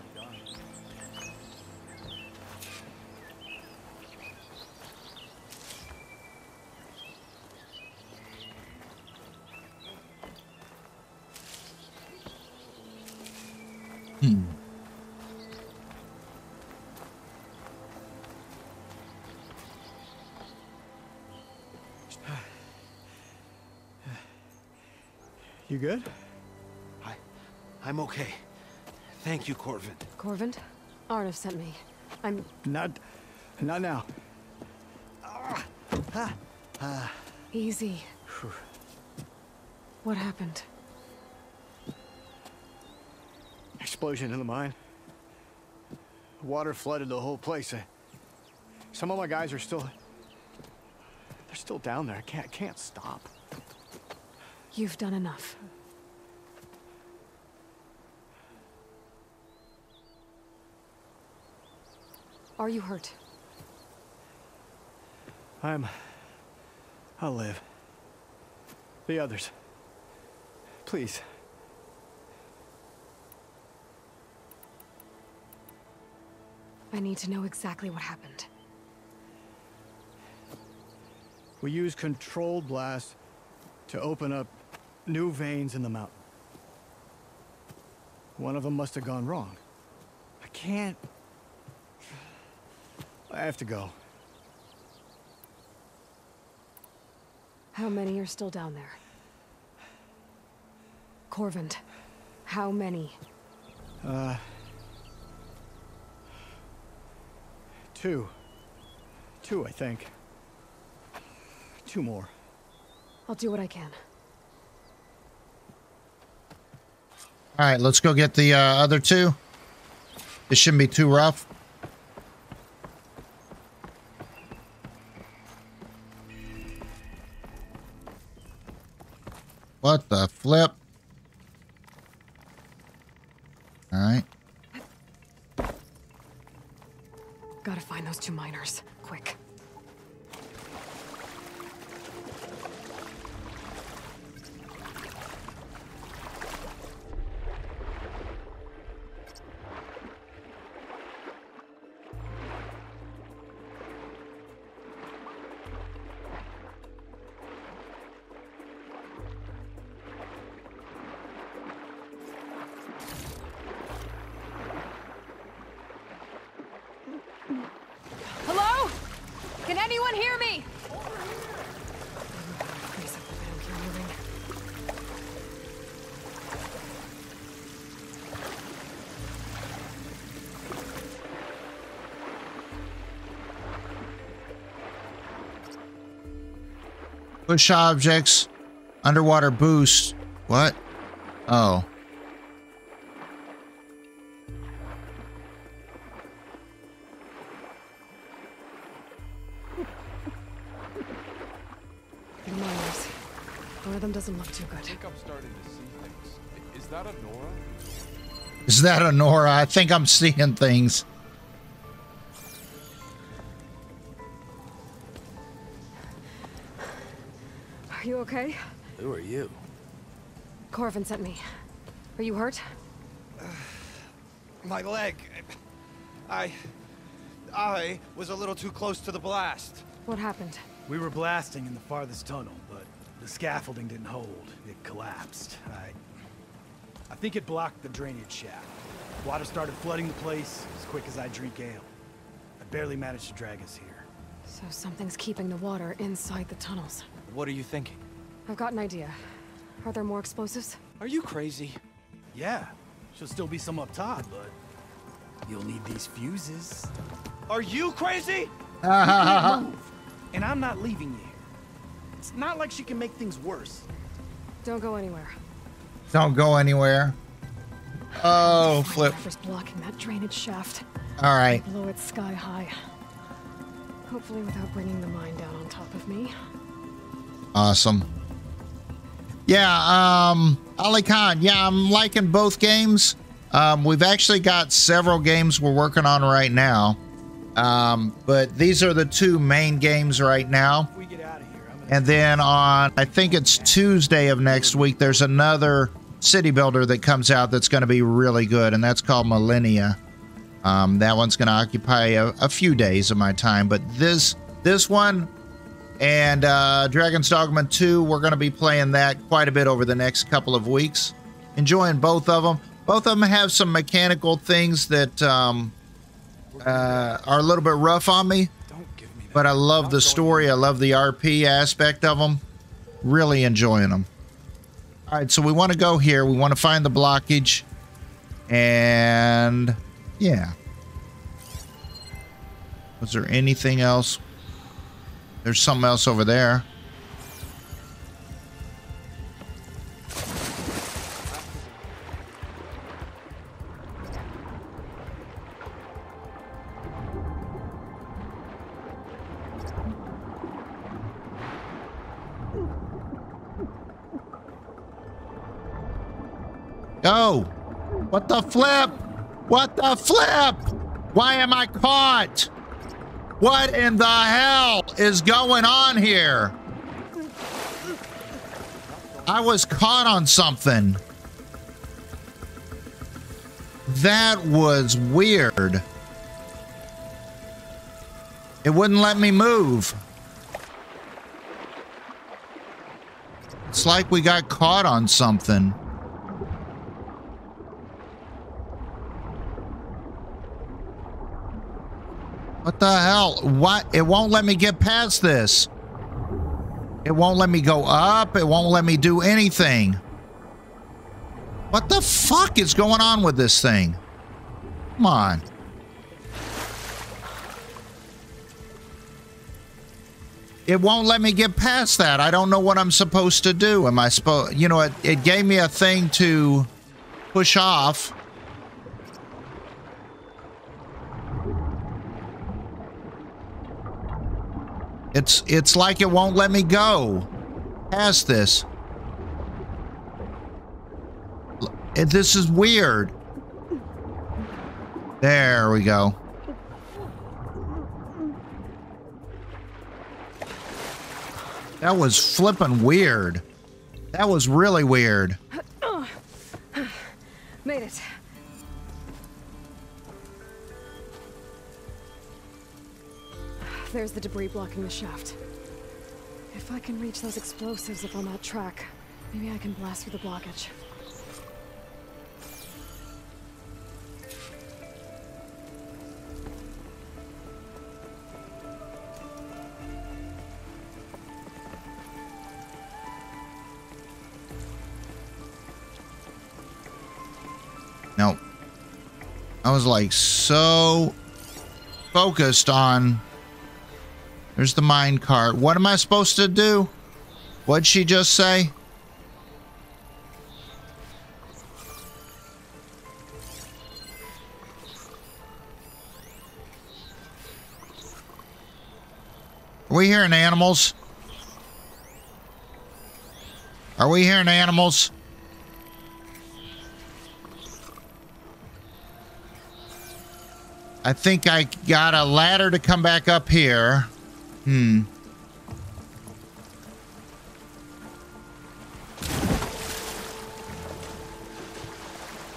Hmm. You good? I, I'm okay. Thank you, Corvin. Corvin? Arnif sent me. I'm... Not... not now. Ah, ah, ah. Easy. What happened? Explosion in the mine. Water flooded the whole place. Some of my guys are still... They're still down there. I can't, I can't stop. You've done enough. Are you hurt? I'm... I'll live. The others. Please. I need to know exactly what happened. We use controlled blast to open up new veins in the mountain. One of them must have gone wrong. I can't... I have to go. How many are still down there? Corvin, how many? Uh... Two. Two, I think. Two more. I'll do what I can. All right, let's go get the uh, other two. This shouldn't be too rough. What the flip? Push objects. Underwater boost. What? Oh. The miners. of them doesn't look too good. I think I'm starting to see things. Is that a Nora? Is that a Nora? I think I'm seeing things. Okay? Who are you? Corvin sent me. Are you hurt? My leg. I... I was a little too close to the blast. What happened? We were blasting in the farthest tunnel, but the scaffolding didn't hold. It collapsed. I... I think it blocked the drainage shaft. Water started flooding the place as quick as I drink ale. I barely managed to drag us here. So something's keeping the water inside the tunnels. What are you thinking? I've got an idea. Are there more explosives? Are you crazy? Yeah, She'll still be some up top, but you'll need these fuses. Are you crazy? You [laughs] move, and I'm not leaving you. It's not like she can make things worse. Don't go anywhere. Don't go anywhere. Oh, flip. Whatever's blocking that drainage shaft. All right. Blow it sky high. Hopefully without bringing the mine down on top of me. Awesome. Yeah, um, Ali Khan. Yeah, I'm liking both games. Um, we've actually got several games we're working on right now. Um, but these are the two main games right now. And then on, I think it's Tuesday of next week, there's another city builder that comes out that's going to be really good, and that's called Millennia. Um, that one's going to occupy a, a few days of my time, but this this one and uh, Dragon's Dogma 2, we're going to be playing that quite a bit over the next couple of weeks. Enjoying both of them. Both of them have some mechanical things that um, uh, are a little bit rough on me. But I love the story. I love the RP aspect of them. Really enjoying them. All right, so we want to go here. We want to find the blockage. And yeah. Was there anything else? There's something else over there. Go! What the flip? What the flip? Why am I caught? What in the hell is going on here? I was caught on something. That was weird. It wouldn't let me move. It's like we got caught on something. What the hell? What? It won't let me get past this. It won't let me go up. It won't let me do anything. What the fuck is going on with this thing? Come on. It won't let me get past that. I don't know what I'm supposed to do. Am I supposed, you know, it, it gave me a thing to push off. It's it's like it won't let me go past this. This is weird. There we go. That was flipping weird. That was really weird. [sighs] Made it. There's the debris blocking the shaft. If I can reach those explosives up on that track, maybe I can blast through the blockage. No. I was like so focused on there's the mine cart. What am I supposed to do? What'd she just say? Are we hearing animals? Are we hearing animals? I think I got a ladder to come back up here. Hmm.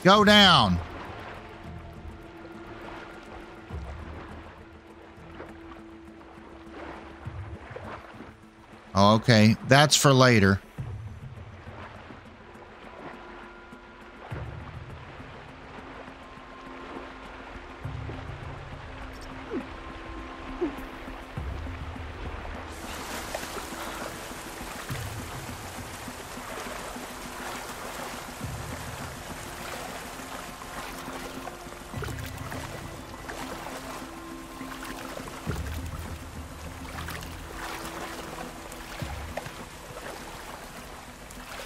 Go down. Oh, okay. That's for later.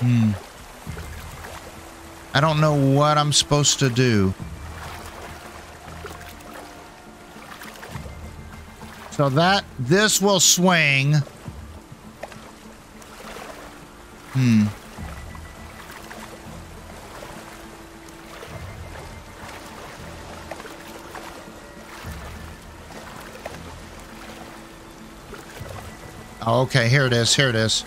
Hmm. I don't know what I'm supposed to do. So that, this will swing. Hmm. Okay, here it is, here it is.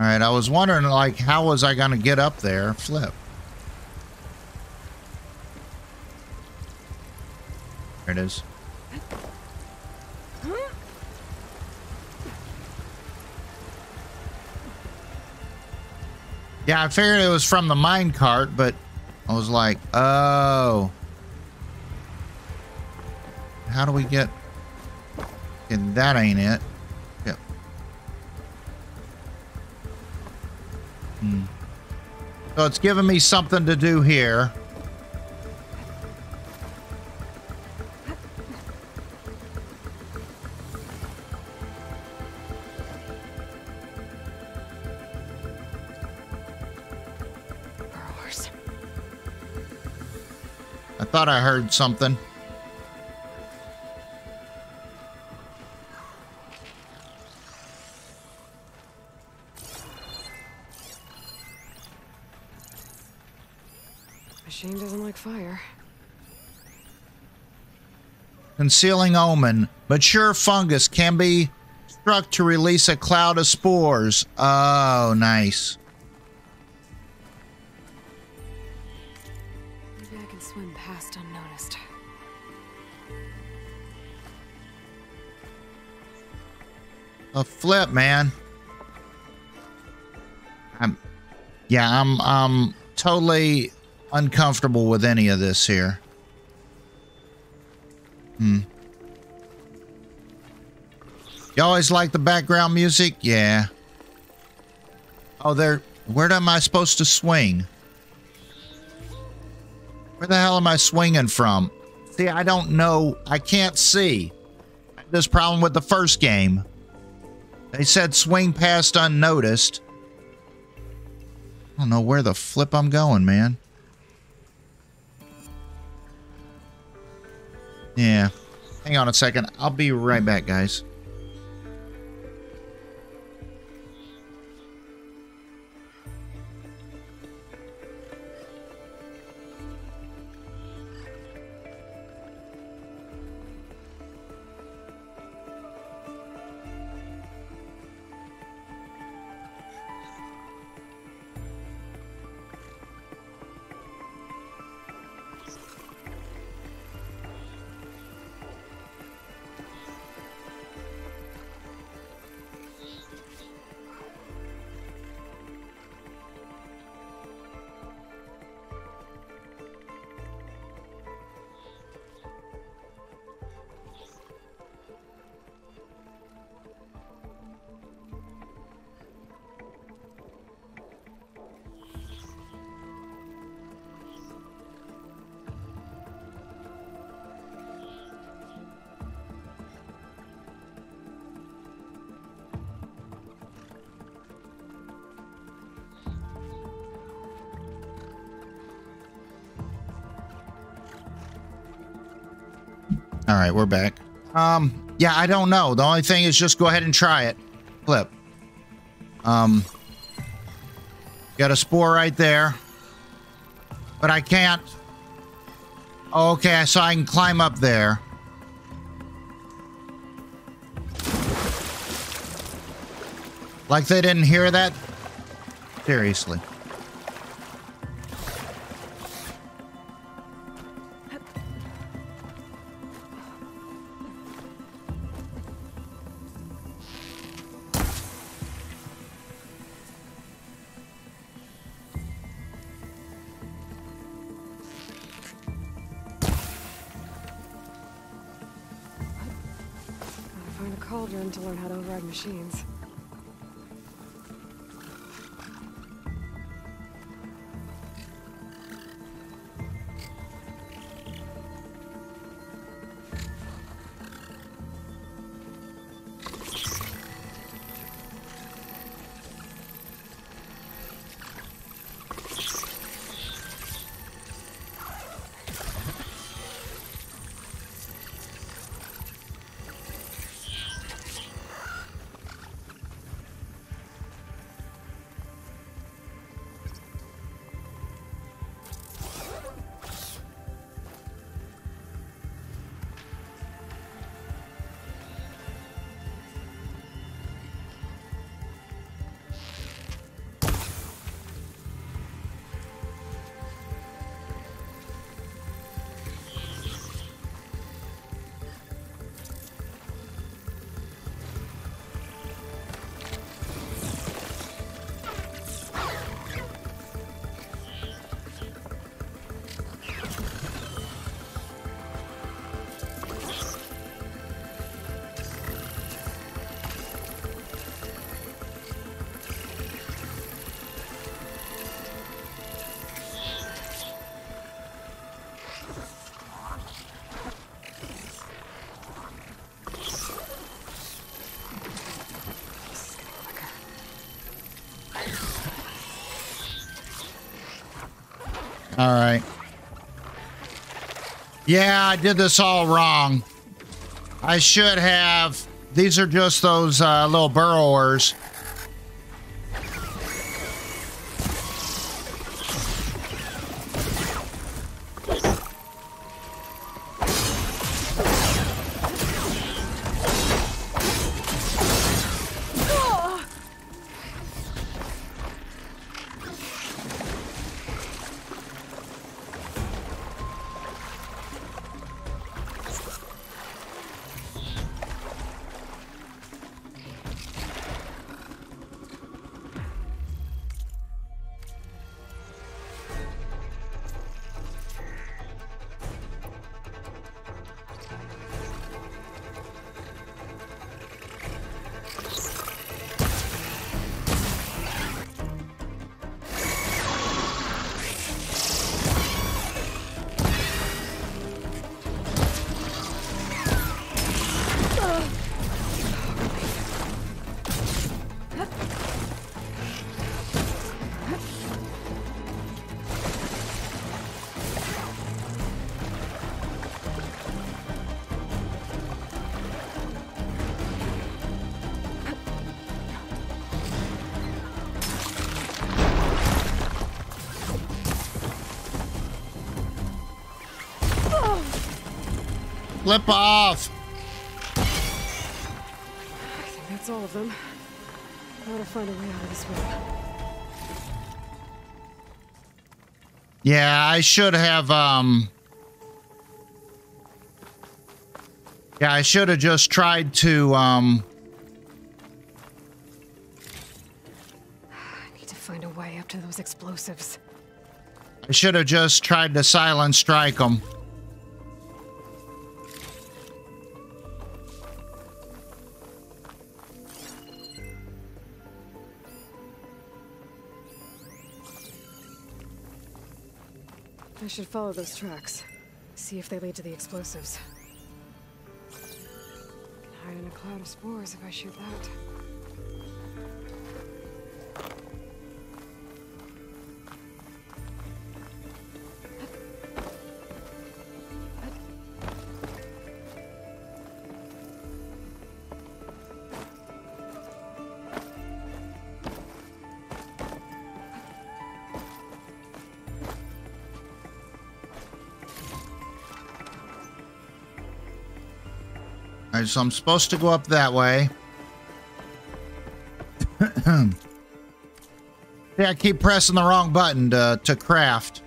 All right, I was wondering, like, how was I going to get up there? Flip. There it is. Yeah, I figured it was from the mine cart, but I was like, oh. How do we get... And that ain't it. So it's giving me something to do here. I thought I heard something. Concealing omen. Mature fungus can be struck to release a cloud of spores. Oh, nice. Maybe I can swim past unnoticed. A flip, man. I'm yeah, I'm I'm totally uncomfortable with any of this here. Hmm. You always like the background music? Yeah. Oh, there. Where am I supposed to swing? Where the hell am I swinging from? See, I don't know. I can't see. This problem with the first game. They said swing past unnoticed. I don't know where the flip I'm going, man. Yeah. Hang on a second. I'll be right back, guys. Right, we're back. Um, yeah, I don't know. The only thing is just go ahead and try it. Flip. Um, got a spore right there. But I can't. Okay, so I can climb up there. Like they didn't hear that? Seriously. Yeah, I did this all wrong. I should have. These are just those uh, little burrowers. Flip off. I think that's all of them. I gotta find a way out of this one. Yeah, I should have um Yeah, I should have just tried to um I need to find a way up to those explosives. I should have just tried to silent strike them. Should follow those tracks. See if they lead to the explosives. Can hide in a cloud of spores if I shoot that. All right, so I'm supposed to go up that way. [clears throat] yeah, I keep pressing the wrong button to, to craft.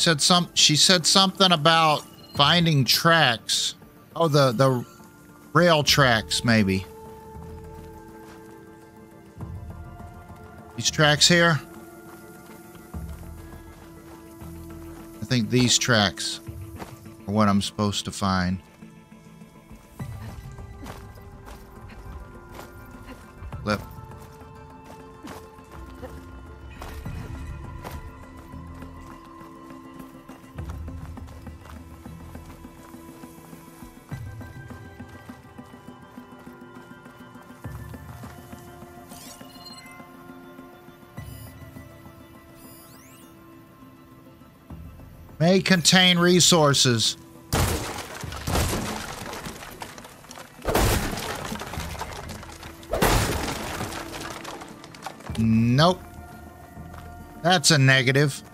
Said some she said something about finding tracks. Oh, the the rail tracks maybe. These tracks here? I think these tracks are what I'm supposed to find. May contain resources. Nope. That's a negative.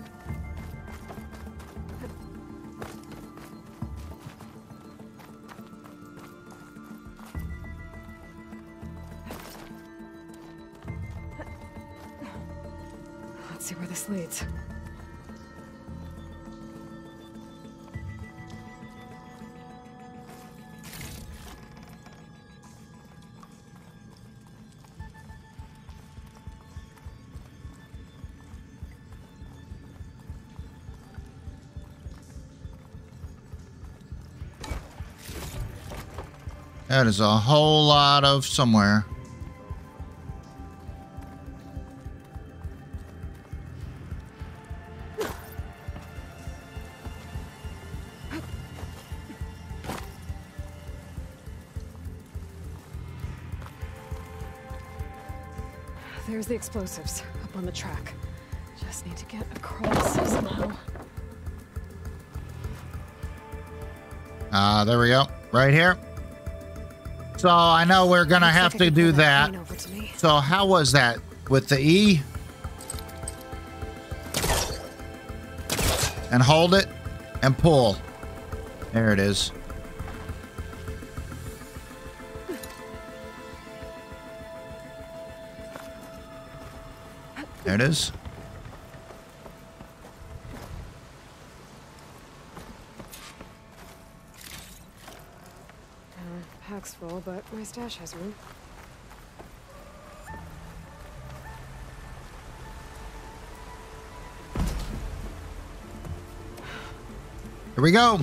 That is a whole lot of somewhere. There's the explosives up on the track. Just need to get across somehow. Ah, there we go. Right here. So I know we're gonna have to do that. So how was that with the E? And hold it and pull. There it is. There it is. Uh, pack's full, but my stash has room. Here we go.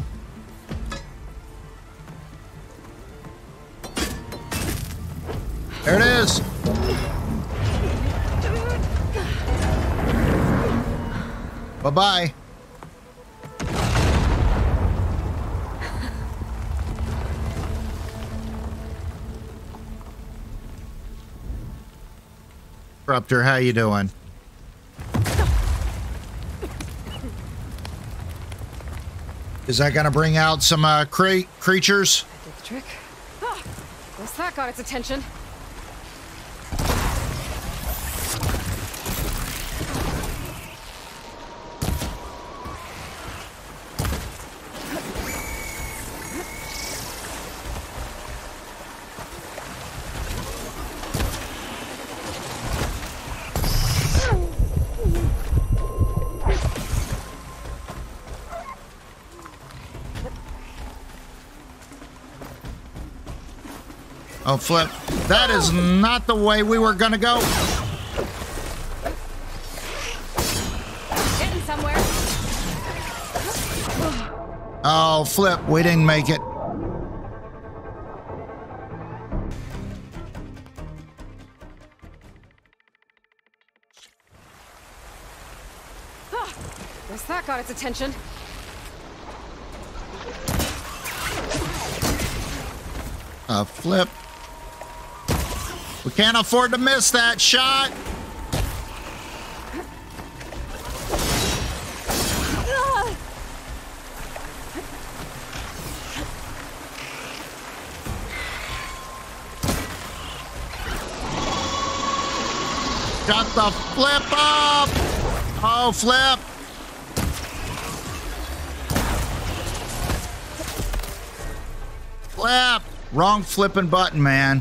There it is. Bye-bye. Disruptor, how you doing? Is that gonna bring out some uh, cre creatures? Did the trick. Ah, that got its attention. Oh, flip. That is not the way we were gonna go. Getting somewhere. Oh, flip. We didn't make it. Guess that got its attention. A flip. We can't afford to miss that shot. Got the flip up. Oh, flip. Flip. Wrong flipping button, man.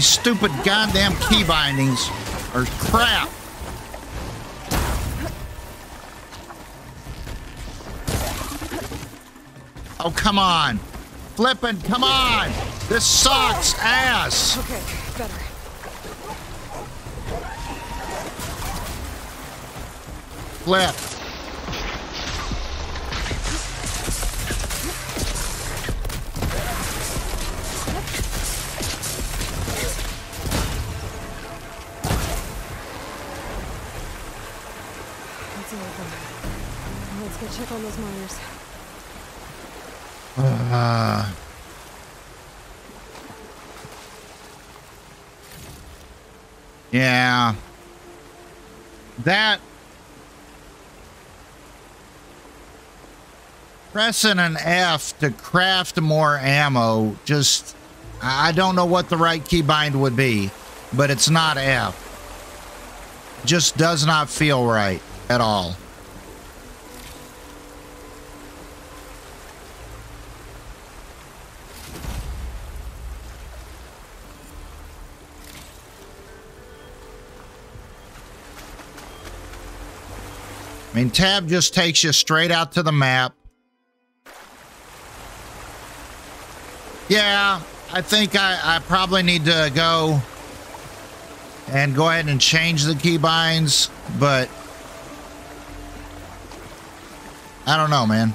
These stupid goddamn key bindings are crap. Oh, come on. Flippin', come on! This sucks ass! Okay, better. Flip. Uh, yeah. That. Pressing an F to craft more ammo just. I don't know what the right keybind would be, but it's not F. Just does not feel right at all. I mean, tab just takes you straight out to the map. Yeah, I think I, I probably need to go and go ahead and change the keybinds, but I don't know, man.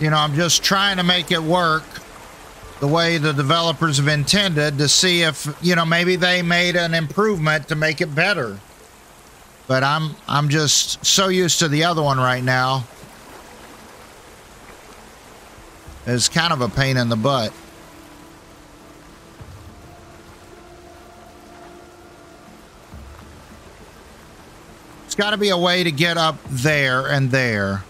You know, I'm just trying to make it work the way the developers have intended to see if, you know, maybe they made an improvement to make it better. But I'm I'm just so used to the other one right now. It's kind of a pain in the butt. It's got to be a way to get up there and there.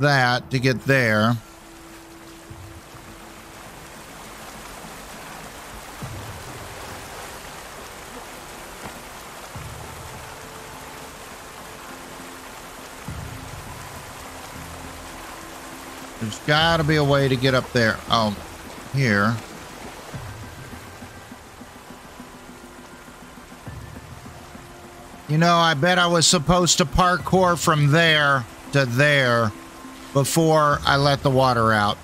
That to get there. There's got to be a way to get up there. Oh, here. You know, I bet I was supposed to parkour from there to there before I let the water out.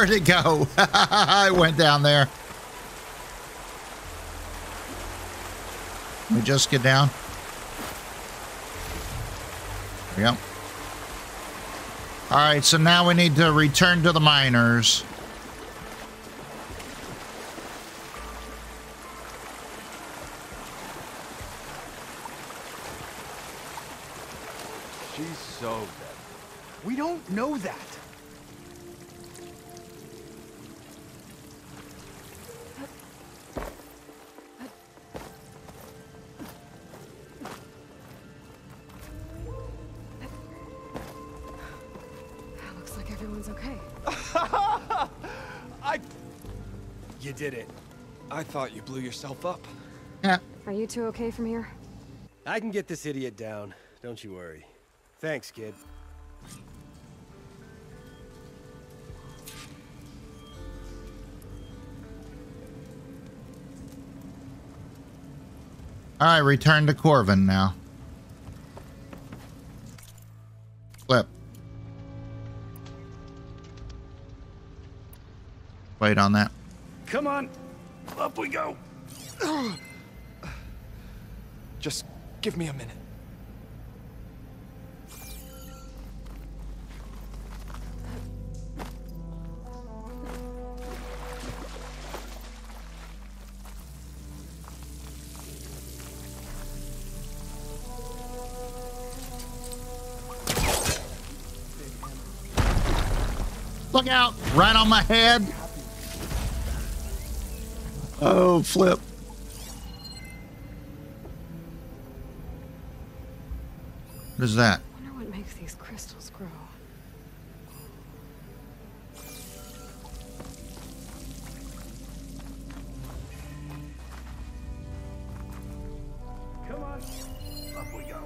Where'd it go? [laughs] I went down there. We just get down. Yep. All right, so now we need to return to the miners. I thought you blew yourself up. Yeah. Are you two okay from here? I can get this idiot down. Don't you worry. Thanks, kid. All right, return to Corvin now. Flip. Wait on that. Come on. Up we go. [sighs] Just give me a minute. Look out! Right on my head. Oh, flip. What is that? I wonder what makes these crystals grow. Come on. Up we go.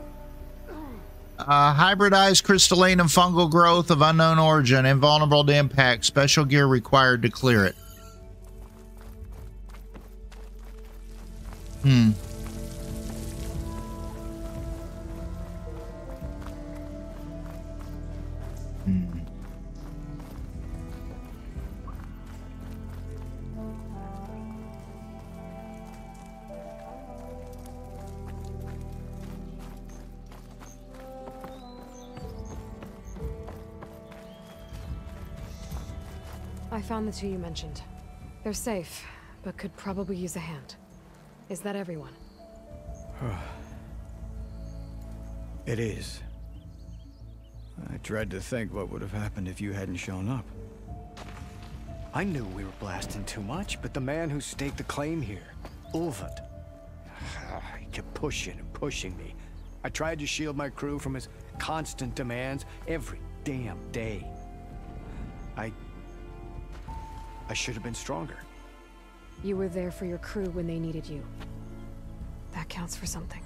Uh, hybridized crystalline and fungal growth of unknown origin, invulnerable to impact. Special gear required to clear it. I found the two you mentioned. They're safe, but could probably use a hand. Is that everyone? [sighs] It is. I dread to think what would have happened if you hadn't shown up. I knew we were blasting too much, but the man who staked the claim here, Ulvund, [sighs] he kept pushing and pushing me. I tried to shield my crew from his constant demands every damn day. I... I should have been stronger. You were there for your crew when they needed you. That counts for something.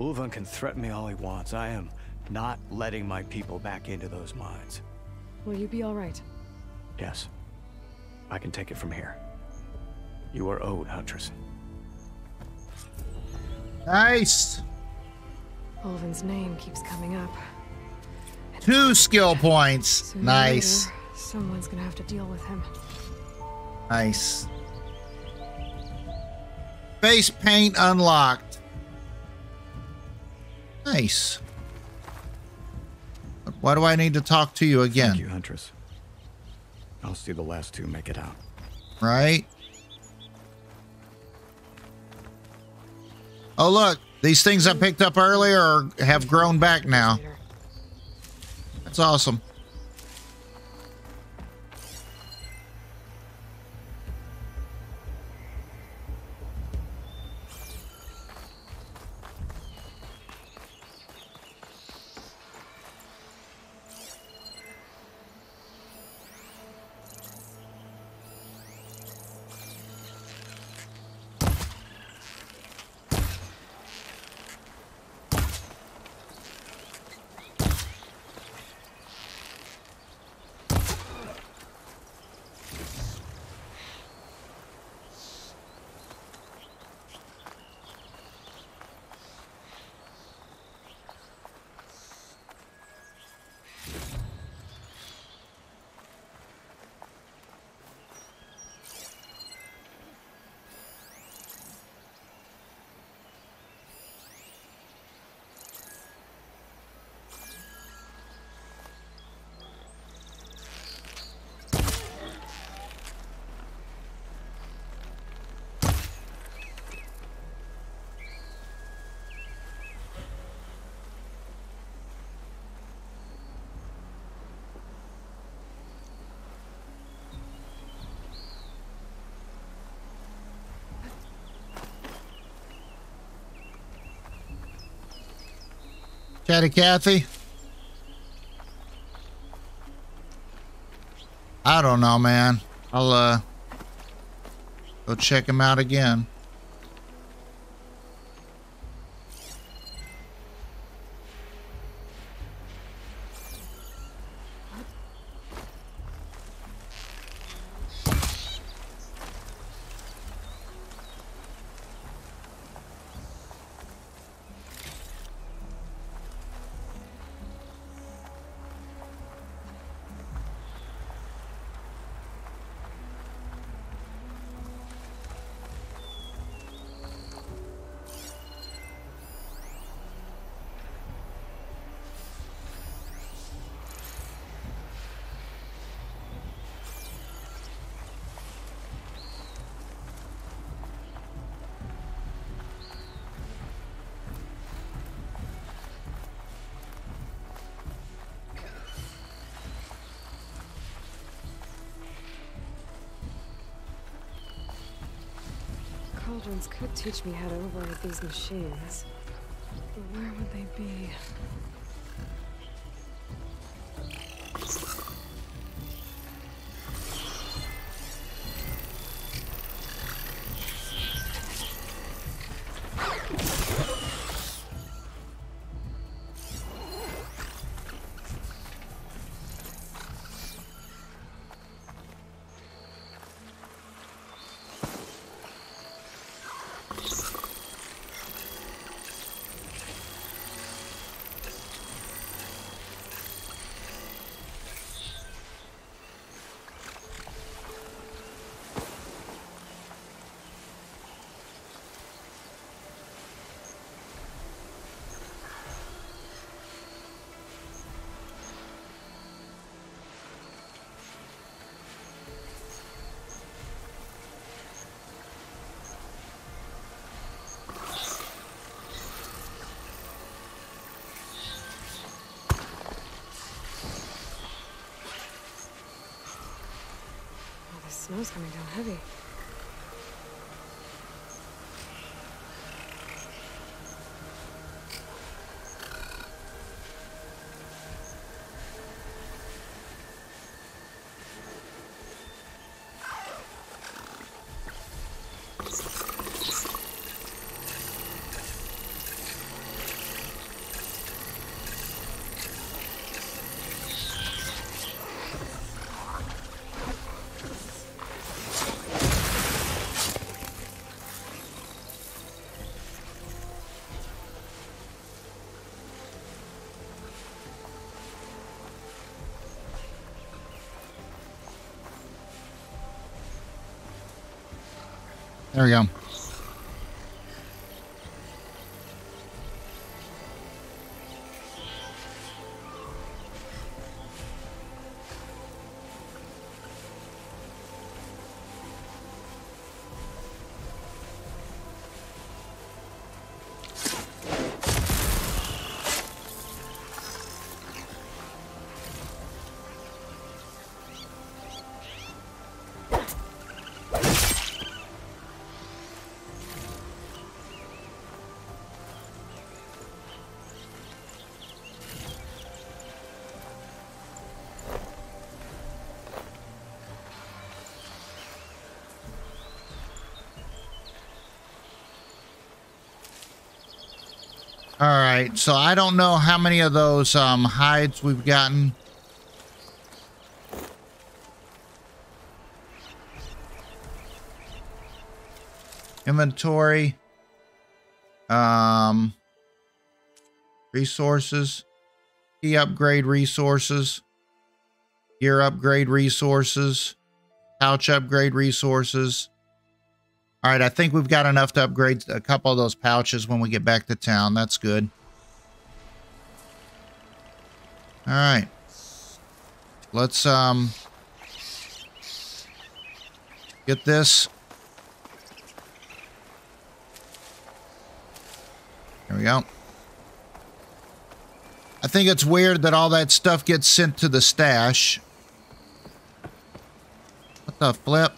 Ulvund can threaten me all he wants. I am not letting my people back into those mines. Will you be all right? Yes. I can take it from here. You are owed, Huntress. Nice. Ulvund's name keeps coming up. Two skill points. Sooner Nice. later, someone's gonna have to deal with him. Nice. Face paint unlocked. Nice. Why do I need to talk to you again? Thank you, Huntress. I'll see the last two make it out. Right? Oh, look. These things I picked up earlier have grown back now. That's awesome. Chatty Cathy? I don't know, man. I'll uh go check him out again. Could teach me how to override these machines. But where would they be? Snow's coming down heavy. There we go. Right, so I don't know how many of those um, hides we've gotten. Inventory. Um, resources. Key upgrade resources. Gear upgrade resources. Pouch upgrade resources. All right, I think we've got enough to upgrade a couple of those pouches when we get back to town. That's good. All right. Let's um get this. There we go. I think it's weird that all that stuff gets sent to the stash. What the flip?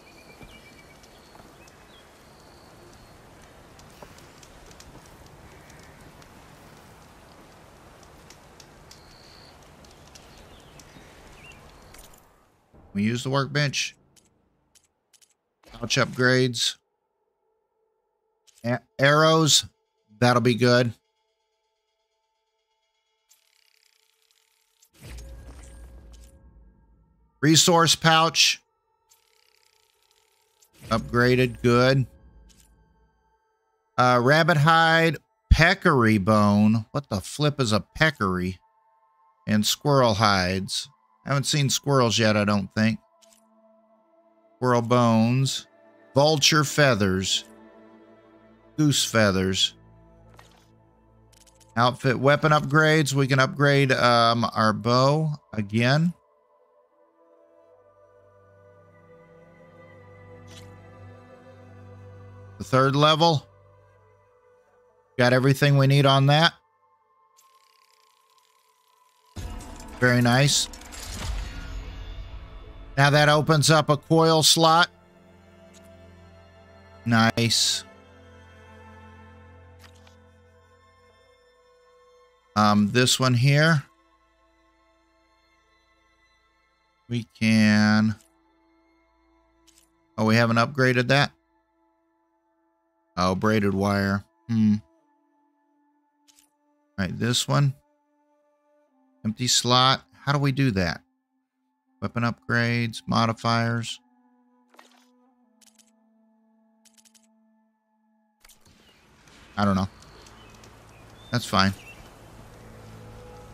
We use the workbench. Pouch upgrades. A arrows. That'll be good. Resource pouch. Upgraded. Good. Uh, rabbit hide. Peccary bone. What the flip is a peccary? And squirrel hides. Haven't seen squirrels yet, I don't think. Squirrel bones. Vulture feathers. Goose feathers. Outfit weapon upgrades. We can upgrade um, our bow again. The third level. Got everything we need on that. Very nice. Now that opens up a coil slot. Nice. Um, this one here. We can... Oh, we haven't upgraded that? Oh, braided wire. Hmm. All right, this one. Empty slot. How do we do that? Weapon upgrades, modifiers. I don't know. That's fine.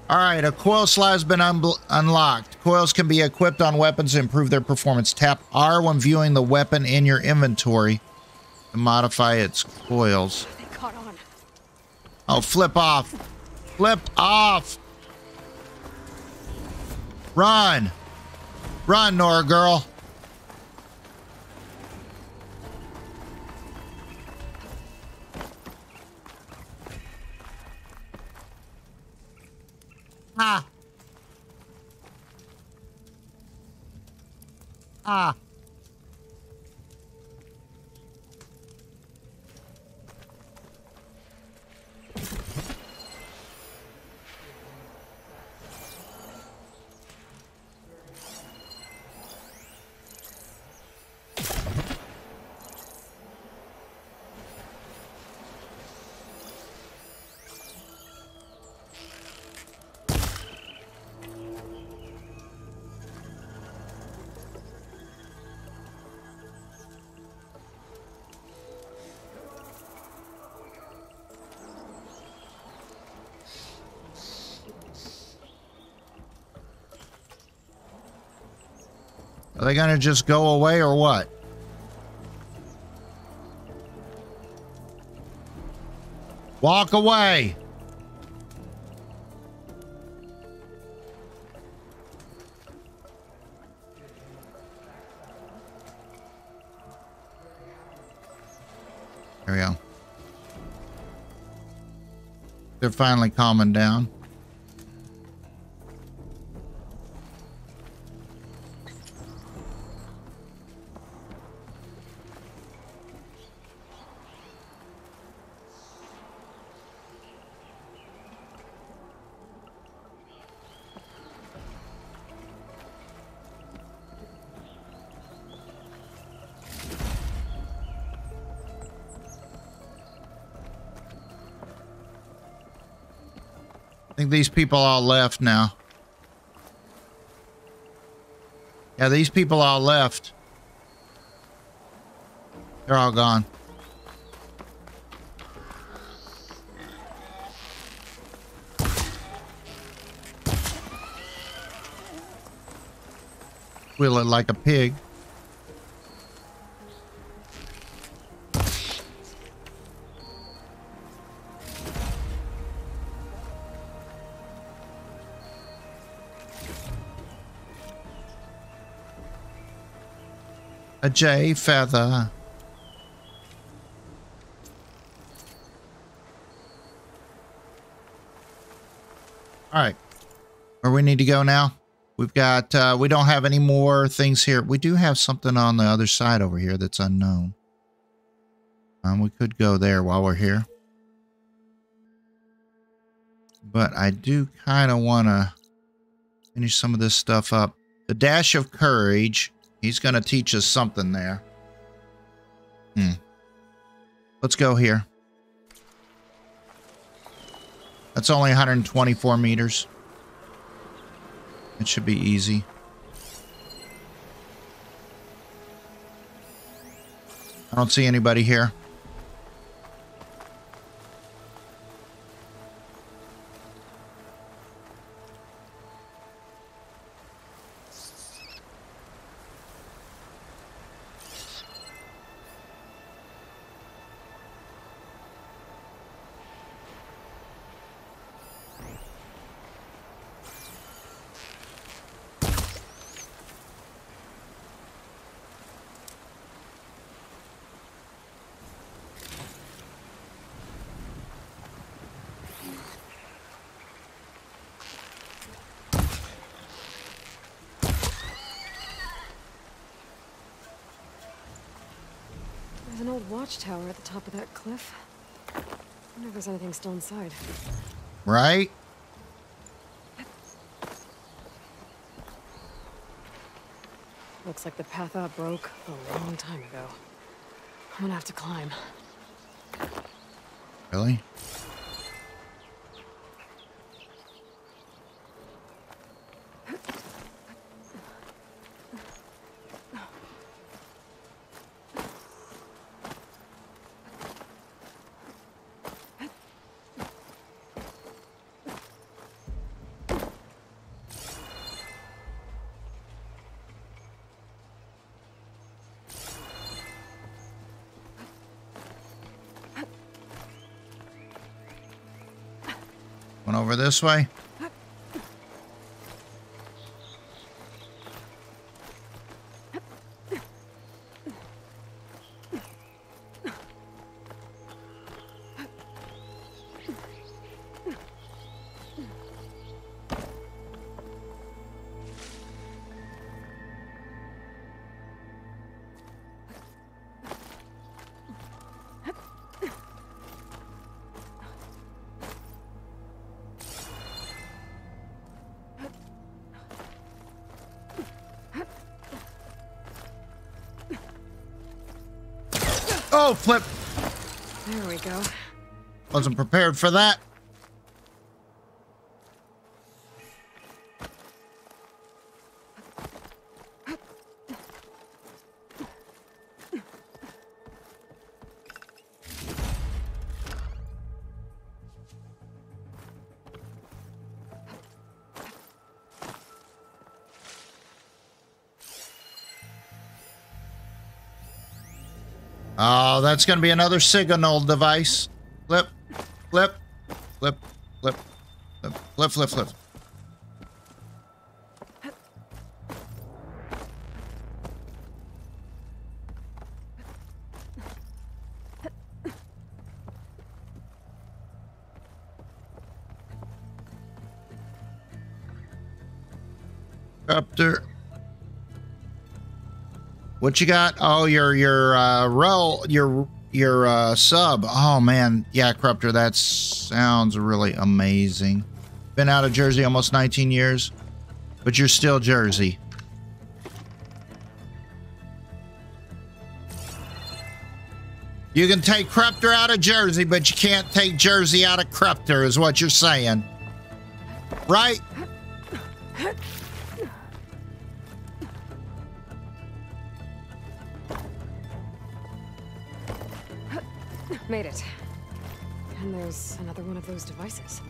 All right, a coil slot has been un unlocked. Coils can be equipped on weapons to improve their performance. Tap R when viewing the weapon in your inventory to modify its coils. Oh, flip off. Flip off. Run. Run, Nora girl. Ah. Ah. They going to just go away or what? Walk away. There we go. They're finally calming down. Think these people all left now. Yeah, these people all left. They're all gone. Wheel it like a pig. J feather. All right. Where we need to go now? We've got, uh, we don't have any more things here. We do have something on the other side over here that's unknown. Um, we could go there while we're here. But I do kind of want to finish some of this stuff up The dash of courage. He's going to teach us something there. Hmm. Let's go here. That's only 124 meters. It should be easy. I don't see anybody here. Cliff. I wonder if there's anything still inside. Right? Looks like the path out broke a long time ago. I'm gonna have to climb. Really? This way. Oh, flip. There we go. Wasn't prepared for that. That's going to be another signal device. Flip, flip, flip, flip, flip, flip, flip, flip. Copter. What you got? Oh, your your uh, roll, your your uh, sub. Oh man, yeah, Corruptor. That sounds really amazing. Been out of Jersey almost 19 years, but you're still Jersey. You can take Corruptor out of Jersey, but you can't take Jersey out of Corruptor, is what you're saying, right? Made it. And there's another one of those devices.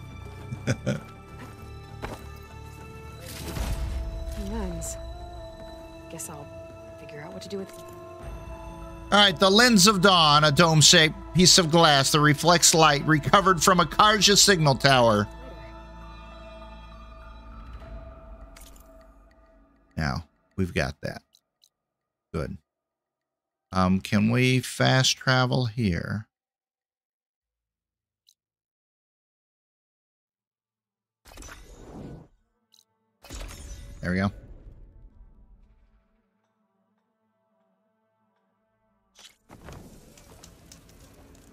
[laughs] Lens. Guess I'll figure out what to do with. All right, the lens of dawn, a dome-shaped piece of glass that reflects light recovered from a Carja signal tower. Now, we've got that. Good. Um, can we fast travel here? There we go.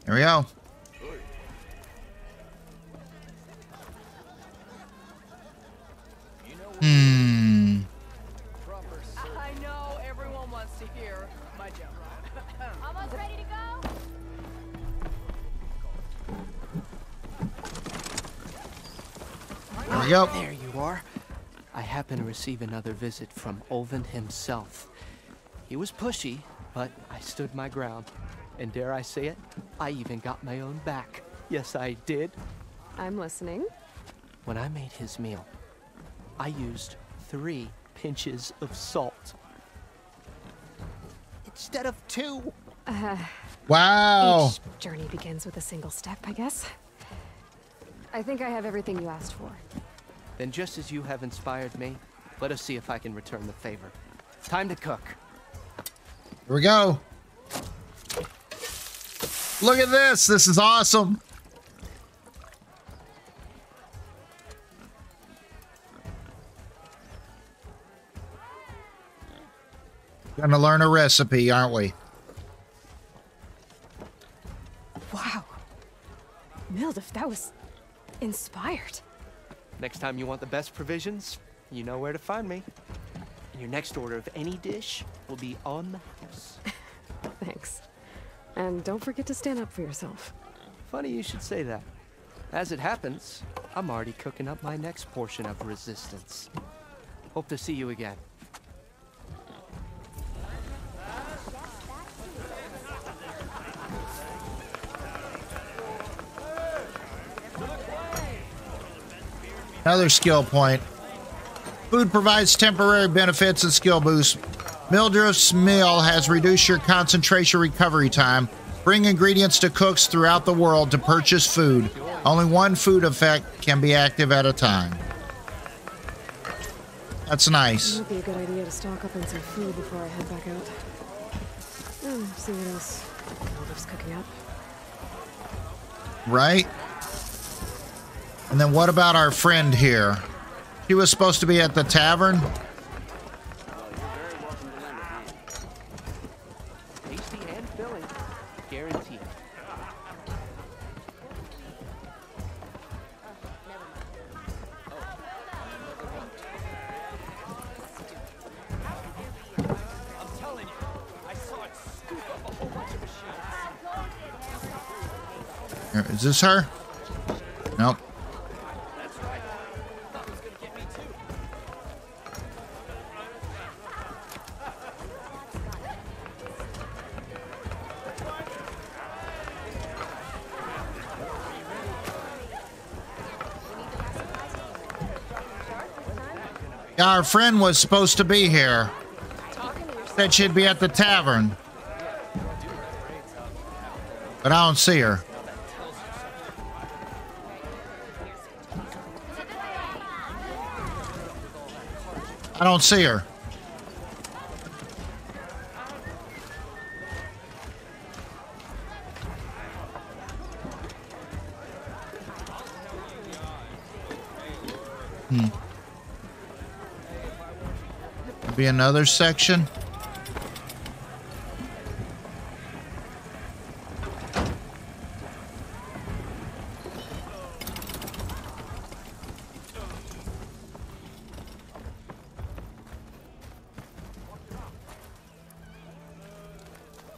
There we go. Hmm. I know everyone wants to hear my. [laughs] Almost ready to go? There we go. There you are. I happen to receive another visit from Ulvund himself. He was pushy, but I stood my ground. And dare I say it, I even got my own back. Yes, I did. I'm listening. When I made his meal, I used three pinches of salt. Instead of two. Uh, [sighs] Wow. Each journey begins with a single step, I guess. I think I have everything you asked for. Then just as you have inspired me, let us see if I can return the favor. Time to cook. Here we go. Look at this. This is awesome. Gonna learn a recipe, aren't we? Next time you want the best provisions, you know where to find me. And your next order of any dish will be on the house. [laughs] Thanks. And don't forget to stand up for yourself. Funny you should say that. As it happens, I'm already cooking up my next portion of resistance. Hope to see you again. Another skill point. Food provides temporary benefits and skill boosts. Milduf's meal has reduced your concentration recovery time. Bring ingredients to cooks throughout the world to purchase food. Only one food effect can be active at a time. That's It nice. be a good idea to stock up on some food before I head back out. And see what else Milduf's cooking up. Right? And then what about our friend here? He was supposed to be at the tavern. Is this filling. Friend was supposed to be here. Said she'd be at the tavern. But I don't see her. I don't see her. Another section.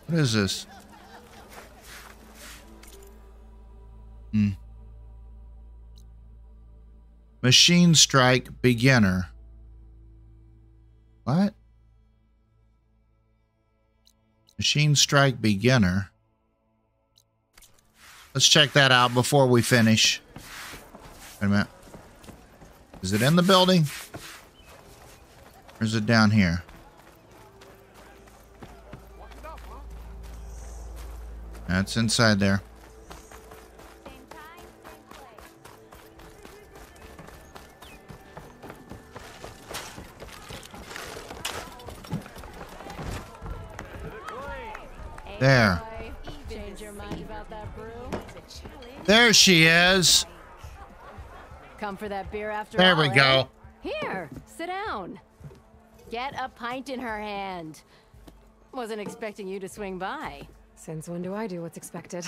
What is this? Hmm. Machine Strike Beginner. Machine Strike Beginner. Let's check that out before we finish. Wait a minute. Is it in the building? Or is it down here? That's inside there. She is. Come for that beer after There all, we eh? go. Here, sit down. Get a pint in her hand. Wasn't expecting you to swing by. Since when do I do what's expected?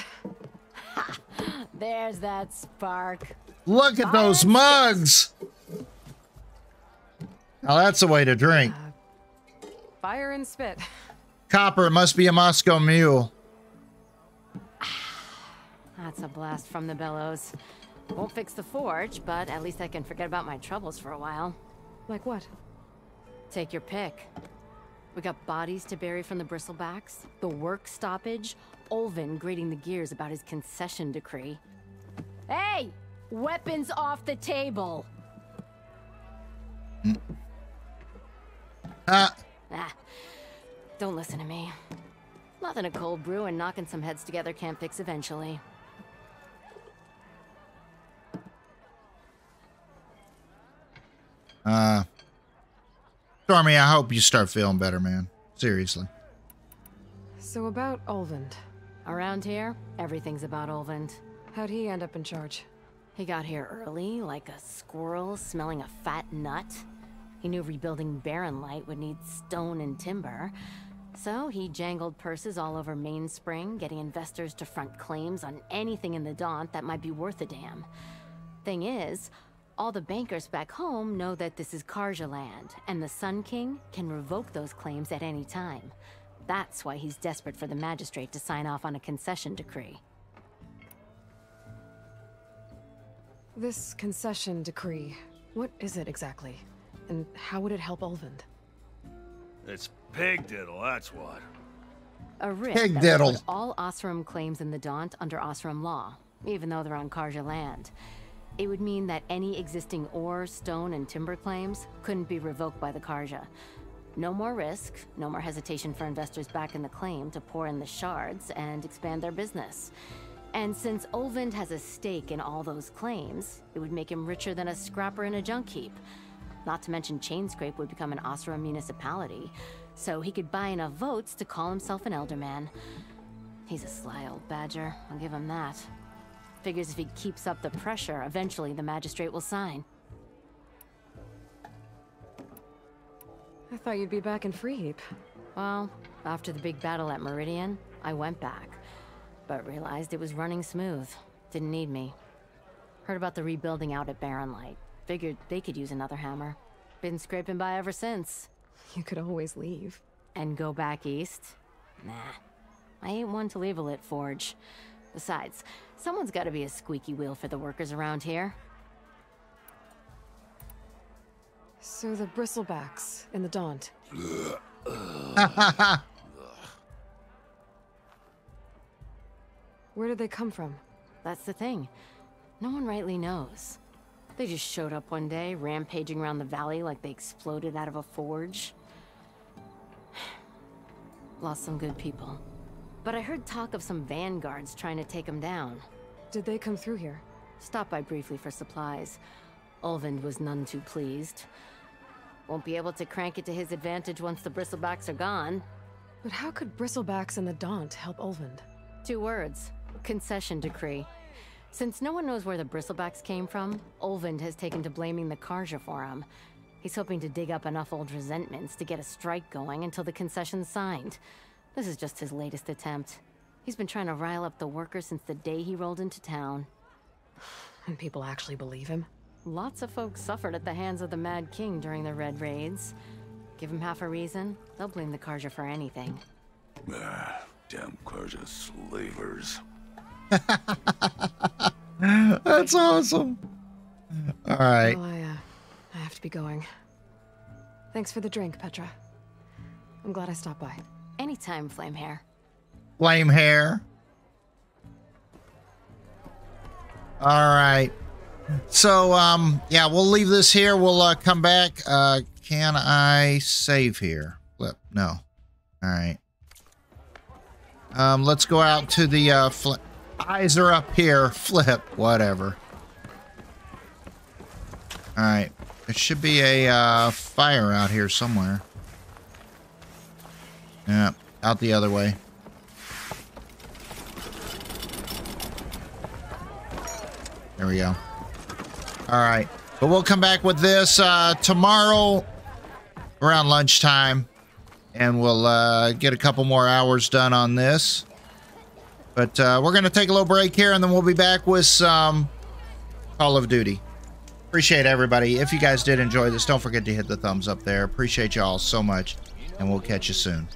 [laughs] There's that spark. Look at those mugs. Now that's the way to drink. Fire and spit. Copper must be a Moscow Mule. Blast from the bellows. Won't fix the forge, but at least I can forget about my troubles for a while. Like what? Take your pick. We got bodies to bury from the bristlebacks, the work stoppage, Ulvund grating the gears about his concession decree. Hey! Weapons off the table! Ah. Ah, don't listen to me. Nothing a cold brew and knocking some heads together can't fix eventually. Uh, Stormy, I hope you start feeling better, man. Seriously. So about Ulvund. Around here, everything's about Ulvund. How'd he end up in charge? He got here early, like a squirrel smelling a fat nut. He knew rebuilding Barren Light would need stone and timber. So he jangled purses all over Mainspring, getting investors to front claims on anything in the Daunt that might be worth a damn. Thing is, all the bankers back home know that this is Carja land, and the Sun King can revoke those claims at any time. That's why he's desperate for the magistrate to sign off on a concession decree. This concession decree, what is it exactly? And how would it help Ulvund? It's pig diddle, that's what. A writ Pig that diddle. all Oseram claims in the Daunt under Oseram law, even though they're on Carja land. It would mean that any existing ore, stone, and timber claims couldn't be revoked by the Carja. No more risk, no more hesitation for investors back in the claim to pour in the shards and expand their business. And since Ulvund has a stake in all those claims, it would make him richer than a scrapper in a junk heap. Not to mention Chainscrape would become an Oseram municipality, so he could buy enough votes to call himself an Elderman. He's a sly old badger, I'll give him that. Figures if he keeps up the pressure, eventually the magistrate will sign. I thought you'd be back in Freeheap. Well, after the big battle at Meridian, I went back. But realized it was running smooth. Didn't need me. Heard about the rebuilding out at Barren Light. Figured they could use another hammer. Been scraping by ever since. You could always leave. And go back east? Nah. I ain't one to leave a lit forge. Besides, someone's gotta be a squeaky wheel for the workers around here. So the bristlebacks in the Daunt. [laughs] Where did they come from? That's the thing. No one rightly knows. They just showed up one day, rampaging around the valley like they exploded out of a forge. [sighs] Lost some good people. But I heard talk of some vanguards trying to take them down. Did they come through here? Stopped by briefly for supplies. Ulvund was none too pleased. Won't be able to crank it to his advantage once the bristlebacks are gone. But how could bristlebacks and the Daunt help Ulvund? Two words. Concession decree. Since no one knows where the bristlebacks came from, Ulvund has taken to blaming the Carja for him. He's hoping to dig up enough old resentments to get a strike going until the concession's signed. This is just his latest attempt. He's been trying to rile up the workers since the day he rolled into town. [sighs] And people actually believe him? Lots of folks suffered at the hands of the Mad King during the Red Raids. Give him half a reason, they'll blame the Carja for anything. Ah, damn Carja slavers. [laughs] That's awesome. All right. Well, I, uh, I have to be going. Thanks for the drink, Petra. I'm glad I stopped by. Anytime, Flame Hair. Flame hair. All right. So, um, yeah, we'll leave this here. We'll uh, come back. Uh, can I save here? Flip. No. All right. Um, let's go out to the uh, fl- eyes are up here. [laughs] Flip. Whatever. All right. There should be a uh, fire out here somewhere. Yeah, out the other way. There we go. All right. But we'll come back with this uh, tomorrow around lunchtime. And we'll uh, get a couple more hours done on this. But uh, we're going to take a little break here and then we'll be back with some Call of Duty. Appreciate everybody. If you guys did enjoy this, don't forget to hit the thumbs up there. Appreciate y'all so much. And we'll catch you soon.